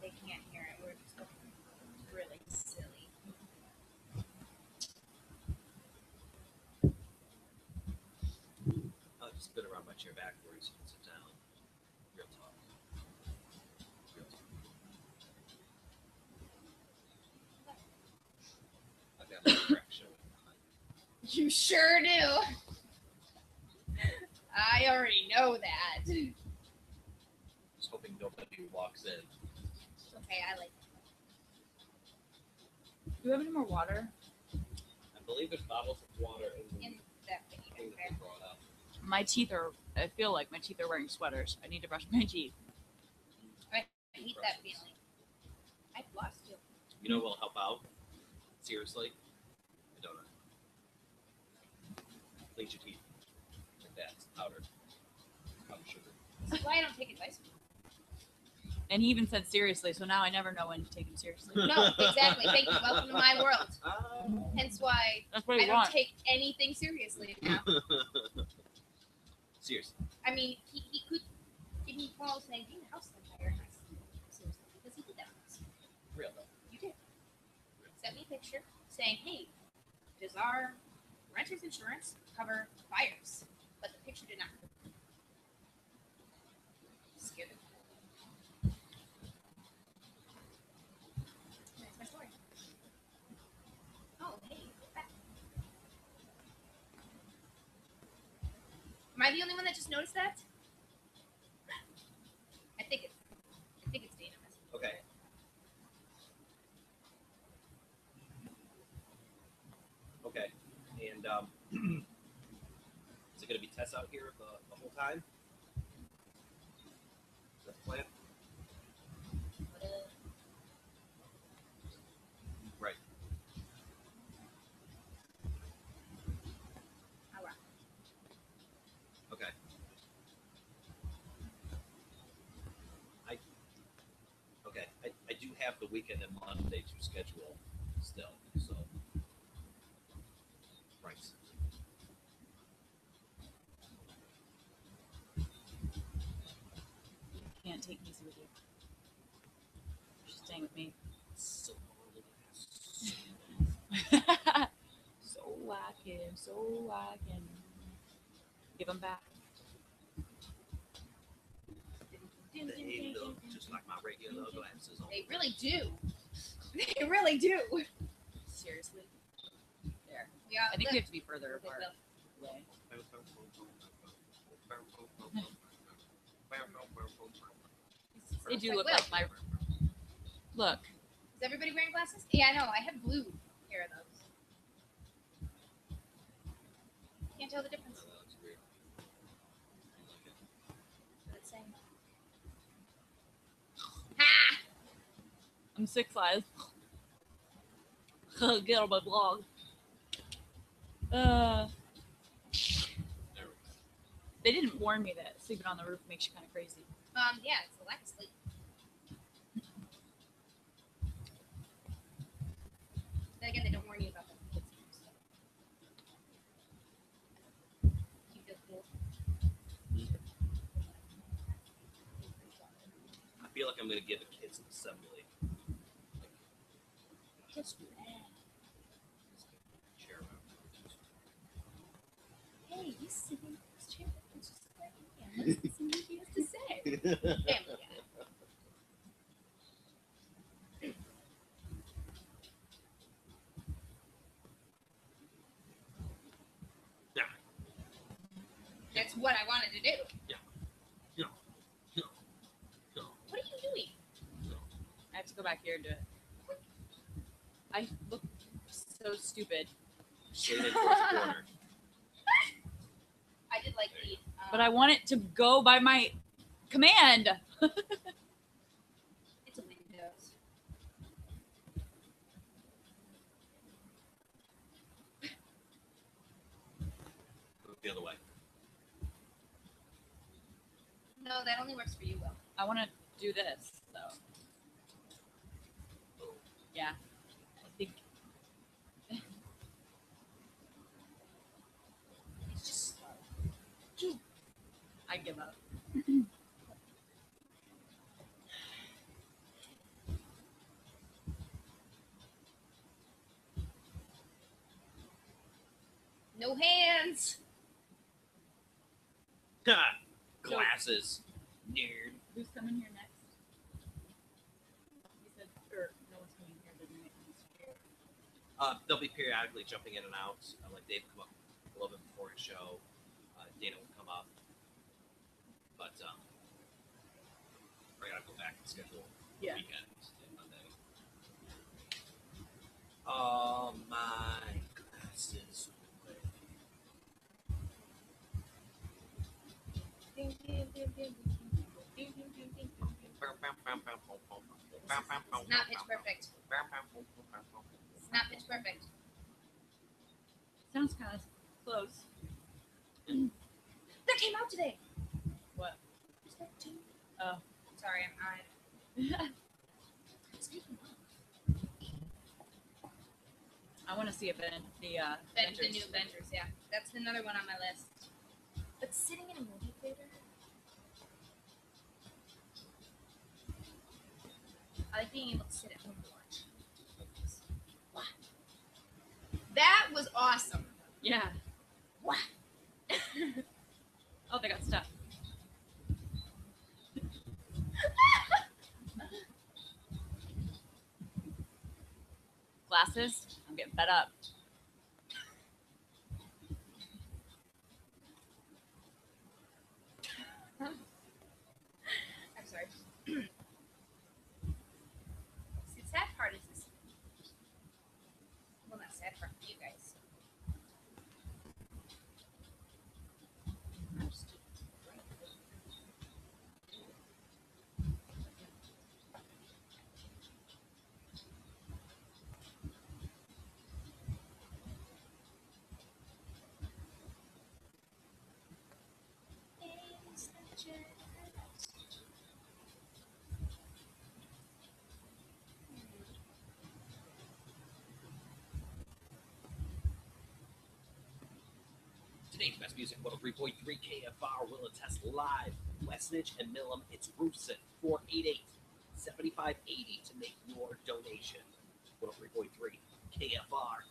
They can't hear my chair backwards so you sit down. Real talk. Real talk. I've got my crack showing behind. You sure do. I already know that. Just hoping nobody walks in. Okay, I like Do you have any more water? I believe there's bottles of water in the in that thing My teeth are. I feel like my teeth are wearing sweaters. I need to brush my teeth. I hate that feeling. I've lost you. You know what will help out? Seriously? A donut. Cleans your teeth. Like that. It's powdered. Powdered sugar. This is why I don't take advice from And he even said seriously, so now I never know when to take him seriously. No, exactly. Thank you. Welcome to my world. Oh. Hence why I don't wants. take anything seriously now. Seriously. I mean, he, he could give me calls saying, "Hey, the house is on fire." And I said, seriously, because he did that once. Real though. You did. Sent me a picture saying, "Hey, does our renter's insurance cover fires?" But the picture did not. Scared the That's my story. Oh, hey, look back. Am I the only one that just noticed that? I think it's. I think it's Dana. Okay. Okay. And um, is it going to be Tess out here the, the whole time? The plan? But, uh, Right. all right. Okay. I okay. I, I do have the weekend and Monday to schedule still, so right. You can't take Casey with you. She's staying with me. So so like him, so like him. Give him back. they look just like my regular glasses on. They really do. They really do. Seriously. There. Yeah. I think look, we have to be further apart. Way. They do look Will. like my. Look. Is everybody wearing glasses? Yeah, I know. I have blue pair of those. Can't tell the difference. Let's say. I'm six eyes. Get on my blog. Uh, they didn't warn me that sleeping on the roof makes you kind of crazy. Um, yeah, it's a lack of sleep. Again, they don't warn you about the kids. So. Keep it cool. I feel like I'm gonna give the kids an assembly. Just Chair hey, he's sitting in this chair. It's just like him. Let's see what he has to say. Family guy. That's what I wanted to do. Yeah. Yeah. Yeah. Yeah. What are you doing? I have to go back here and do it. I look so stupid, Shaded towards the corner. I did like the. Um, but I want it to go by my command. It's a Windows. Move the other way. No, that only works for you, Will. I want to do this though. Yeah, I think It's just slow. I give up. No hands. Glasses. Nerd. Who's coming here next? You said, or no one's coming here. They're doing it in this year. Uh, they'll be periodically jumping in and out. Uh, like Dave come up a little bit before his show. Uh, Dana will come up. But um, I gotta go back and schedule Yeah. weekend and Monday. Oh my glasses. It's not pitch perfect. It's not pitch perfect. Sounds kind of close. That came out today. What? Oh. Sorry, I'm on. I want to see a Ben. The uh, Ben, the new Avengers, yeah. That's another one on my list. But sitting in a movie theater. I like being able to sit at home and watch. Wow. That was awesome. Yeah. Wow. Oh, they got stuff. Glasses. I'm getting fed up. I'm sorry. See, the sad part is this. Well, not sad part for you guys. I'm just kidding. Today's best music, 103.3 KFR will attest live. Westnedge and Milham, it's Roofsit, 488 7580 to make your donation. 103.3 KFR.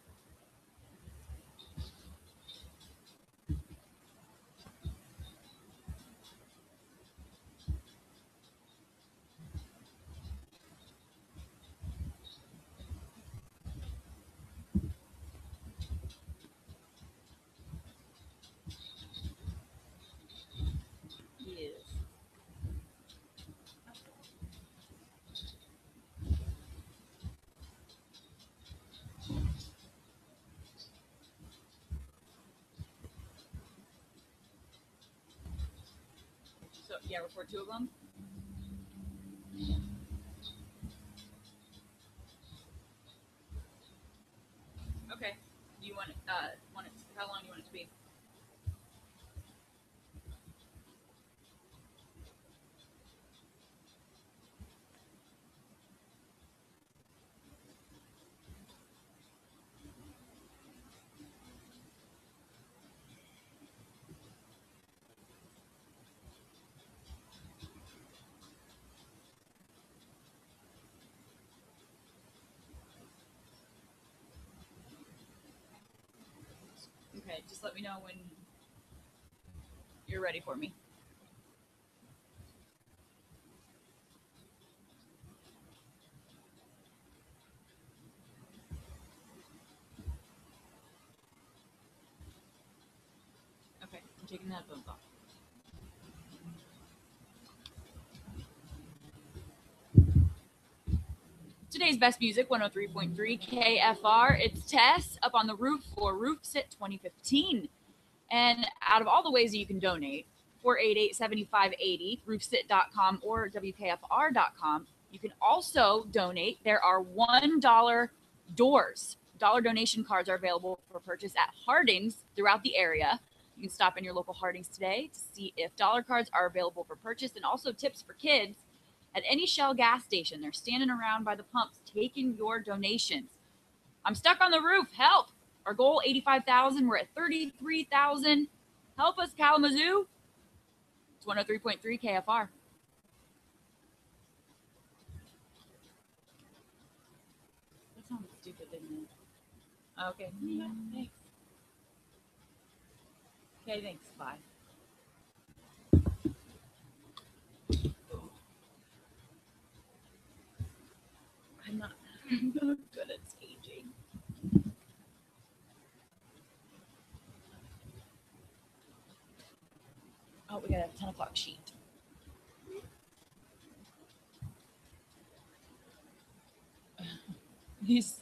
Yes. Yeah, report two of them. Okay. Do you want it? Uh, want it? How long do you want it to be? Okay, just let me know when you're ready for me. Okay, I'm taking the headphones off. Best music, 103.3 KFR. It's Tess up on the roof for Roof Sit 2015. And out of all the ways that you can donate, 488 7580, roofsit.com or WKFR.com, you can also donate. There are $1 doors. Dollar donation cards are available for purchase at Harding's throughout the area. You can stop in your local Harding's today to see if dollar cards are available for purchase and also tips for kids at any Shell gas station. They're standing around by the pumps taking your donations. I'm stuck on the roof. Help. Our goal 85,000. We're at 33,000. Help us Kalamazoo. It's 103.3 KFR. That sounded stupid, didn't it? Okay. Yeah, thanks. Okay, thanks. Bye. Good at staging. Oh, we got a ten o'clock sheet. These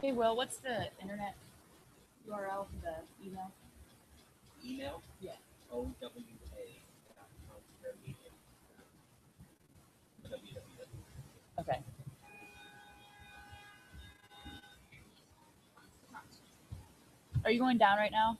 Hey, Will, what's the internet URL for the email? Email? Yeah. O W A dot com square media. www. Okay. Are you going down right now?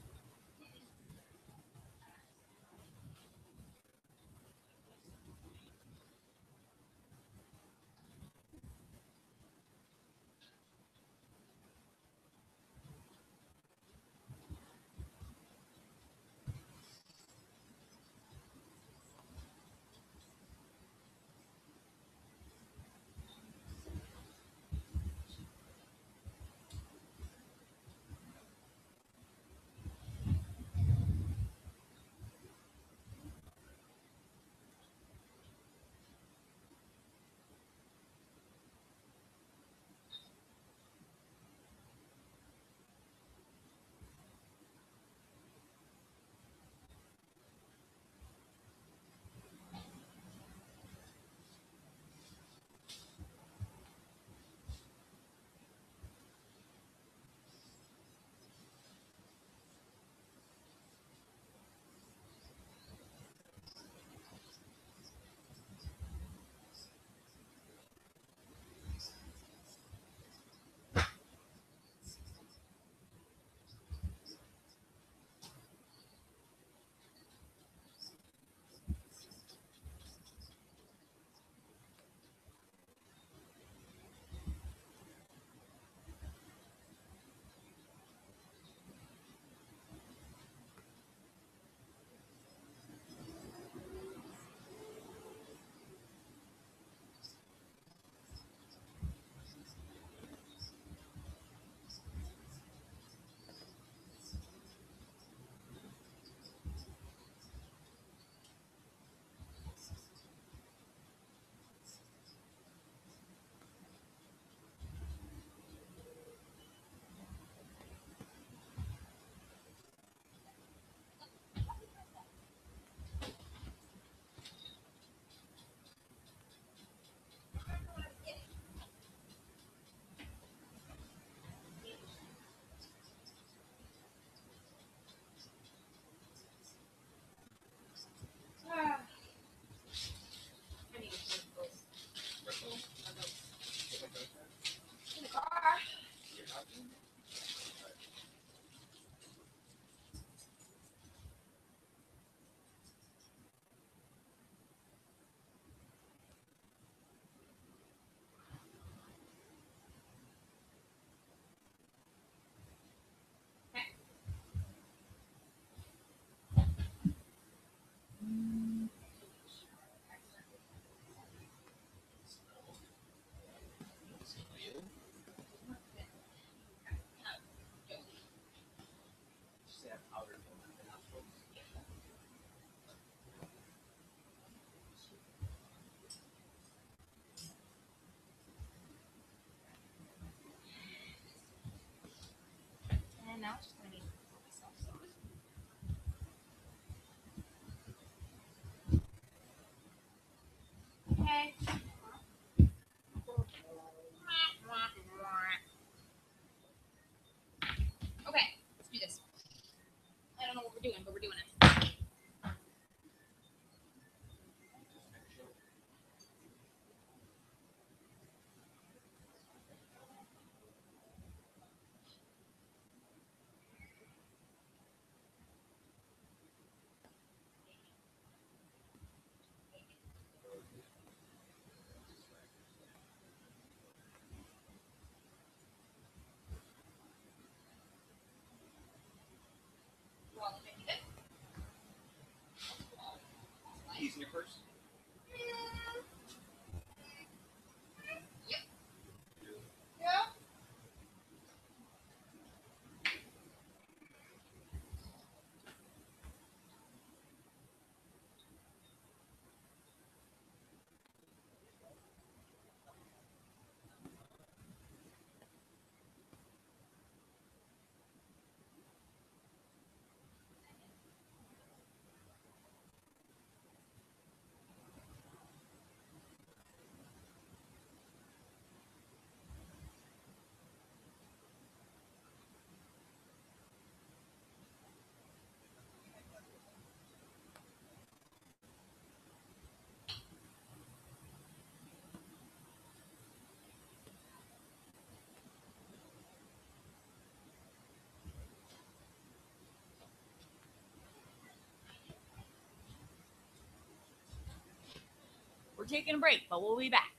And taking a break, but we'll be back.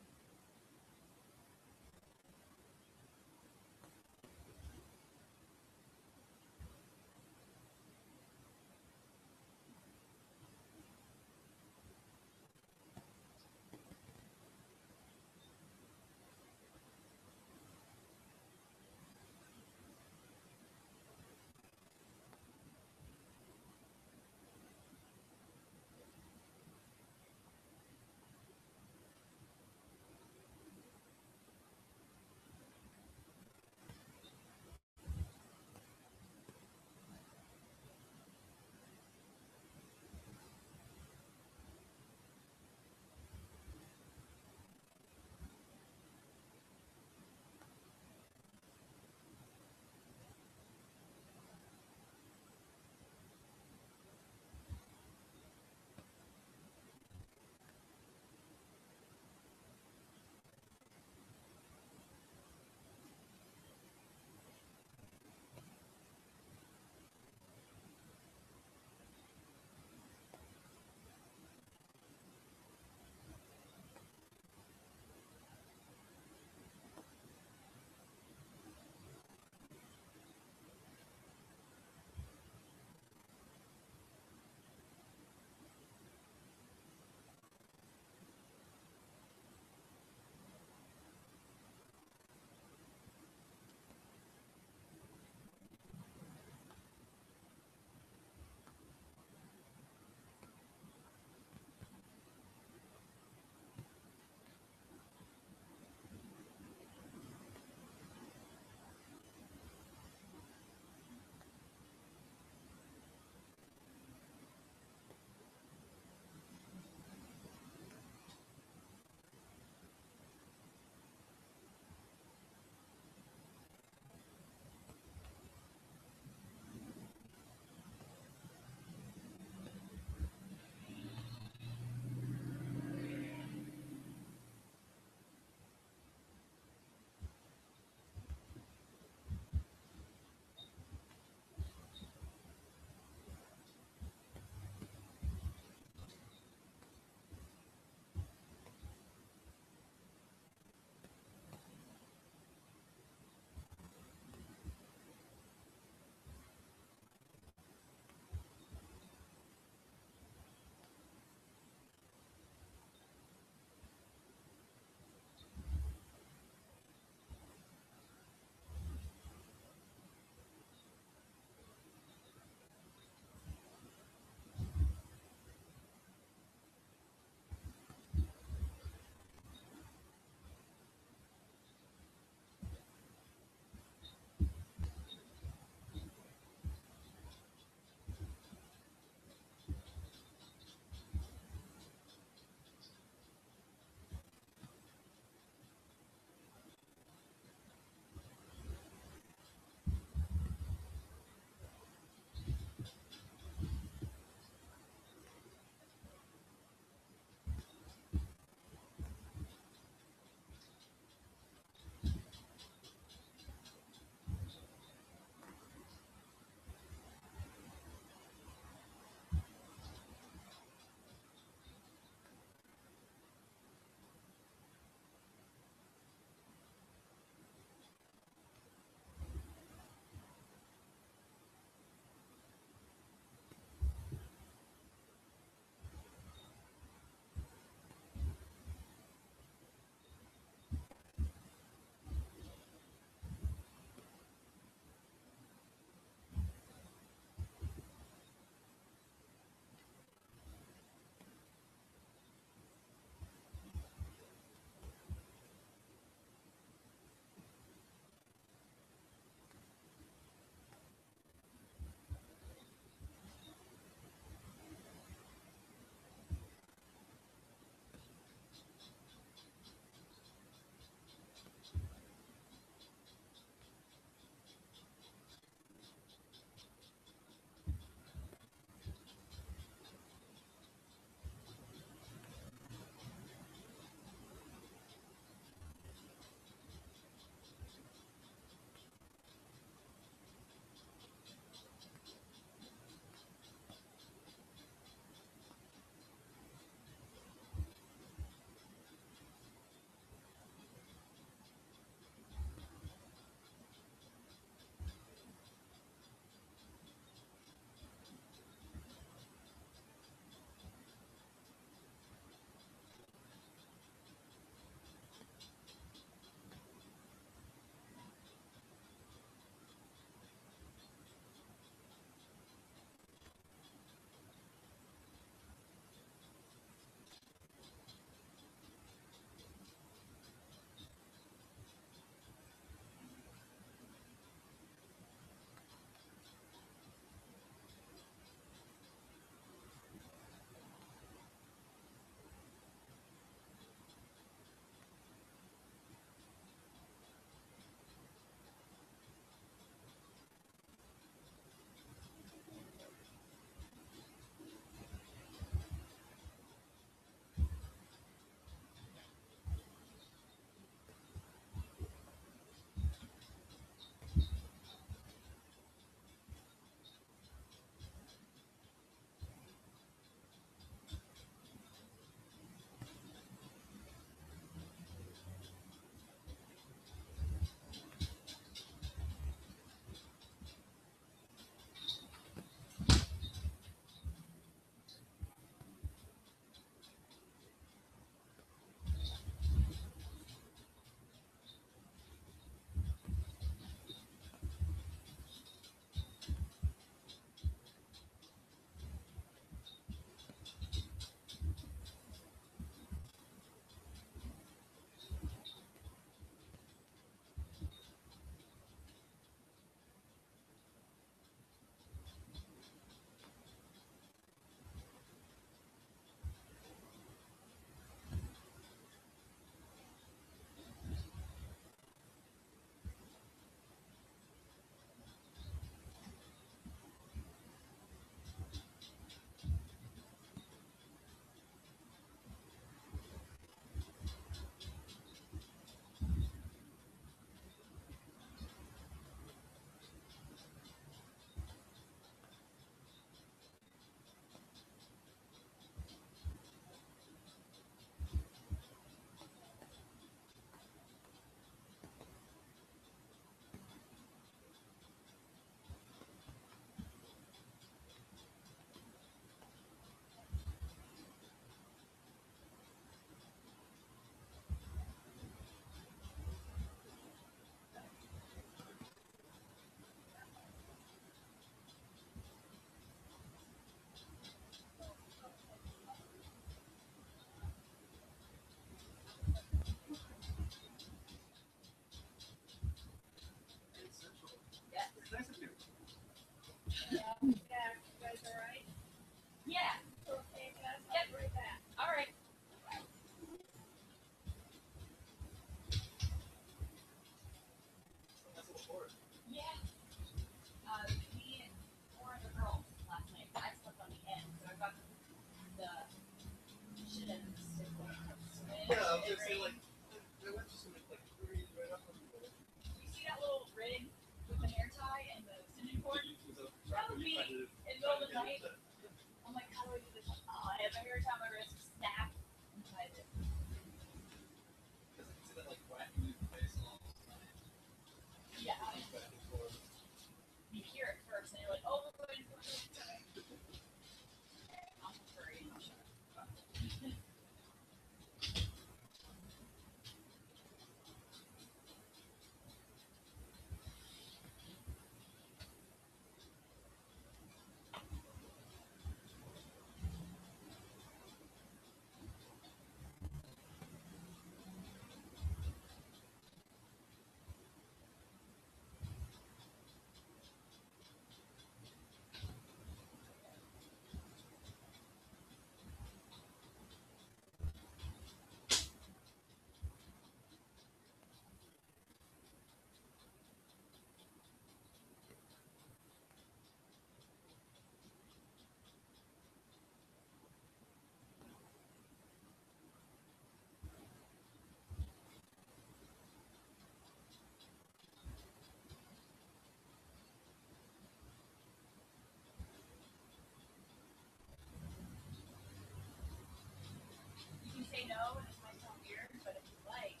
I know it might sound weird, but if you like,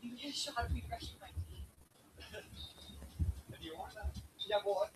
you get a shot of me brushing my teeth. if you want that. Yeah, well,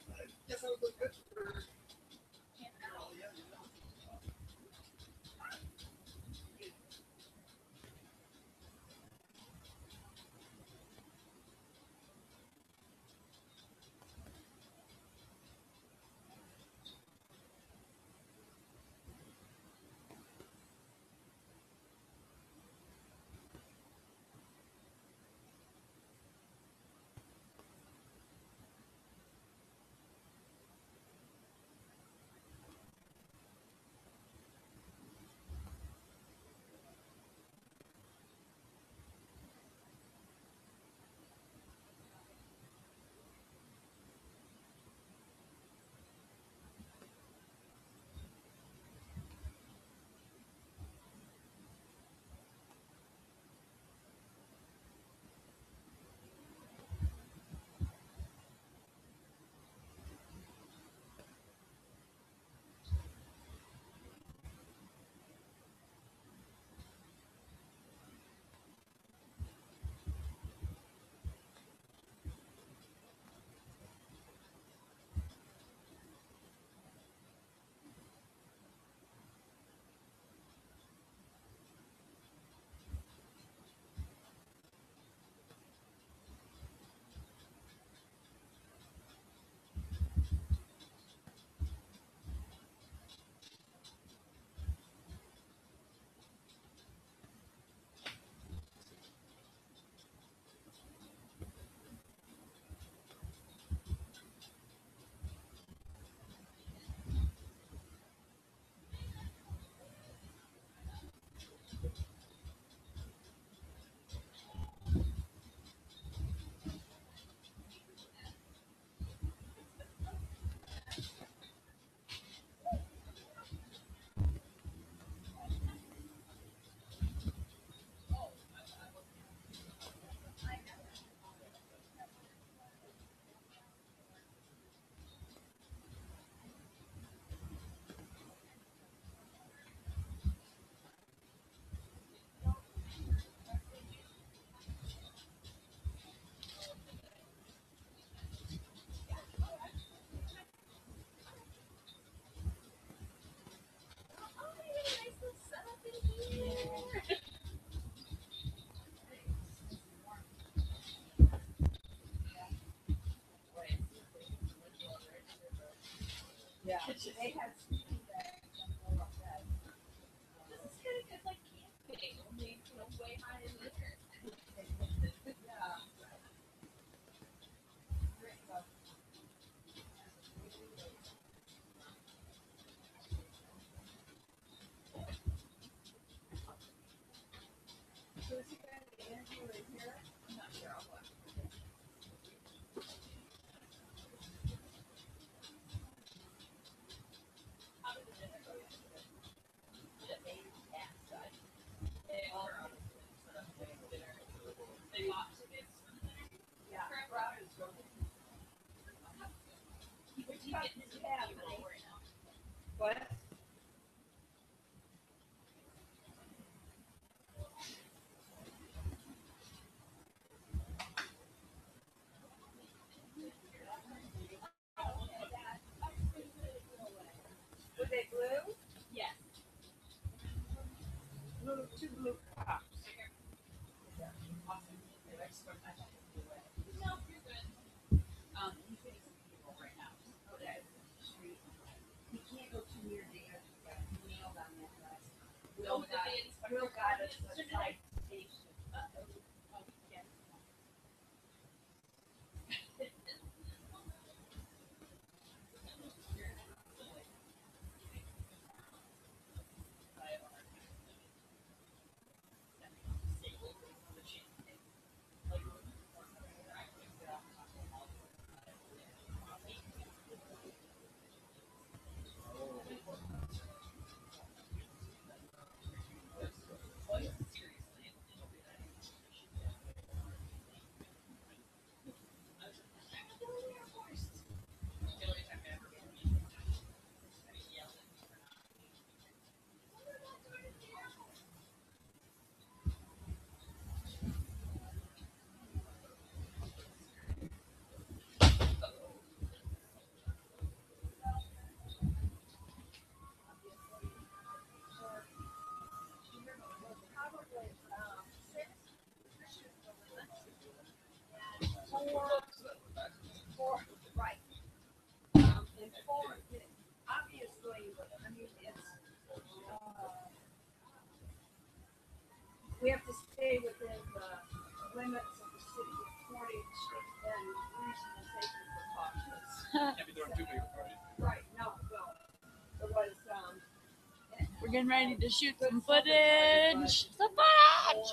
getting ready to shoot some footage. Some footage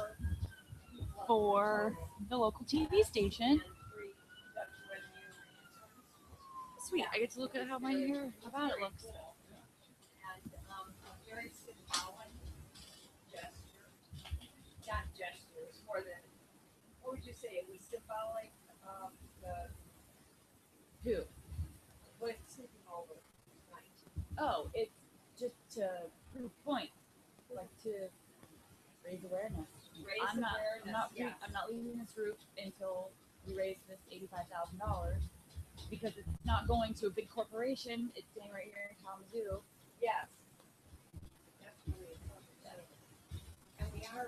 for the local TV station. and three Dutch revenue interns. Sweet. I get to look at how my hair, how bad it looks. And, um, a very symbolic gesture. Not gesture, it's more than, what would you say, it symbolic the, Who? what sleeping over night. Oh, it's just to point, like to raise awareness. Raise I'm not. awareness, I'm not. yes. I'm not leaving this roof until we raise this eighty-five thousand dollars because it's not going to a big corporation. It's staying right here in Kalamazoo. Yes. Important. And we are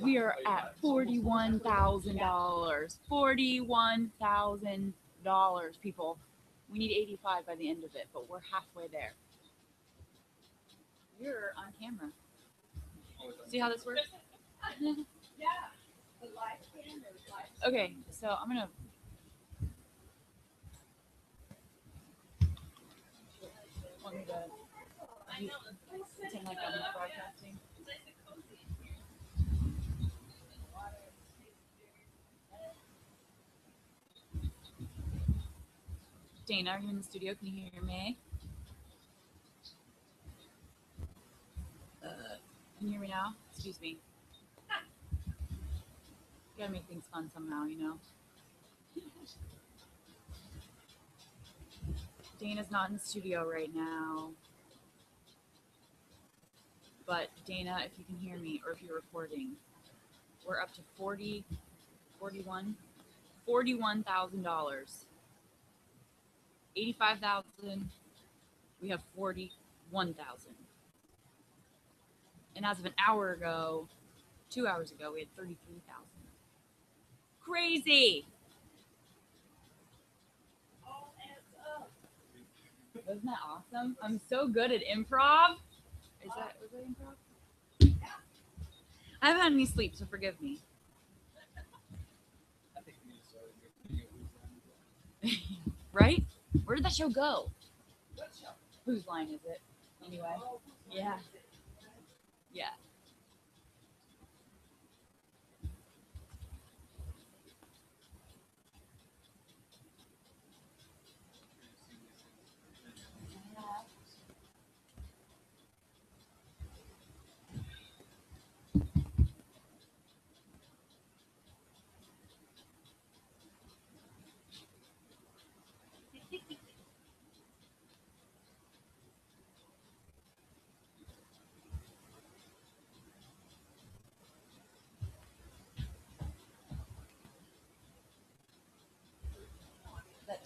We are at forty-one thousand dollars. Forty-one thousand dollars, people. We need eighty-five by the end of it, but we're halfway there. You're on camera. See how this works? Yeah, the live scan or live. Okay, so I'm gonna. Want me to I know. Like I'm broadcasting? nice and cozy in here. Dana, are you in the studio? Can you hear me? Uh, can you hear me now? Excuse me. gotta make things fun somehow, you know? Dana's not in the studio right now. But Dana, if you can hear me or if you're recording, we're up to 40, 41, $41,000. 85,000. We have 41,000. And as of an hour ago, two hours ago, we had 33,000. Crazy! Wasn't that awesome? I'm so good at improv. Is that, was that improv? I haven't had any sleep, so forgive me. Right? Where did that show go? Whose line is it? Anyway. Yeah. Is that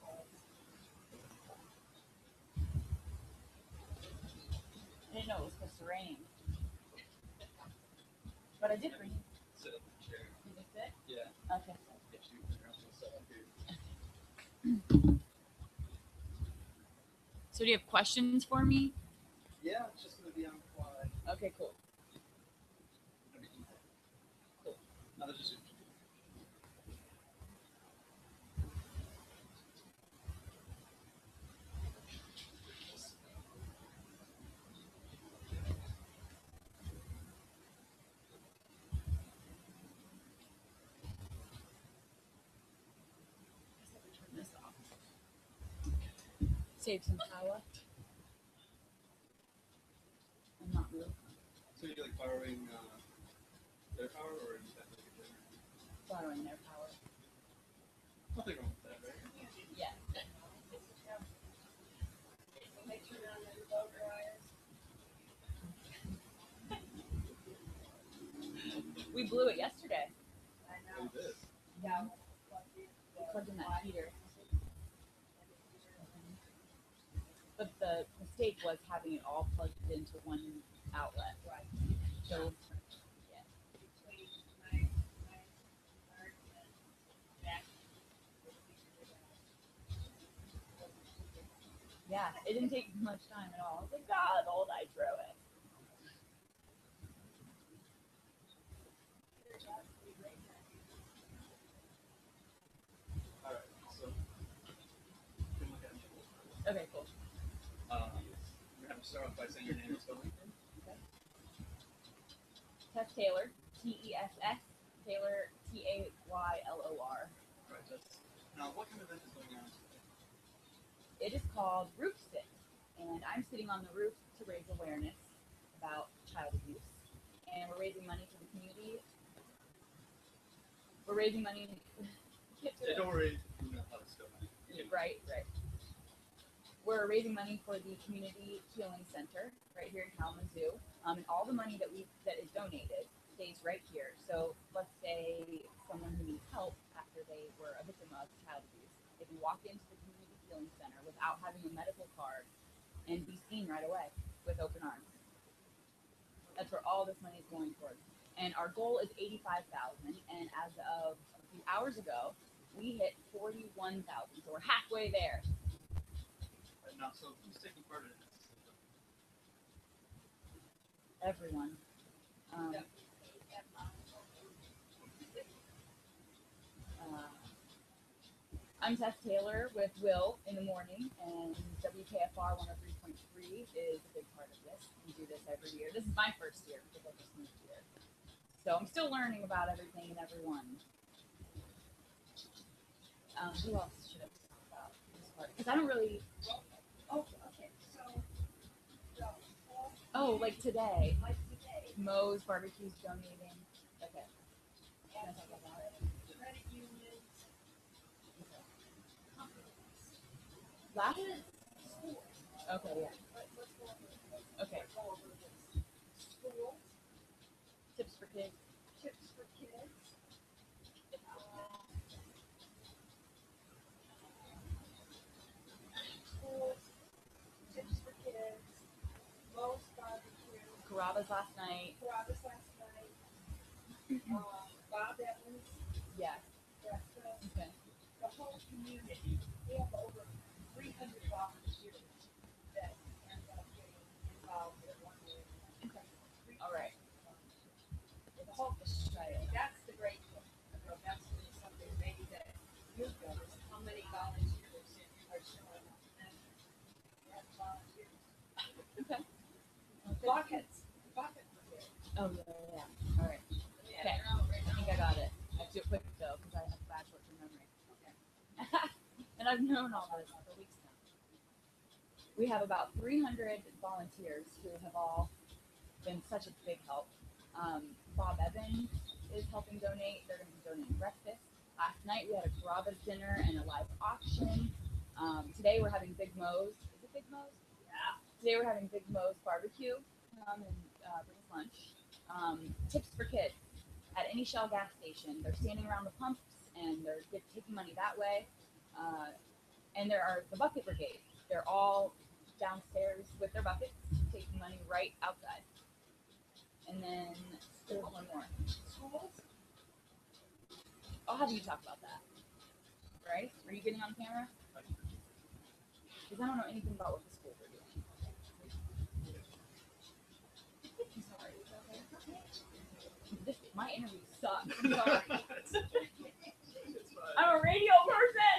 calls. I didn't know it was supposed to rain. But I did bring it. Sit up in the chair. Did it? Yeah. Okay. Get you. set up here. So do you have questions for me? Yeah, it's just gonna be on the fly. Okay, cool. Cool. Save some power. And not move. So you're like borrowing, uh, Their power or is that like a generator? borrowing their power. Nothing wrong with that, right? Yeah. When they turn on their blow We blew it yesterday. I know, this. yeah. Plugged in that heater. The mistake was having it all plugged into one outlet. Right. So Between my, my heart and back. yeah, it didn't take much time at all. I was like, God, old I throw it. All right. So, we can look at it. Okay, cool. Start off by saying your name and spelling. Tess Taylor, T E S S, Taylor, T A Y L O R. Right. That's now. What kind of event is going on? It is called Roof Sit, and I'm sitting on the roof to raise awareness about child abuse. And we're raising money for the community. We're raising money. To Yeah, it. don't worry. You know how to spell. Right, right. We're raising money for the Community Healing Center right here in Kalamazoo. Um, and all the money that we that is donated stays right here. So let's say someone who needs help after they were a victim of child abuse. They can walk into the Community Healing Center without having a medical card and be seen right away with open arms. That's where all this money is going towards. And our goal is eighty-five thousand. And as of a few hours ago, we hit forty-one thousand. So we're halfway there. Now, so who's taking part in this? Everyone. Um, uh, I'm Tess Taylor with Will in the morning, and WKFR 103.3 is a big part of this. We do this every year. This is my first year because I just moved here. So I'm still learning about everything and everyone. Um, who else should I talk about this part? Because I don't really. Oh, okay, so, Oh, like today, like today, Moe's Barbecue's donating. Okay. Last. Okay, yeah. Okay. Tips for kids. tips for kids, uh, schools, tips for kids, Moe's barbecue, Carrabba's last night. Carrabba's last night, uh, Bob Evans, Yeah. breakfast, Okay. the whole community. We have over three hundred volunteers that end up getting involved in one way. Okay. All right. The whole, that's the great thing. That's really something maybe that you've noticed, how many volunteers are showing up. And have volunteers. Okay. Buckets, bucket brigade. Oh yeah, yeah, yeah. All right. Okay. I think I got it. I have to do it quick though because I have bad short-term memory. and I've known all this for weeks now. We have about 300 volunteers who have all been such a big help. Um, Bob Evans is helping donate. They're going to be donating breakfast. Last night we had a Carrabba's dinner and a live auction. Um, today we're having Big Moe's. Is it Big Moe's? Yeah. Today we're having Big Moe's barbecue. Come and uh, bring lunch. Um, tips for kids at any Shell gas station. They're standing around the pumps and they're taking money that way. Uh, and there are the bucket brigade. They're all downstairs with their buckets, taking money right outside. And then there's one more. I'll have you talk about that. Right? Are you getting on camera? Because I don't know anything about what the schools are doing. Sorry. This, my interview sucks. I'm sorry. I'm a radio person.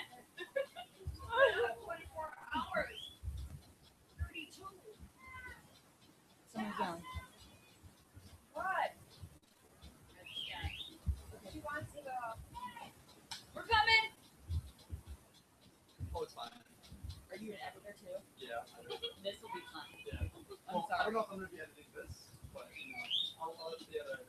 twenty-four hours. Thirty-two. Someone's yelling. What? She wants it, uh, We're coming. Oh, it's fine. Are you an editor too? Yeah. This will be fun. Yeah. I'm Well, I sorry. don't know if I'm gonna be editing this, but you know, I'll, I'll let the other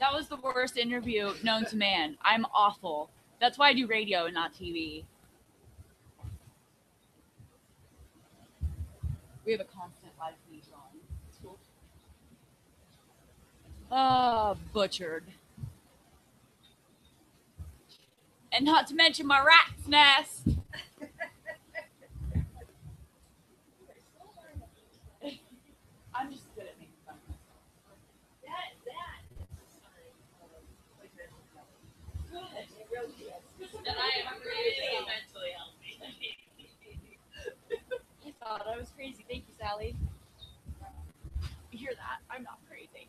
That was the worst interview known to man. I'm awful. That's why I do radio and not TV. We have a constant live feed on. It's cool. Uh, butchered. And not to mention my rat's nest. I am really mentally healthy. I thought I was crazy. Thank you, Sally. You hear that? I'm not crazy.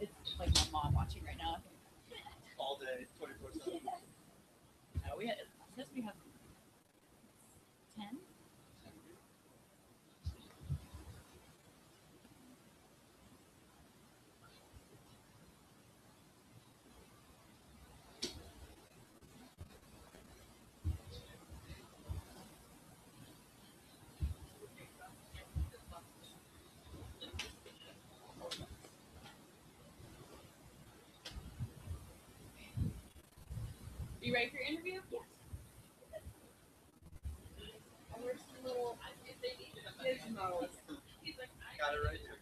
It's like my mom watching right now. All day, 24 7. No, we had. You ready for your interview? Yes. Little Got it right.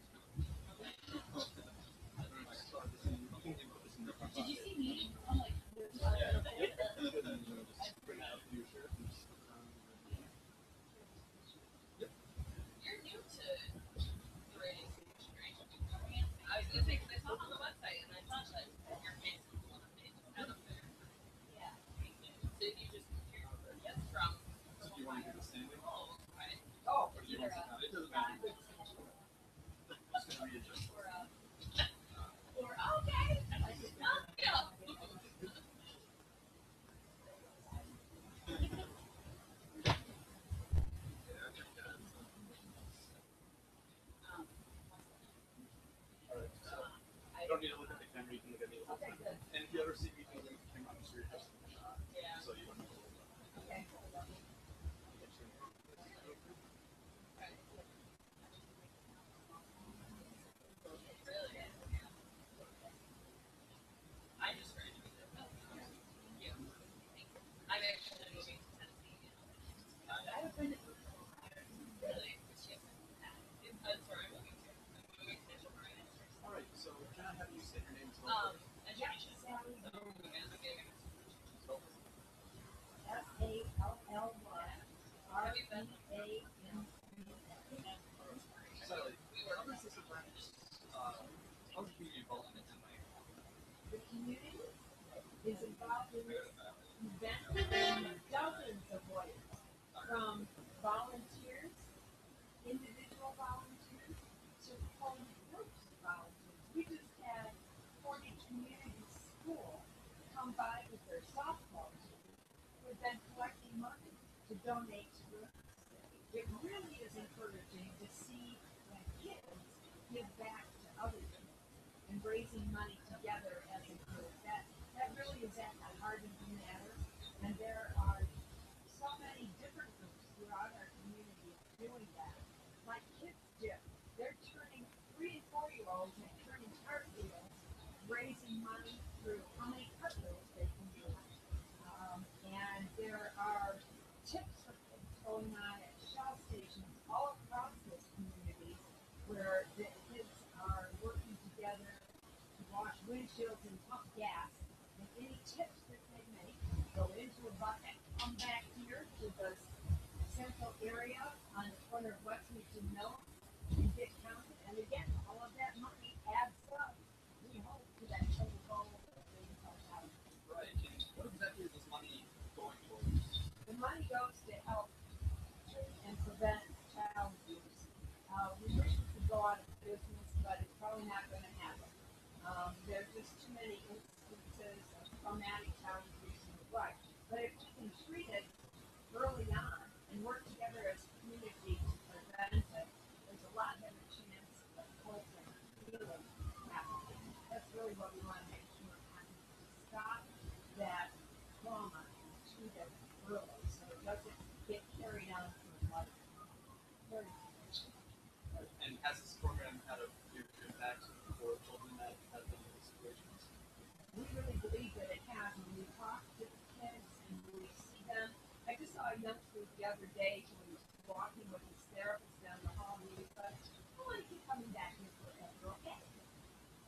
Day, he was walking with his therapist down the hall, and he was like, I want to keep coming back here forever, okay?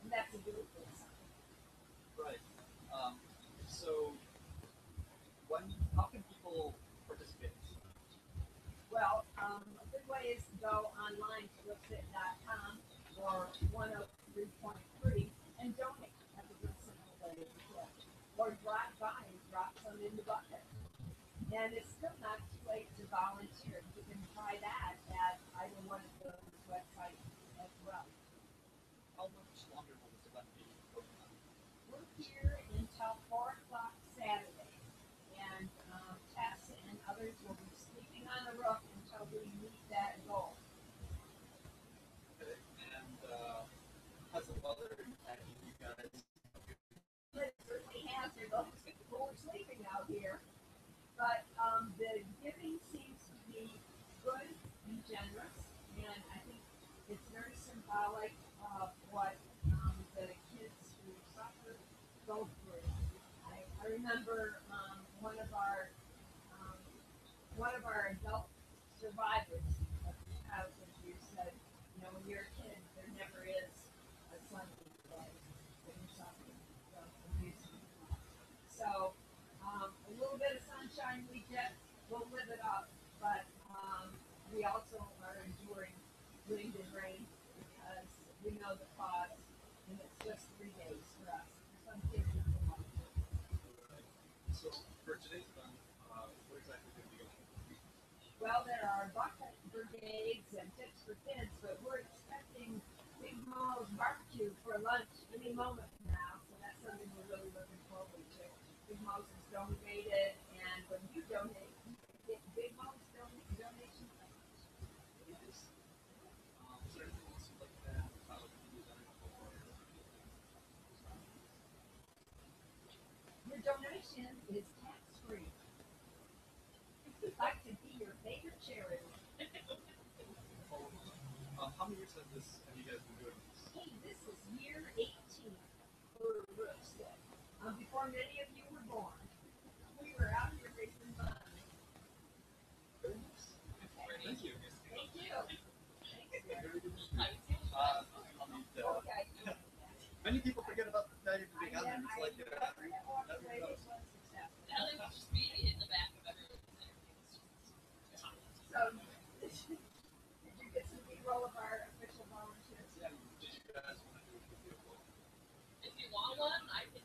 And that's a good thing. Right. Um, so, when, how can people participate? Well, um, a good way is to go online to roofsit.com or one oh three point three and donate. That's a good simple way to do it. Or drop by and drop some in the bucket. And it's still not too late to volunteer. You can try that at either one of those websites as well. How much longer will this event be? We're here until four o'clock Saturday. And, um, Tess and others will be sleeping on the roof until we meet that goal. Okay. And, uh, has the weather impacted you guys? It certainly has, there's always people sleeping out here. But, um, the giving seems to be good and generous, and I think it's very symbolic of what, um, the kids who suffer go through. I, I remember, um, one of our, um, one of our adult survivors of the childhood years said, you know, when you're a kid, there never is a Sunday day when you're suffering from abuse and neglect. So, um, a little bit of get, we'll live it up, but, um, we also are enduring wind and rain because we know the cause, and it's just three days for us. For some kids, it's a month. So, for today's event, uh, what exactly did we go Well, there are bucket brigades and tips for kids, but we're expecting Big Moe's barbecue for lunch any moment from now, so that's something we're really looking forward to. Big Moe's is donated, donation, donation. Is there anything else you'd like to add about the event or? Your donation is tax free. Like to be your favorite charity. Um, how many years have this, have you guys been doing this? Hey, this is year eighteen for Roof Sit. Um, before many of you were born. We were out here raising money. Very nice. Thank you. Thank you. Thanks, Very good. I was thinking, Uh, I'll need to, Okay. Many people forget about the value of being on there. It's like, I- uh, I walked every away post. with one success. now they would just be in the back of everyone's So, did you get some B-roll of our official volunteers? Yeah, did you guys want to do a video? If you want one, I can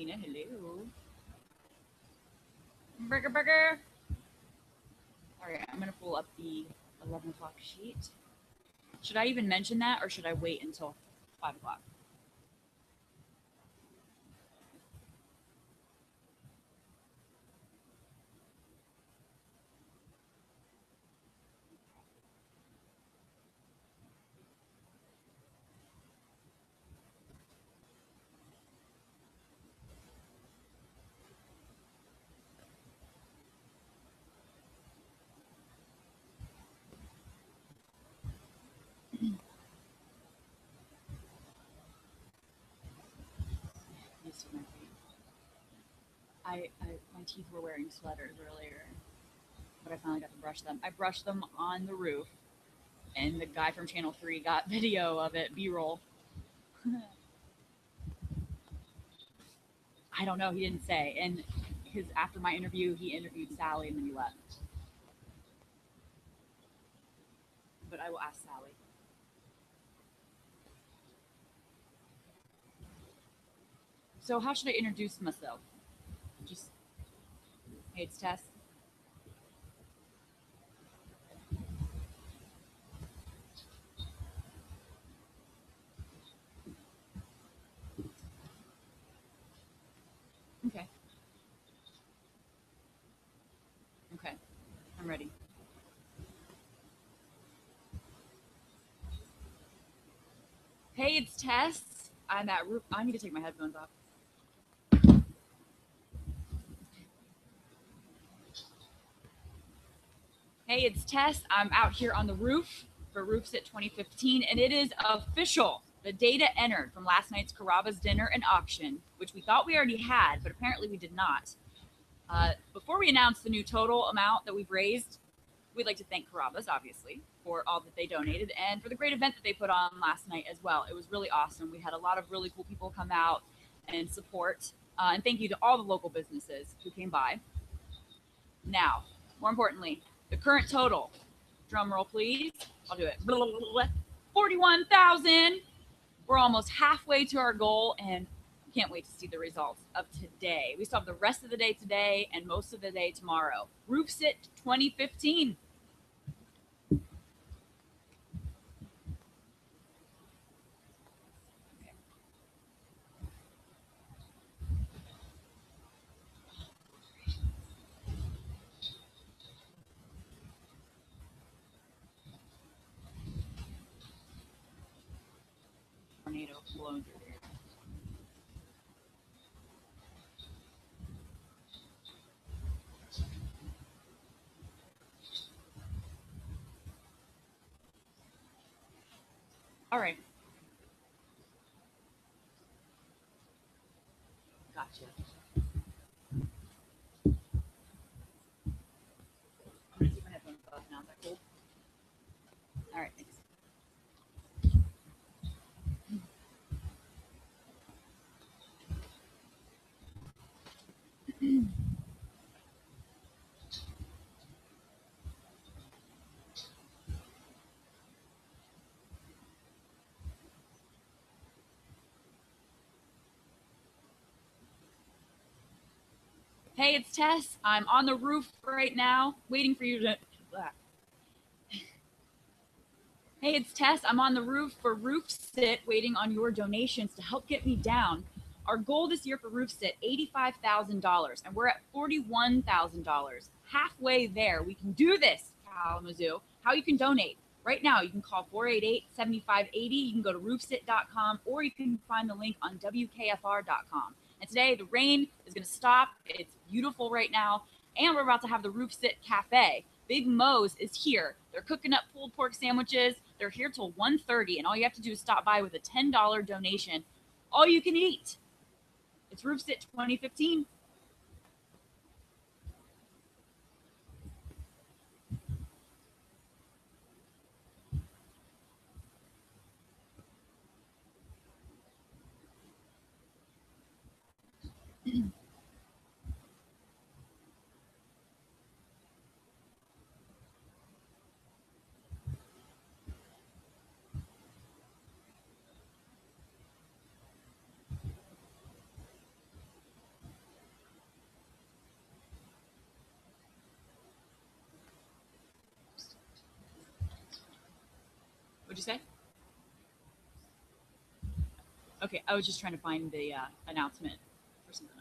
Christina. Hello. Burger, burger. All right, I'm gonna pull up the 11 o'clock sheet. Should I even mention that, or should I wait until five o'clock? I, I my teeth were wearing sweaters earlier, but I finally got to brush them. I brushed them on the roof, and the guy from Channel Three got video of it, B-roll. I don't know. He didn't say. And his after my interview, he interviewed Sally, and then he left. But I will ask Sally. So how should I introduce myself? It's Tess. Okay. Okay. I'm ready. Hey, it's Tess. I'm at Ru- I need to take my headphones off. Hey, it's Tess. I'm out here on the roof for Roof Sit 2015, and it is official. The data entered from last night's Carrabba's dinner and auction, which we thought we already had, but apparently we did not. Uh, before we announce the new total amount that we've raised, we'd like to thank Carrabba's, obviously, for all that they donated and for the great event that they put on last night as well. It was really awesome. We had a lot of really cool people come out and support. Uh, and thank you to all the local businesses who came by. Now, more importantly, the current total. Drum roll, please. I'll do it. 41,000. We're almost halfway to our goal and can't wait to see the results of today. We still have the rest of the day today and most of the day tomorrow. Roof Sit 2015. Tornado blowing through here. All right. Gotcha. I'm gonna take my headphones off now. Is that cool? All right, thanks. Hey, it's Tess. I'm on the roof right now, waiting for you to. Hey, it's Tess. I'm on the roof for Roof Sit, waiting on your donations to help get me down. Our goal this year for Roof Sit, $85,000, and we're at $41,000. Halfway there. We can do this, Kalamazoo. How you can donate. Right now, you can call 488 7580. You can go to roofsit.com or you can find the link on WKFR.com. And today, the rain is going to stop. It's beautiful right now. And we're about to have the Roof Sit Cafe. Big Moe's is here. They're cooking up pulled pork sandwiches. They're here till 1.30, and all you have to do is stop by with a $10 donation. All you can eat. It's Roof Sit 2015. What'd you say? Okay, I was just trying to find the uh, announcement for something.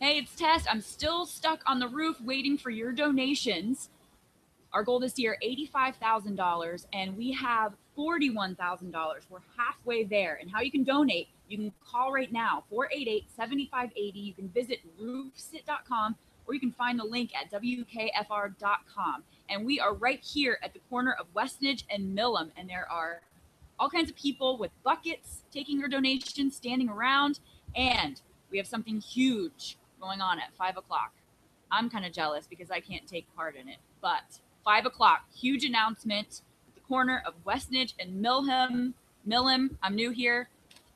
Hey, it's Tess. I'm still stuck on the roof waiting for your donations. Our goal this year, $85,000, and we have $41,000. We're halfway there. And how you can donate, you can call right now, 488 7580. You can visit roofsit.com or you can find the link at WKFR.com. And we are right here at the corner of Westnedge and Milham, and there are all kinds of people with buckets taking your donations, standing around, and we have something huge going on at five o'clock. I'm kind of jealous because I can't take part in it, but five o'clock, huge announcement at the corner of Westnedge and Milham. Millam, I'm new here.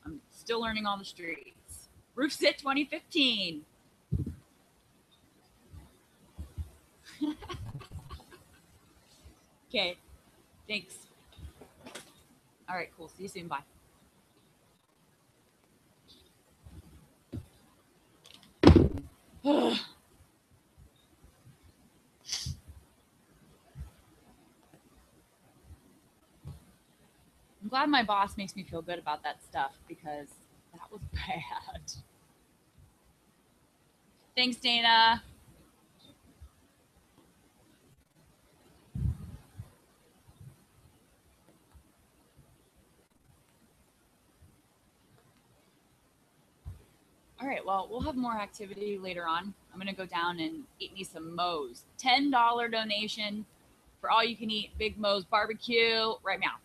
I'm still learning all the streets. Roof Sit 2015. okay, thanks. All right, cool. See you soon. Bye. I'm glad my boss makes me feel good about that stuff because that was bad. Thanks, Dana. All right, well, we'll have more activity later on. I'm going to go down and eat me some Moe's. $10 donation for all you can eat Big Moe's barbecue right now.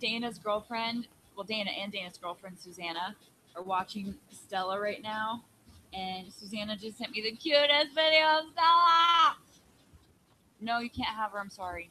Dana's girlfriend, well, Dana and Dana's girlfriend, Susanna, are watching Stella right now. And Susanna just sent me the cutest video of Stella. No, you can't have her. I'm sorry.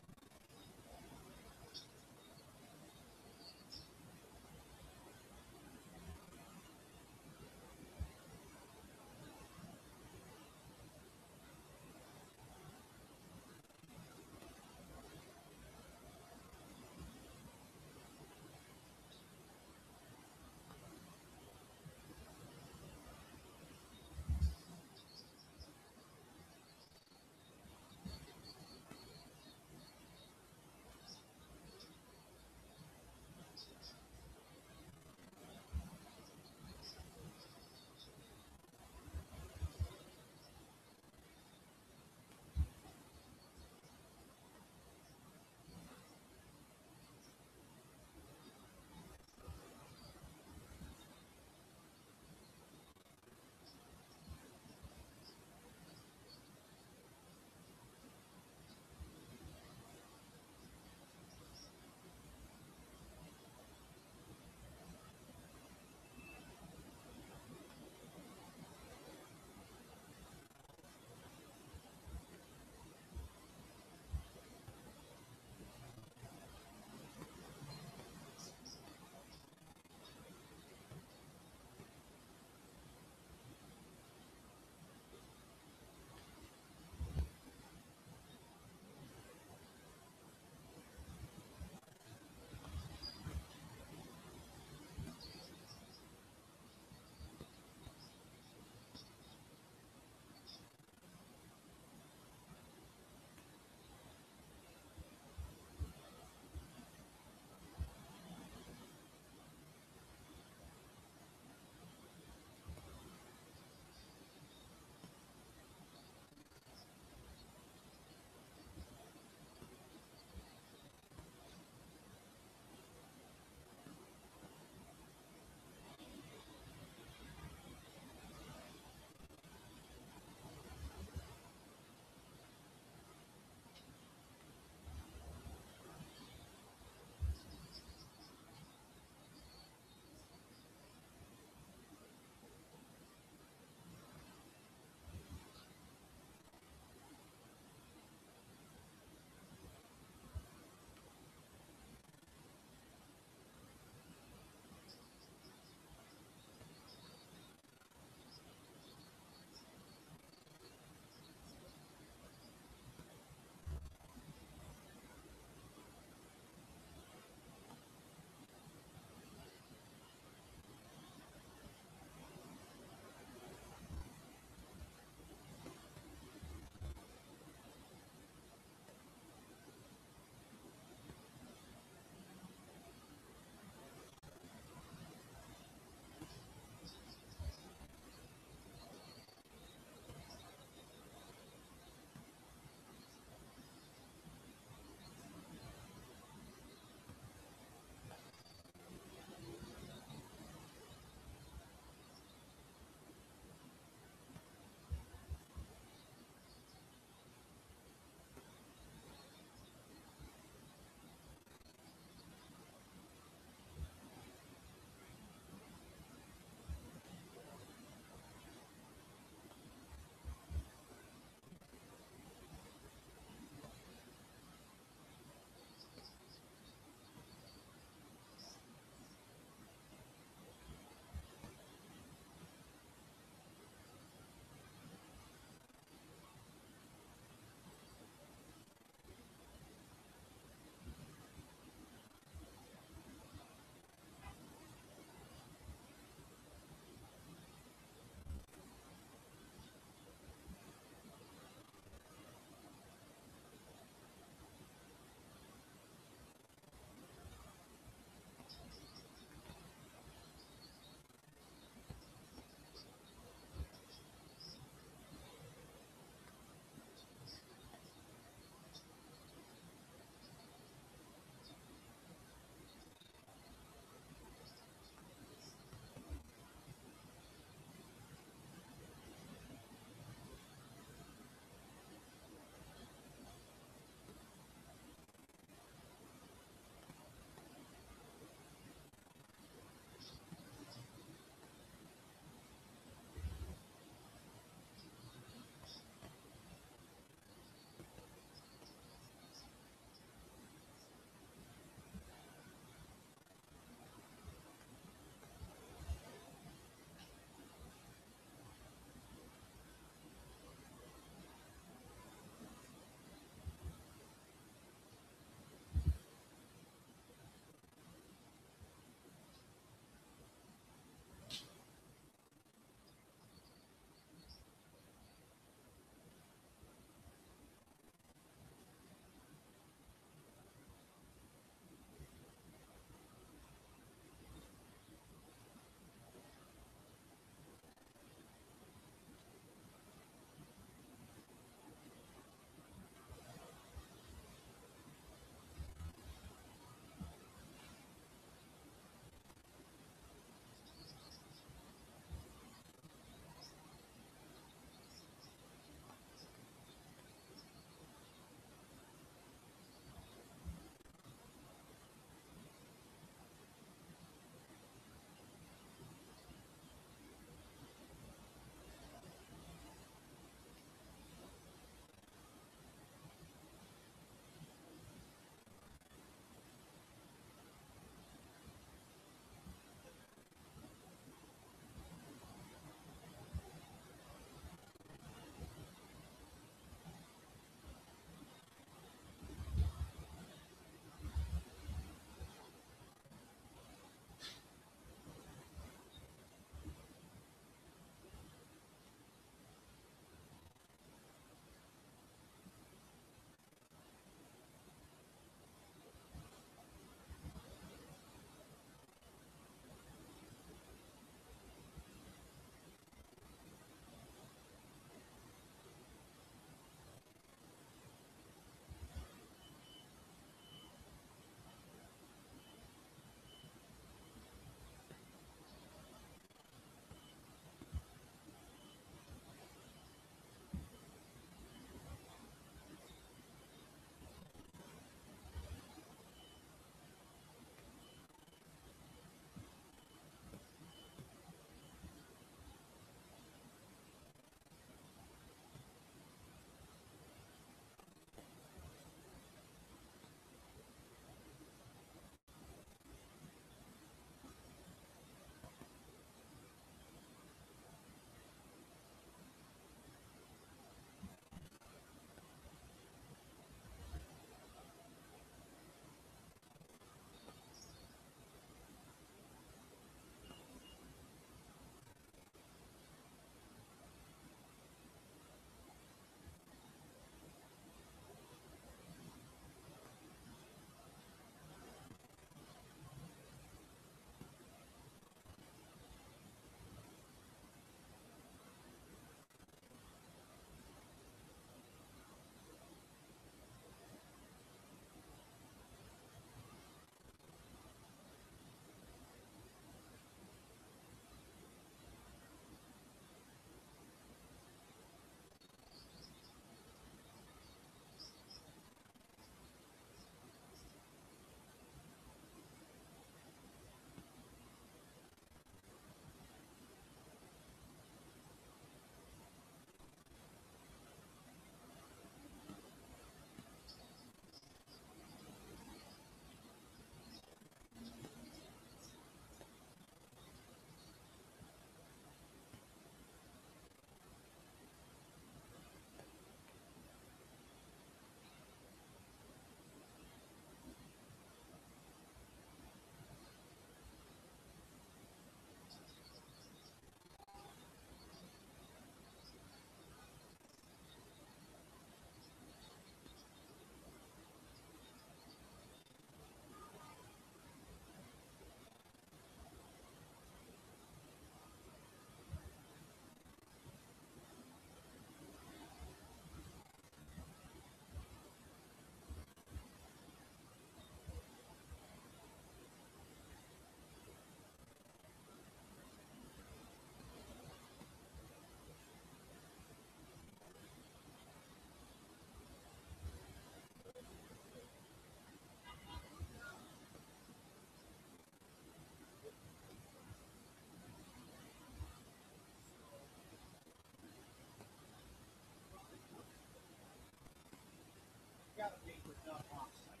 Not on site.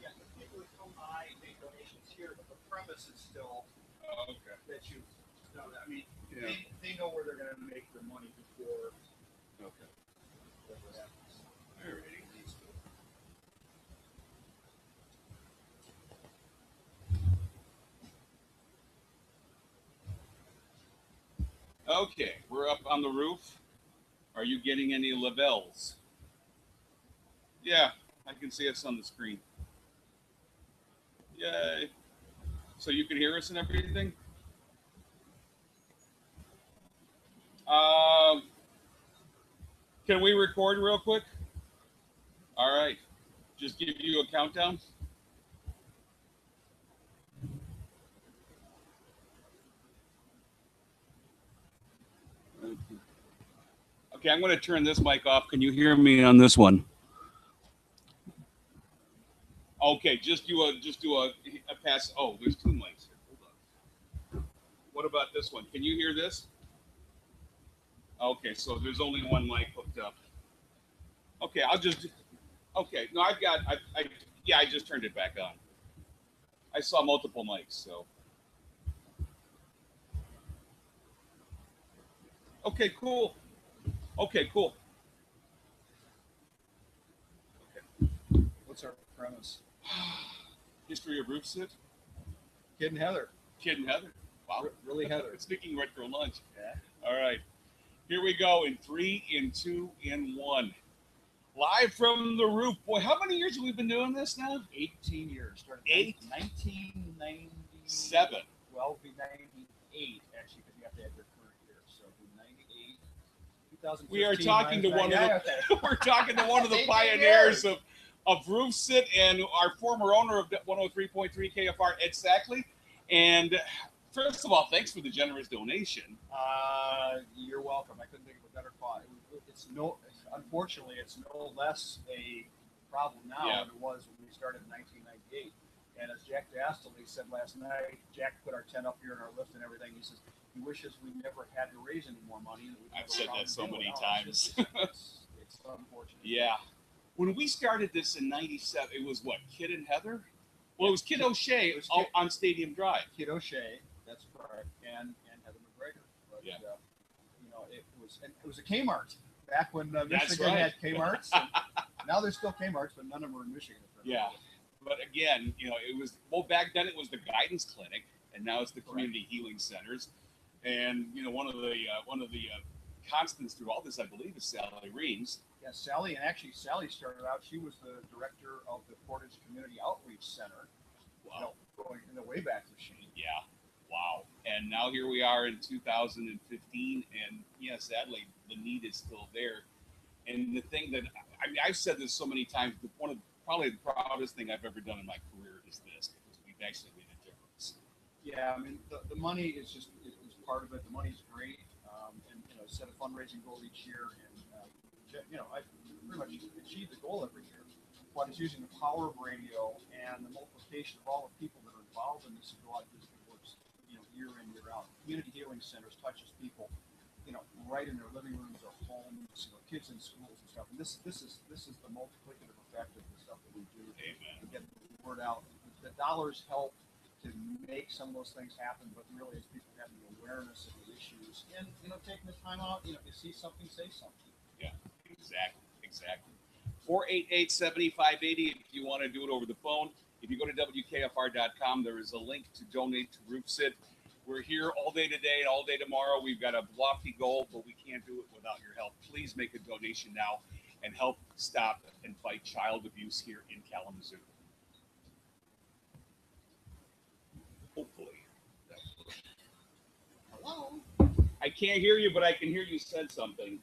Yeah, the people come by, make donations here, but the premise is still Oh, okay. that you, I mean, Yeah. they, they know where they're gonna make their money before Okay. Okay, we're up on the roof. Are you getting any lavels? Yeah, I can see us on the screen. Yay. So you can hear us and everything? Um, can we record real quick? All right. Just give you a countdown. Okay, I'm going to turn this mic off. Can you hear me on this one? Okay, just do a just do a, a pass. Oh, there's two mics here. Hold on. What about this one? Can you hear this? Okay, so there's only one mic hooked up. Okay, I'll just. Okay, no, I've got. I, I yeah, I just turned it back on. I saw multiple mics, so. Okay, cool. Okay, cool. Okay. What's our premise? History of roof sit. Kid and Heather, Kid and Heather. Wow. Re- really Heather. Speaking retro lunch. Yeah. All right. Here we go in three, in two, in one. Live from the roof. Boy, how many years have we been doing this now? Eighteen years, started Eight? nineteen ninety. Seven. Well, be ninety-eight, actually, because you have to add your current year, so it'll be ninety-eight. Two thousand We are talking to one of the we're talking to one of the pioneers of, of roof sit and our former owner of 103.3 KFR, Ed Sackley. And first of all, thanks for the generous donation. Uh, you're welcome. I couldn't think of a better cause. It's no, unfortunately, it's no less a problem now Yeah. than it was when we started in 1998. And as Jack Dastily said last night, Jack put our tent up here in our lift and everything. He says he wishes we never had to raise any more money. I've said that so many No, it's times. just- It's, it's unfortunate. Yeah. When we started this in 97, it was what, Kid and Heather? Well, it was Kid O'Shea It was Kid- on Stadium Drive. Kid O'Shea, that's correct, and and Heather McGregor. But, Yeah. uh, you know, it was and it was a Kmart back when uh, Michigan right. had Kmart's. now there's still Kmart's, but none of them are in Michigan. Yeah. But again, you know, it was well back then it was the guidance clinic, and now it's the community healing centers. And you know, one of the uh, one of the uh, constants through all this, I believe, is Sally Reams. Yeah, Sally, and actually Sally started out. She was the director of the Portage Community Outreach Center. You Wow. know, going in the Wayback Machine. Yeah. Wow. And now here we are in 2015, and yeah, sadly, the need is still there. And the thing that I mean, I've said this so many times, but one of probably the proudest thing I've ever done in my career is this because we've actually made a difference. Yeah, I mean the, the money is just is part of it. The money's great, um, and you know set a fundraising goal each year, and you know I pretty much achieve the goal every year. But it's using the power of radio and the multiplication of all the people that are involved in this to go out and do good works, you know, year in year out. Community healing centers touches people, you know, right in their living rooms or homes, you know, kids in schools and stuff. And this this is this is the multiplicative effect of the stuff that we do Amen. to get the word out. The dollars help to make some of those things happen, but really it's people having the awareness of the issues and, you know, taking the time out, you know, you see something, say something. Exactly. Exactly. 488 7580 if you want to do it over the phone. If you go to WKFR.com, there is a link to donate to RoofSit. We're here all day today and all day tomorrow. We've got a lofty goal, but we can't do it without your help. Please make a donation now and help stop and fight child abuse here in Kalamazoo. Hopefully. Hello? I can't hear you, but I can hear you said something.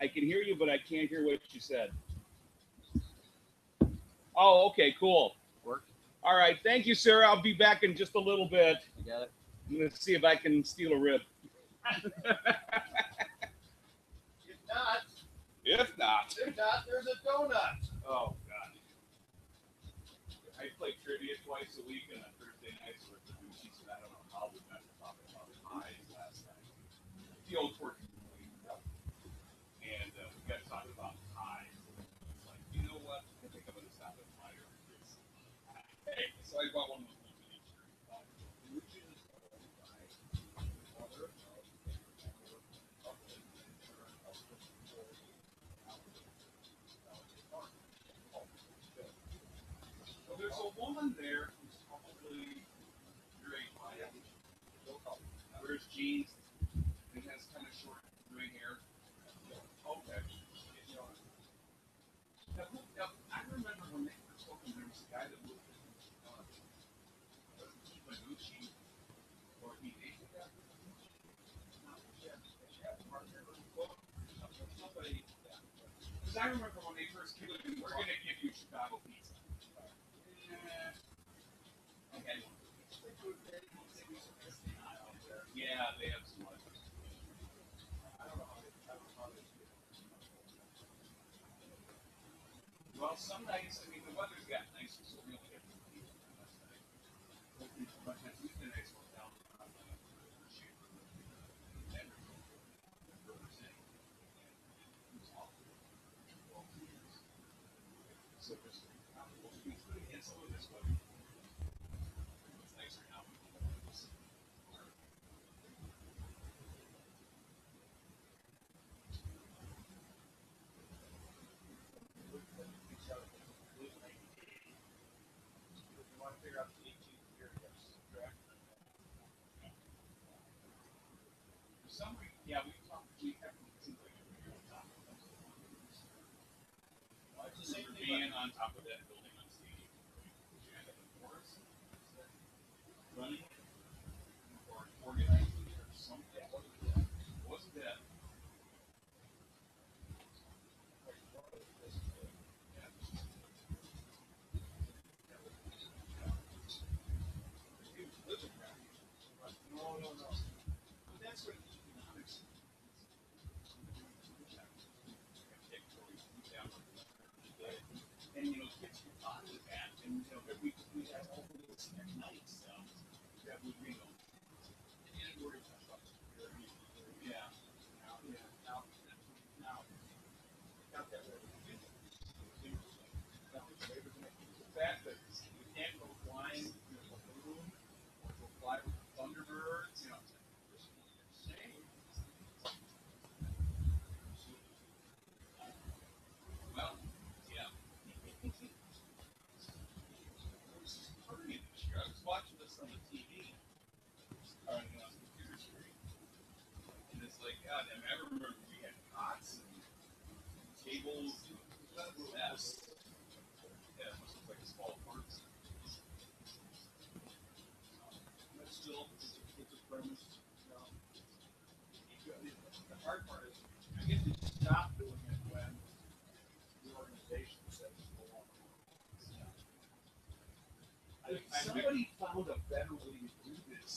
I can hear you, but I can't hear what you said. Oh, okay, cool. Work. All right, thank you, sir. I'll be back in just a little bit. You got it? I'm gonna see if I can steal a rib. If not, If not, if not, there's a donut. oh god. I play trivia twice a week and on Thursday nights with the Gucci, and I don't know how we met talking about pies last night. The old twerking There's a woman there Well, some days, I mean, being on top of that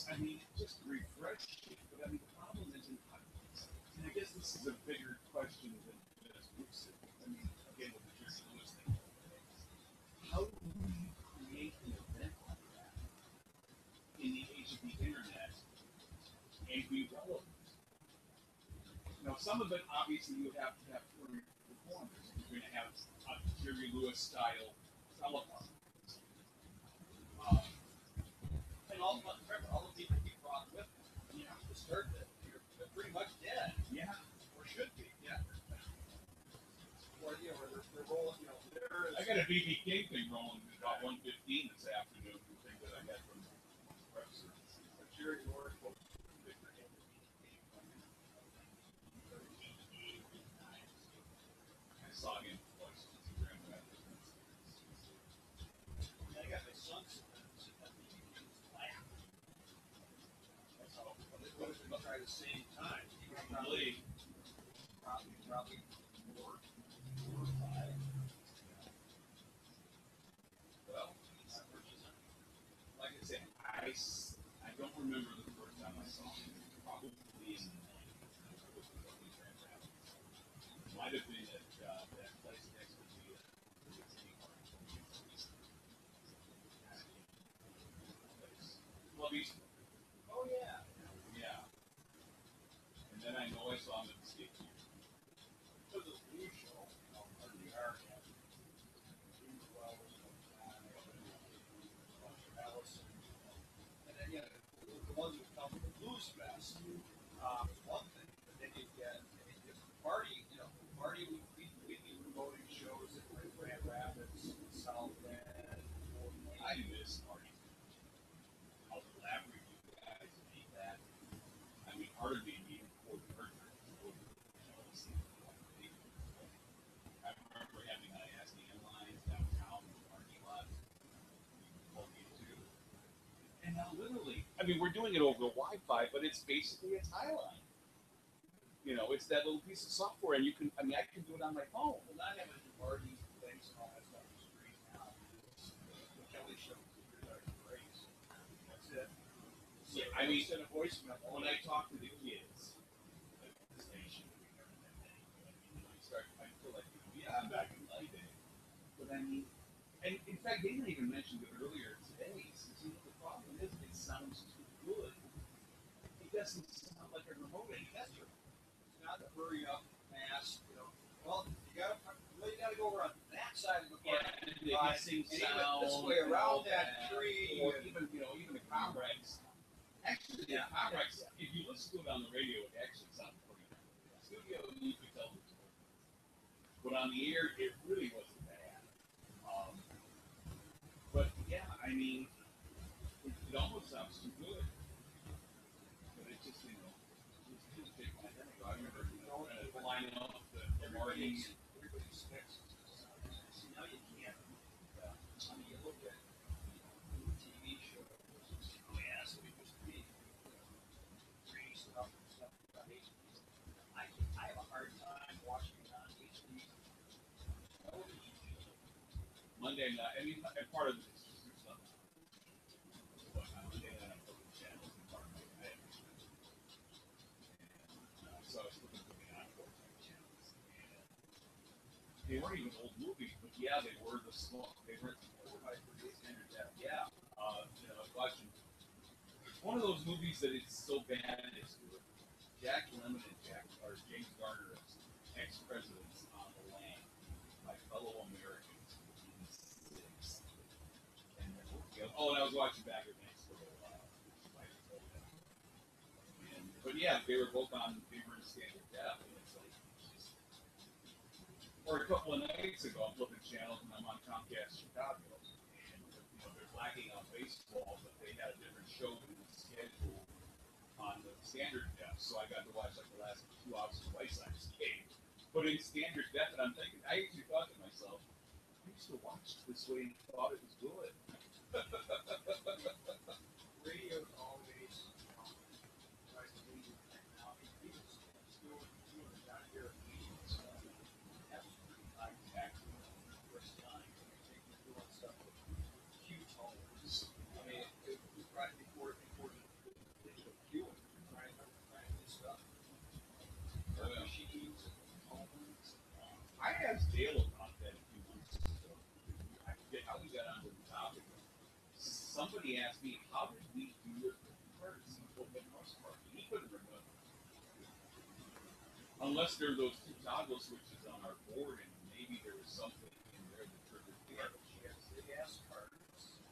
I mean, just refreshing. But I mean, the problem is, in, and I guess this is a bigger question than just Nixon. I mean, again, with the Jerry Lewis thing, how do we create an event like that in the age of the internet and be relevant? Now, some of it obviously you have to have performers. You're going to have a Jerry Lewis style I got a BB King thing rolling at about 115 this afternoon. Thing that I got from Jerry George. I saw him. Mean, we're doing it over the Wi-Fi, but it's basically a tie line. You know, it's that little piece of software, and you can. I mean, I can do it on my phone. Well, not having to party things and all that stuff is great now. The Kelly show, like, great. That's it. Yeah, I mean, Send a voicemail. when I talk to the kids, like the station, I start, I feel like, yeah, I'm back in my day. But I mean, and in fact, they didn't even mention it earlier today. He says, you know, the problem is it sounds too good. It doesn't sound like a remote better. It's not the hurry up, fast, you know, well, you gotta, well, you gotta go over on that side of the Yeah, park. and the Uh, and even this way around that tree Or even, you know, even the Comrex. Actually, the Yeah. Comrex, if you listen to it on the radio, it actually sounds pretty good. Studio, you could tell the story. But on the air, it really wasn't bad. Um, but yeah, I mean, it, it almost Monday night, and part of it is just there's stuff. But on Monday night, I'm looking at channels and part of my day. And, uh, so I was looking for the encore type channels. And they weren't even old movies, but yeah, they were the small, they weren't, they were like the standard depth. Yeah, uh, you know, I was watching, it's one of those movies that is so bad it's. Jack Lemmon and Jack, or James Garner as ex-presidents on the land my fellow Americans in six. And oh, and I was watching Back Against a while. And, but yeah, they were both on, they were in standard depth, and it's like, just, or a couple of nights ago, I'm flipping channels and I'm on Comcast Chicago, and you know they're lacking on baseball, but they had a different show schedule on the standard depth, so I got to watch like the last two hours of the White Sox game. But in standard depth, and I'm thinking, I actually thought to myself, I used to watch this way and thought it was good. Radio Somebody asked me, how did we do it cards? For the most part, he couldn't remember. Unless there are those two toggle switches on our board, and maybe there was something in there that triggered the Yeah, but she has the gas cards.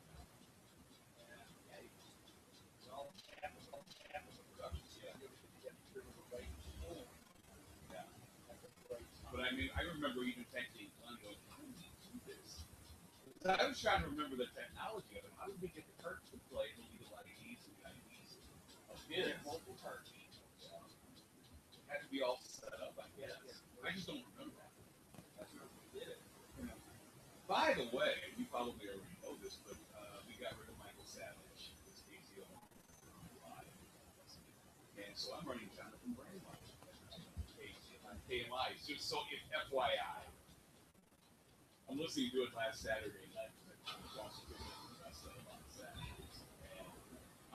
But I mean, I remember even texting Glenn going, how did we do this? 'Cause I was trying to remember the technology of it. How did we get the carts to play a lot of keys and IDs? Yeah, multiple cards. It had to be all set up, I guess. I just don't remember. That's what we did. it. By the way, you probably already know this, but uh, we got rid of Michael Savage, this live. And so I'm running Jonathan on KMI. So, so if FYI, I'm listening to it last Saturday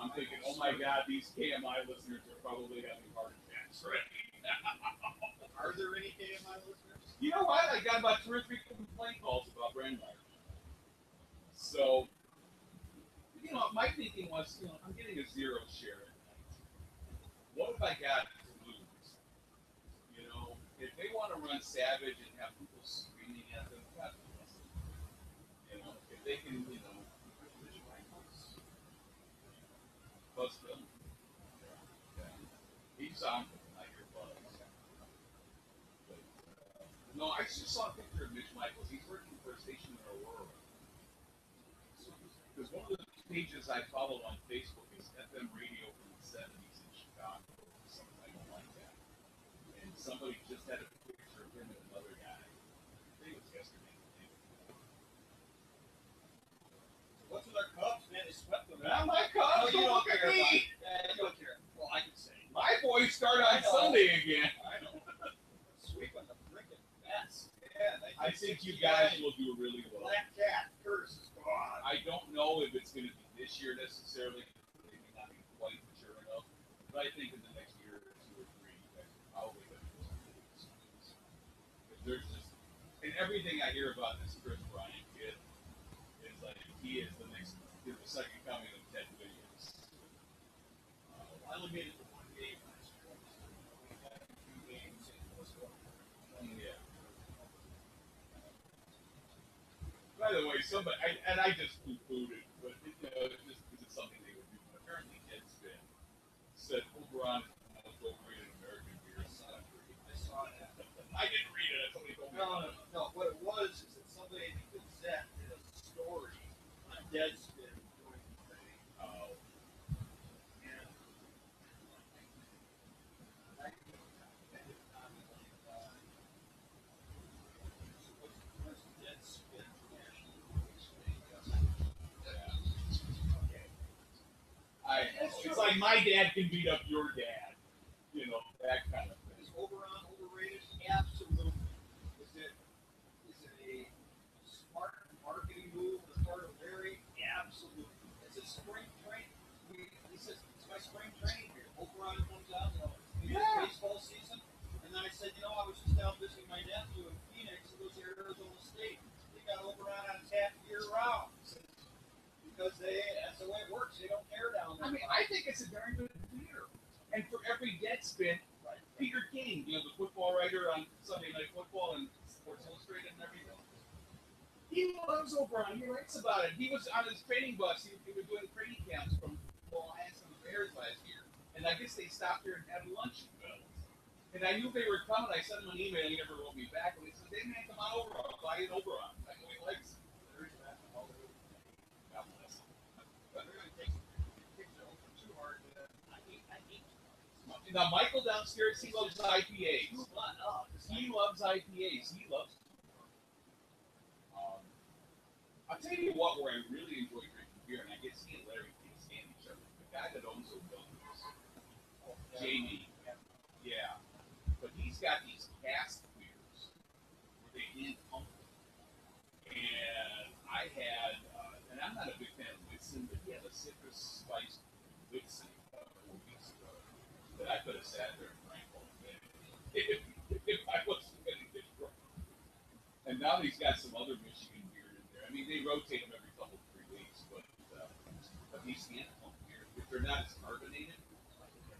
I'm thinking, oh my God, these KMI listeners are probably having heart attacks, right? Are there any KMI listeners? You know what? I got about two or three complaint calls about Brandmeier. So, you know, my thinking was, you know, I'm getting a zero share at night. What have I got to lose? You know, if they want to run Savage and have people screaming at them, God bless them. You know, if they can, you know, bust them. Yeah. He's on, I hear buzz. But, uh, no, I just saw a picture of Mitch Michaels. He's working for a station in Aurora. Because one of the pages I follow on Facebook is FM radio from the 70s in Chicago. Something like that. And somebody just had a picture of him and another guy. I think it was yesterday. What's with our Cubs, man? They swept them. Not my Cubs. No, you Don't at care me. Yeah, you don't care. Well, I can say. My boys start on. Sunday again. I know. Sweeping the freaking mess. I think you guys will do really well. Black cat curse is gone. I don't know if it's going to be this year necessarily. They may not be quite mature enough, but I think in the next year or two or three, you guys are probably going to do something. There's just, and everything I hear about this Kris Bryant kid is like he is the next, he's the second coming of Ted Williams. Uh, I it to one game last year. We had few games it was one. Yeah. By the way, somebody, I, and I just poo-pooed it, but you know, just it's something they would do. But apparently, Deadspin said Oberon is the American beer in the. I saw that. I didn't read it. Somebody told me. No, no, no. What it was is that somebody in the Gazette did a story on doing the thing. Oh, And I did not like, uh, what's what's Deadspin actually explain? Okay. I. It's my dad can beat up your dad. You know that kind of thing. Is Oberon overrated? Absolutely. Is it is it a smart marketing move on the part of Larry? Absolutely. Is it spring train? We he says it's my spring training here. Oberon comes out, you know, Yeah. baseball season. And then I said, you know, I was just down visiting my nephew in Phoenix, goes to Arizona State. They got Oberon on tap year round. Because they that's the way it works. They don't tear down I mean, I think it's a very good beer. And for every Deadspin, Right. Peter King, you know, the football writer on Sunday Night Football and Sports Illustrated and everything. He loves Oberon. He writes about it. He was on his training bus. He, he was doing training camps from Lions and the Bears last year. And I guess they stopped there and had lunch. And I knew they were coming. I sent him an email. He never wrote me back. And he said, "Hey man, come on over. I'll buy an Oberon." I know he likes. it. There's that. all the way. God bless him. But they're gonna take picture of them too hard. uh, I hate I hate Now Michael downstairs, he loves IPAs. He loves IPAs. He loves. Um, I'll tell you what, where I really enjoy drinking beer, and I guess he and Larry can't stand each other. The guy that owns O'Donnell's, Jamie. Yeah, but he's got these cask beers where they in humble. And I had, uh, and I'm not a big fan of Whitson, but he had a citrus spiced Whitson uh, four weeks ago that I could have sat there and drank all day if, if I wasn't going to get drunk. And now he's got some other Michigan beer in there. I mean, they rotate them every couple three weeks, but uh, these can pump beer, if they're not as carbonated,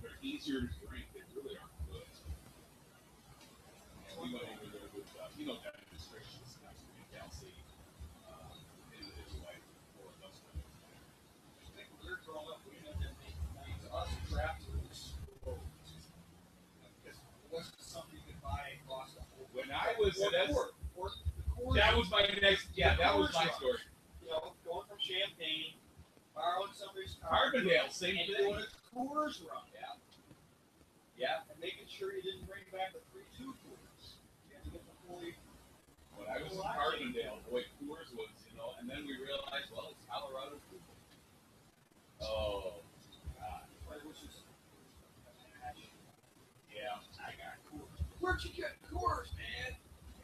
they're easier to drink. They really aren't good. And we went over there with, uh, you know, that administration is next to me, Kelsey, uh, and his wife, four of us went over there. I think when we were growing up, we had them make these us craft was because it wasn't something you could buy across the whole. When I was Or at Coors- or the Coors- that was my next, yeah, that was my Coors story. you know, going from Champaign, borrowing somebody's car, Carbondale, same and thing. doing a Coors run, Yeah. Yeah. and making sure you didn't bring back the three two Coors. You had to get the fully. When I was in Carbondale, boy, Coors was, you know, and then we realized, well, it's Colorado food. Oh, God. Yeah. I got Coors. Where'd you get Coors, man?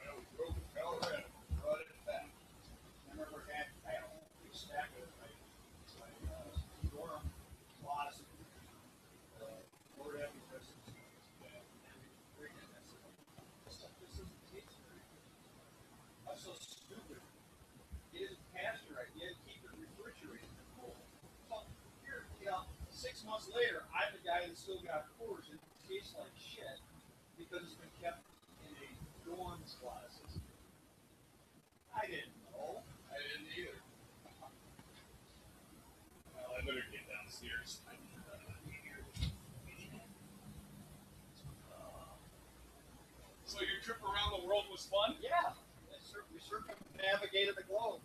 Well, we drove to Colorado, brought it back. I remember I had, I had a whole big stack of it, right? My, uh, dorm closet, uh, Ford Avenue residence. And we bring it, I said, this stuff just doesn't taste very good. I'm so stupid. It isn't pasteurized, you had to keep it refrigerated and cool. So, here, you know, six months later, I'm the guy that still got and it tastes like shit because it's been kept in a dorm's closet. I didn't know. I didn't either. Well, I better get downstairs. Uh, so your trip around the world was fun? Yeah, I circumnavigated the globe.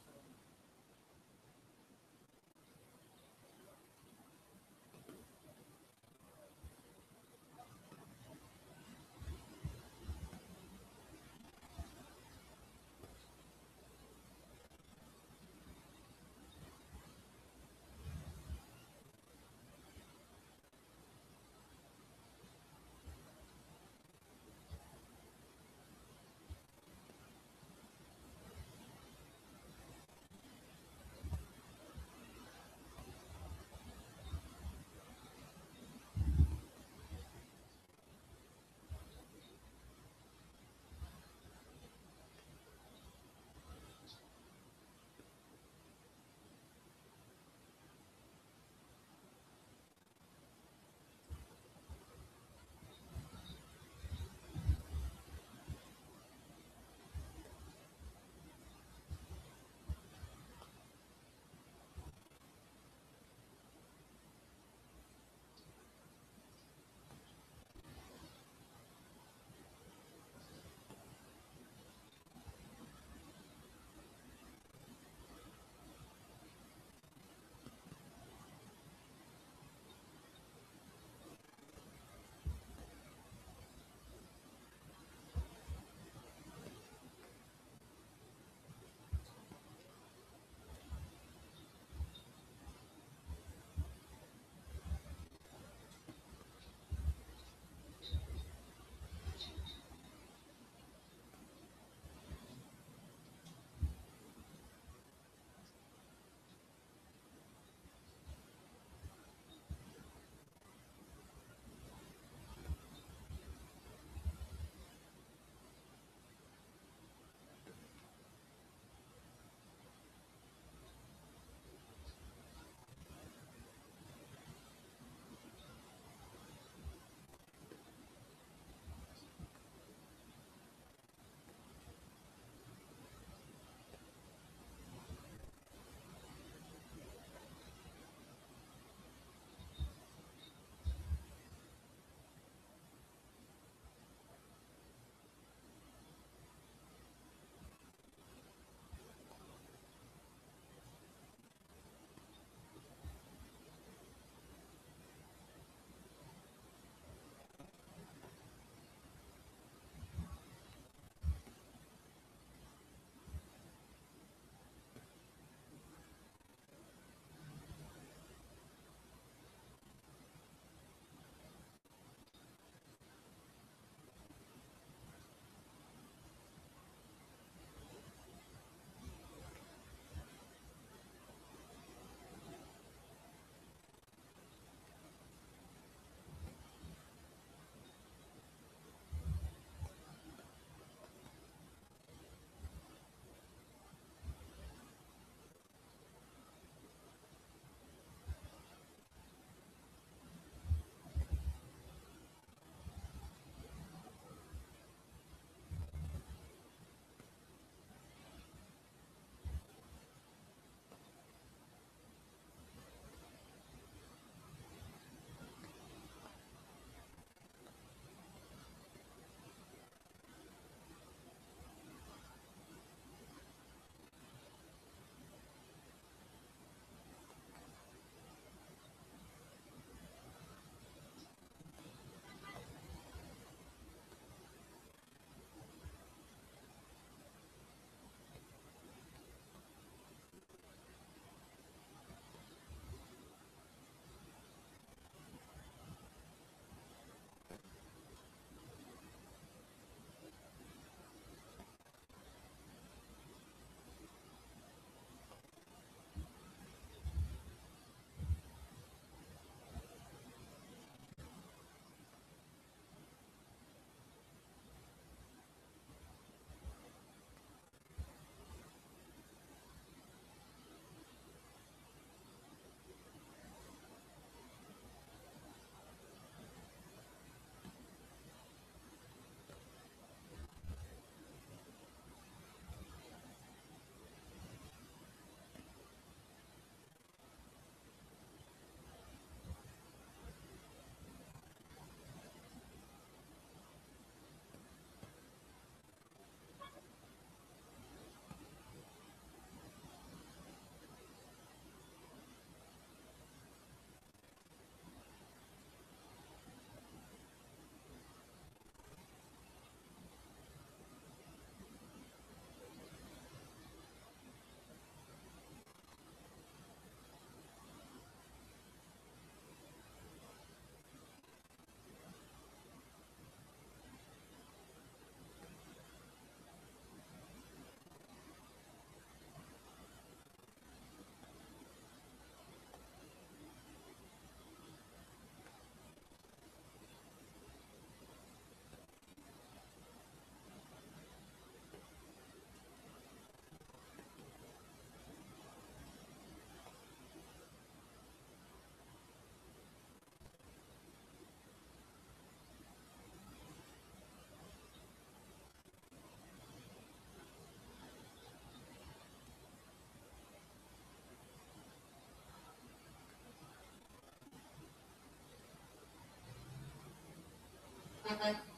Bye-bye.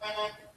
Bye-bye.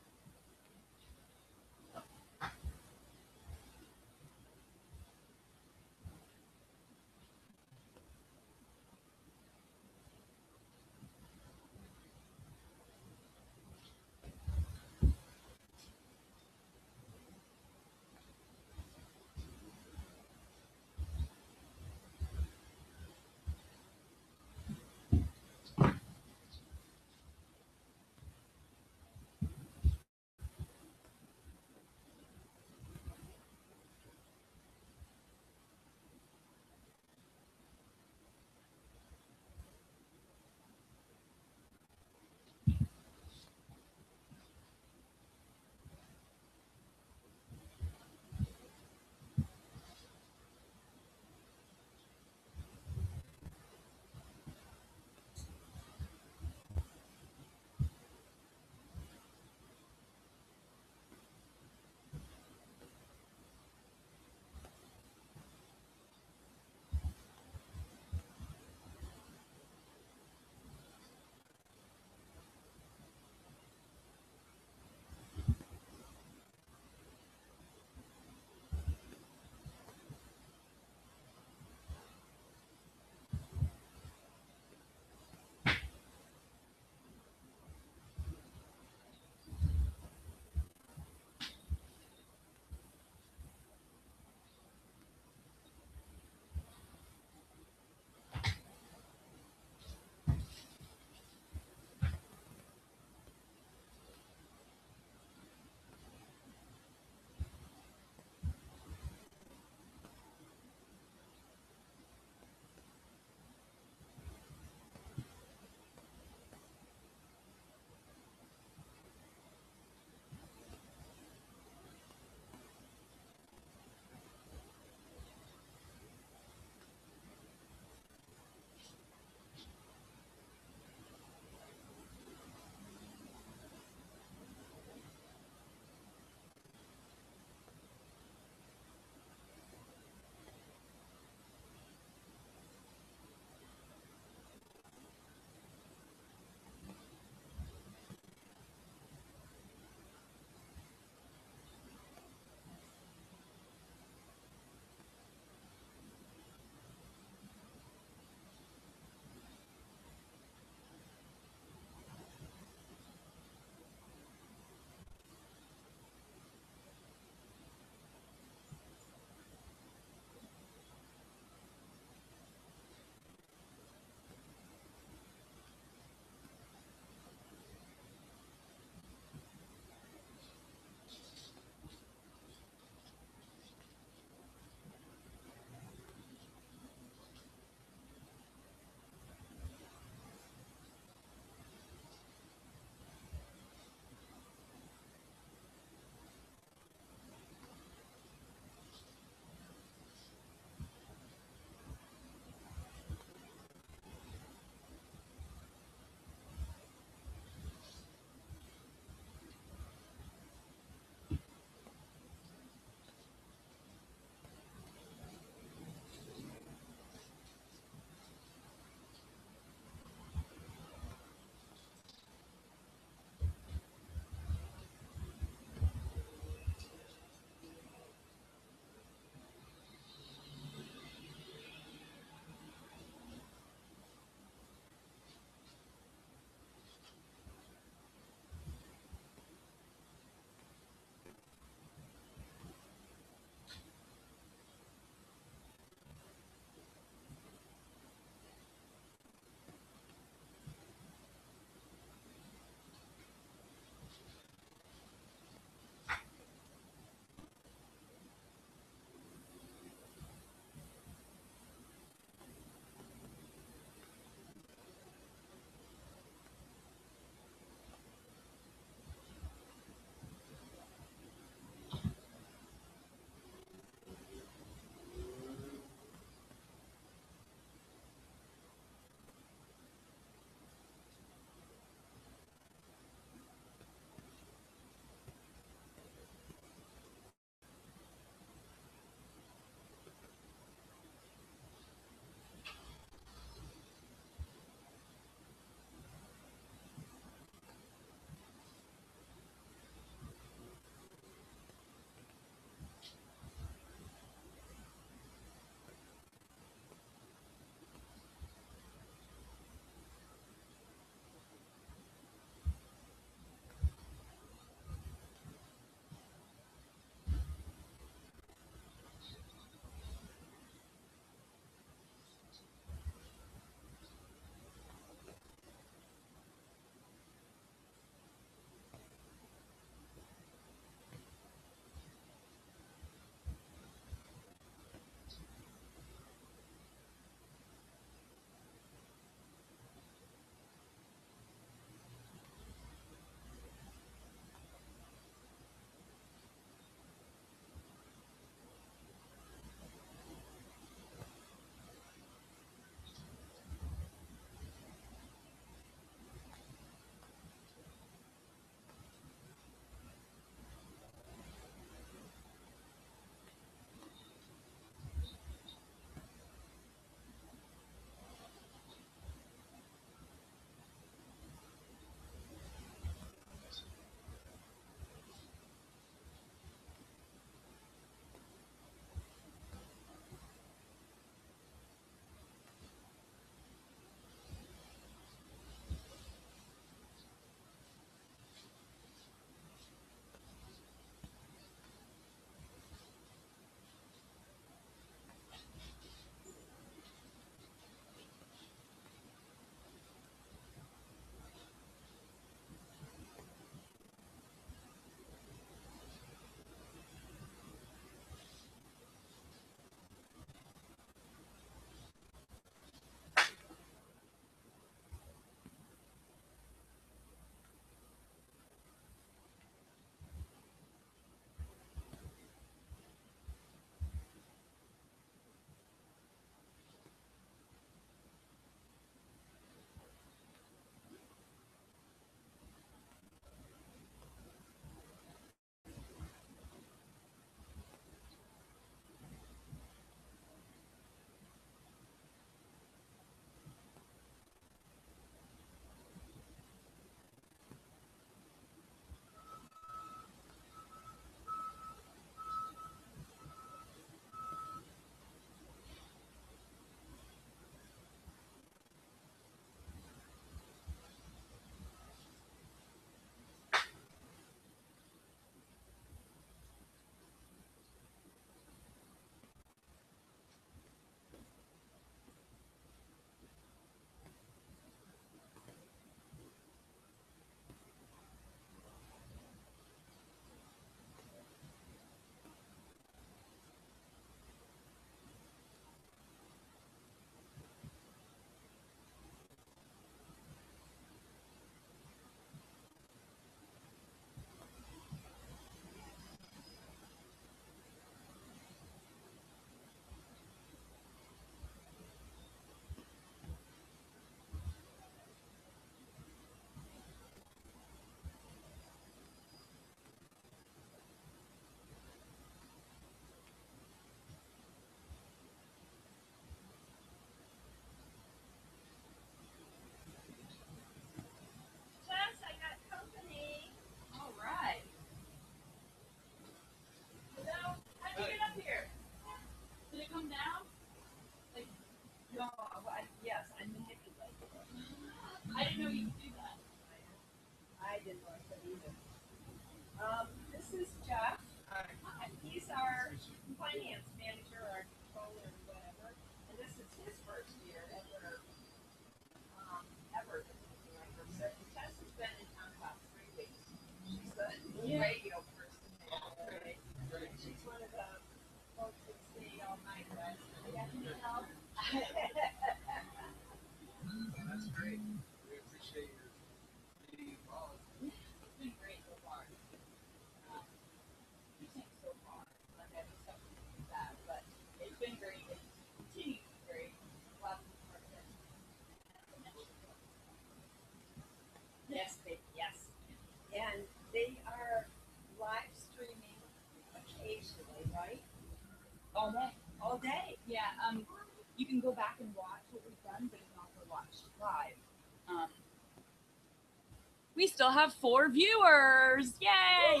still have four viewers. Yay!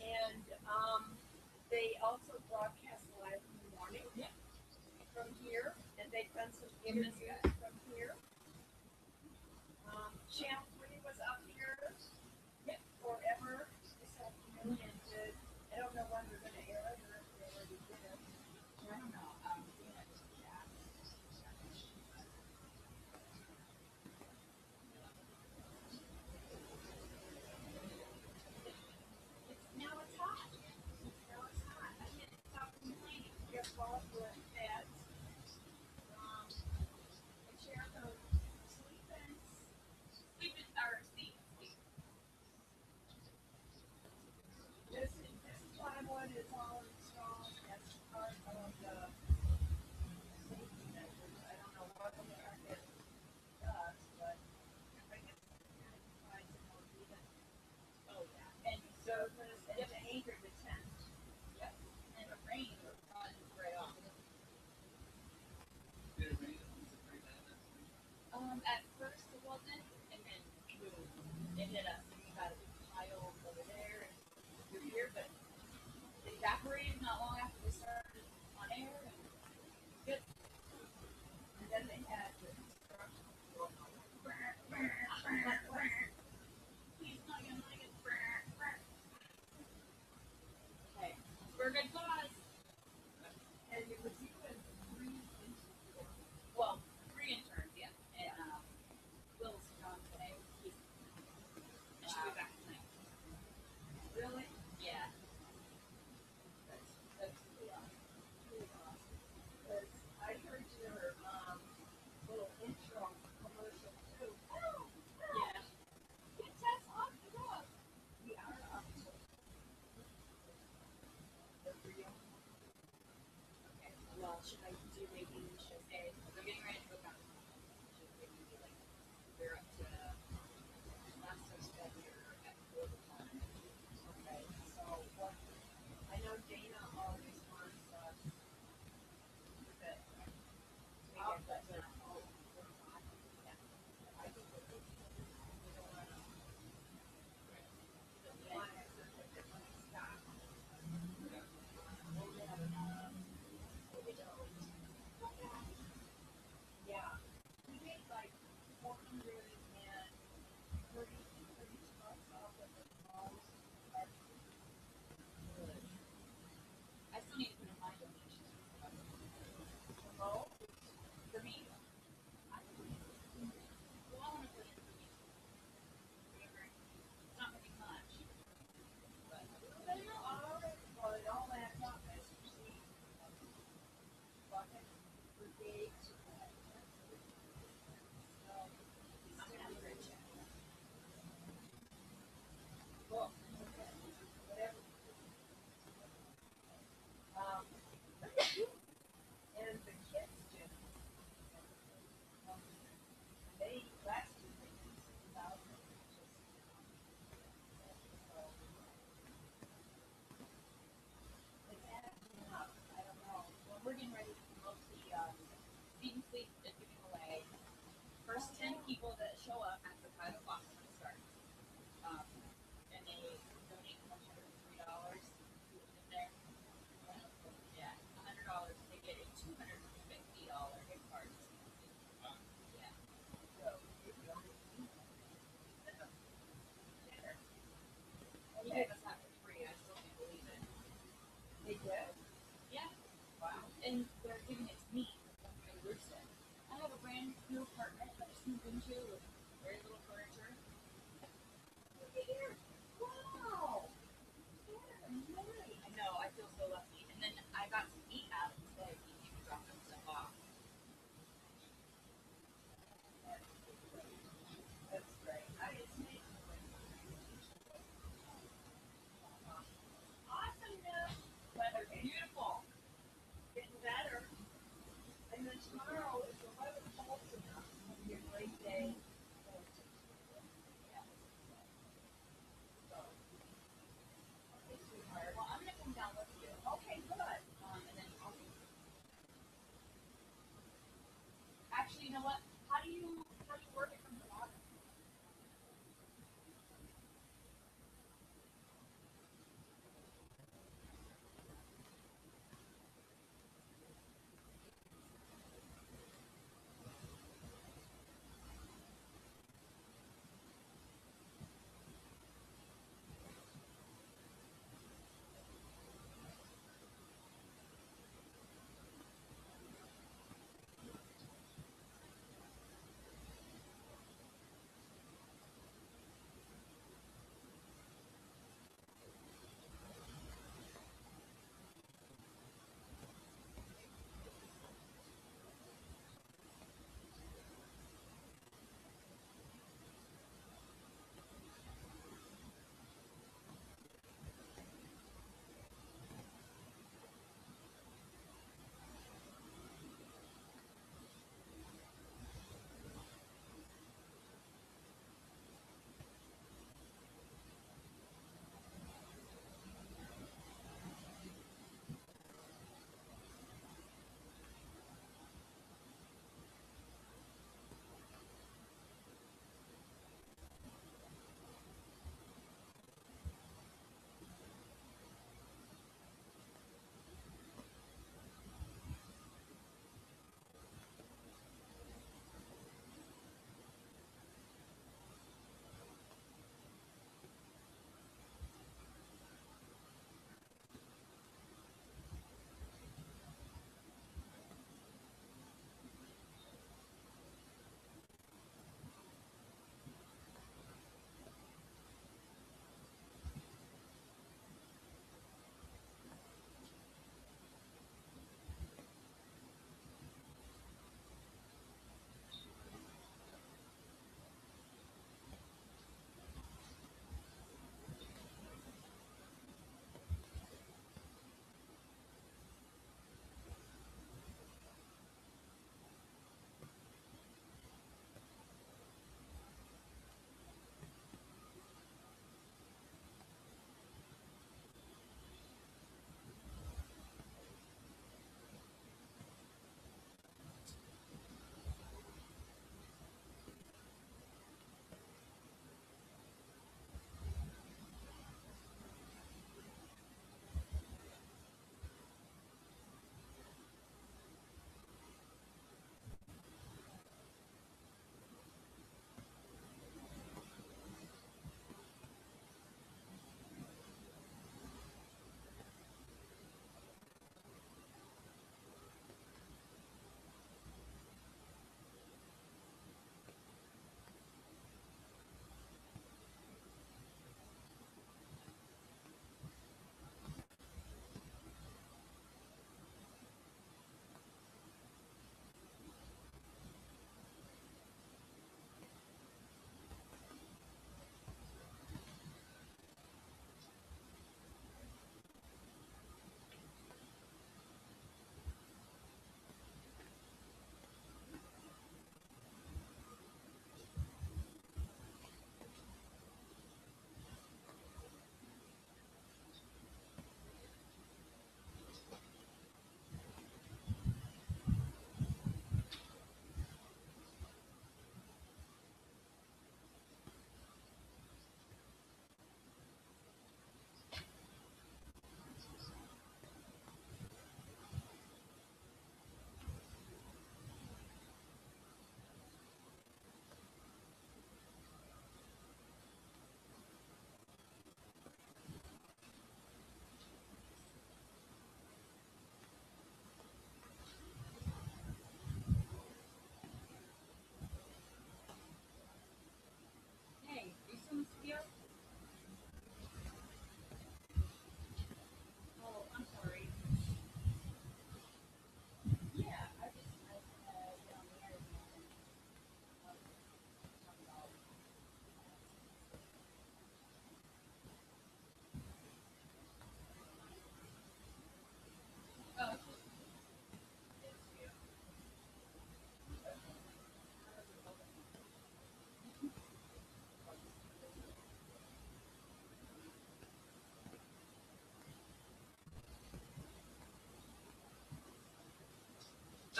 And um, they also broadcast live yeah. from here, and they've done some from here. Um,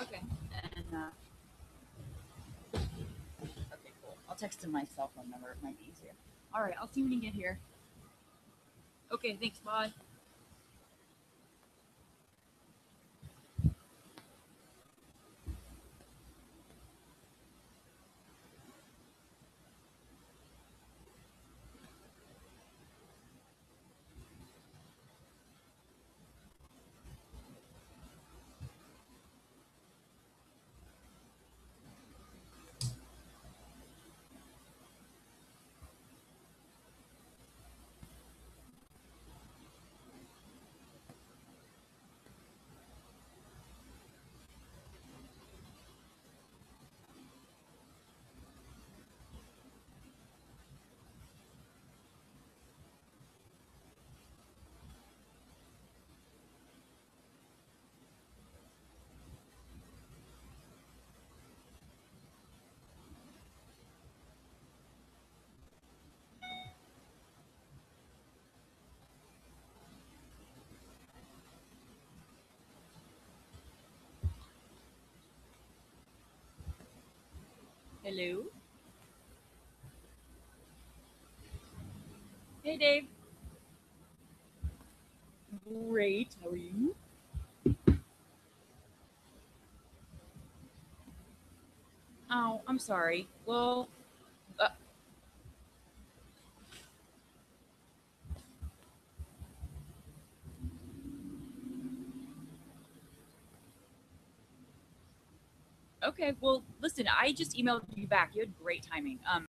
Okay. And uh, okay, cool. I'll text him my cell phone number. It might be easier. All right. I'll see when you get here. Okay. Thanks. Bye. Hello. Hey, Dave. Great. How are you? Oh, I'm sorry. Well, okay. Well, listen, I just emailed you back. You had great timing. Um,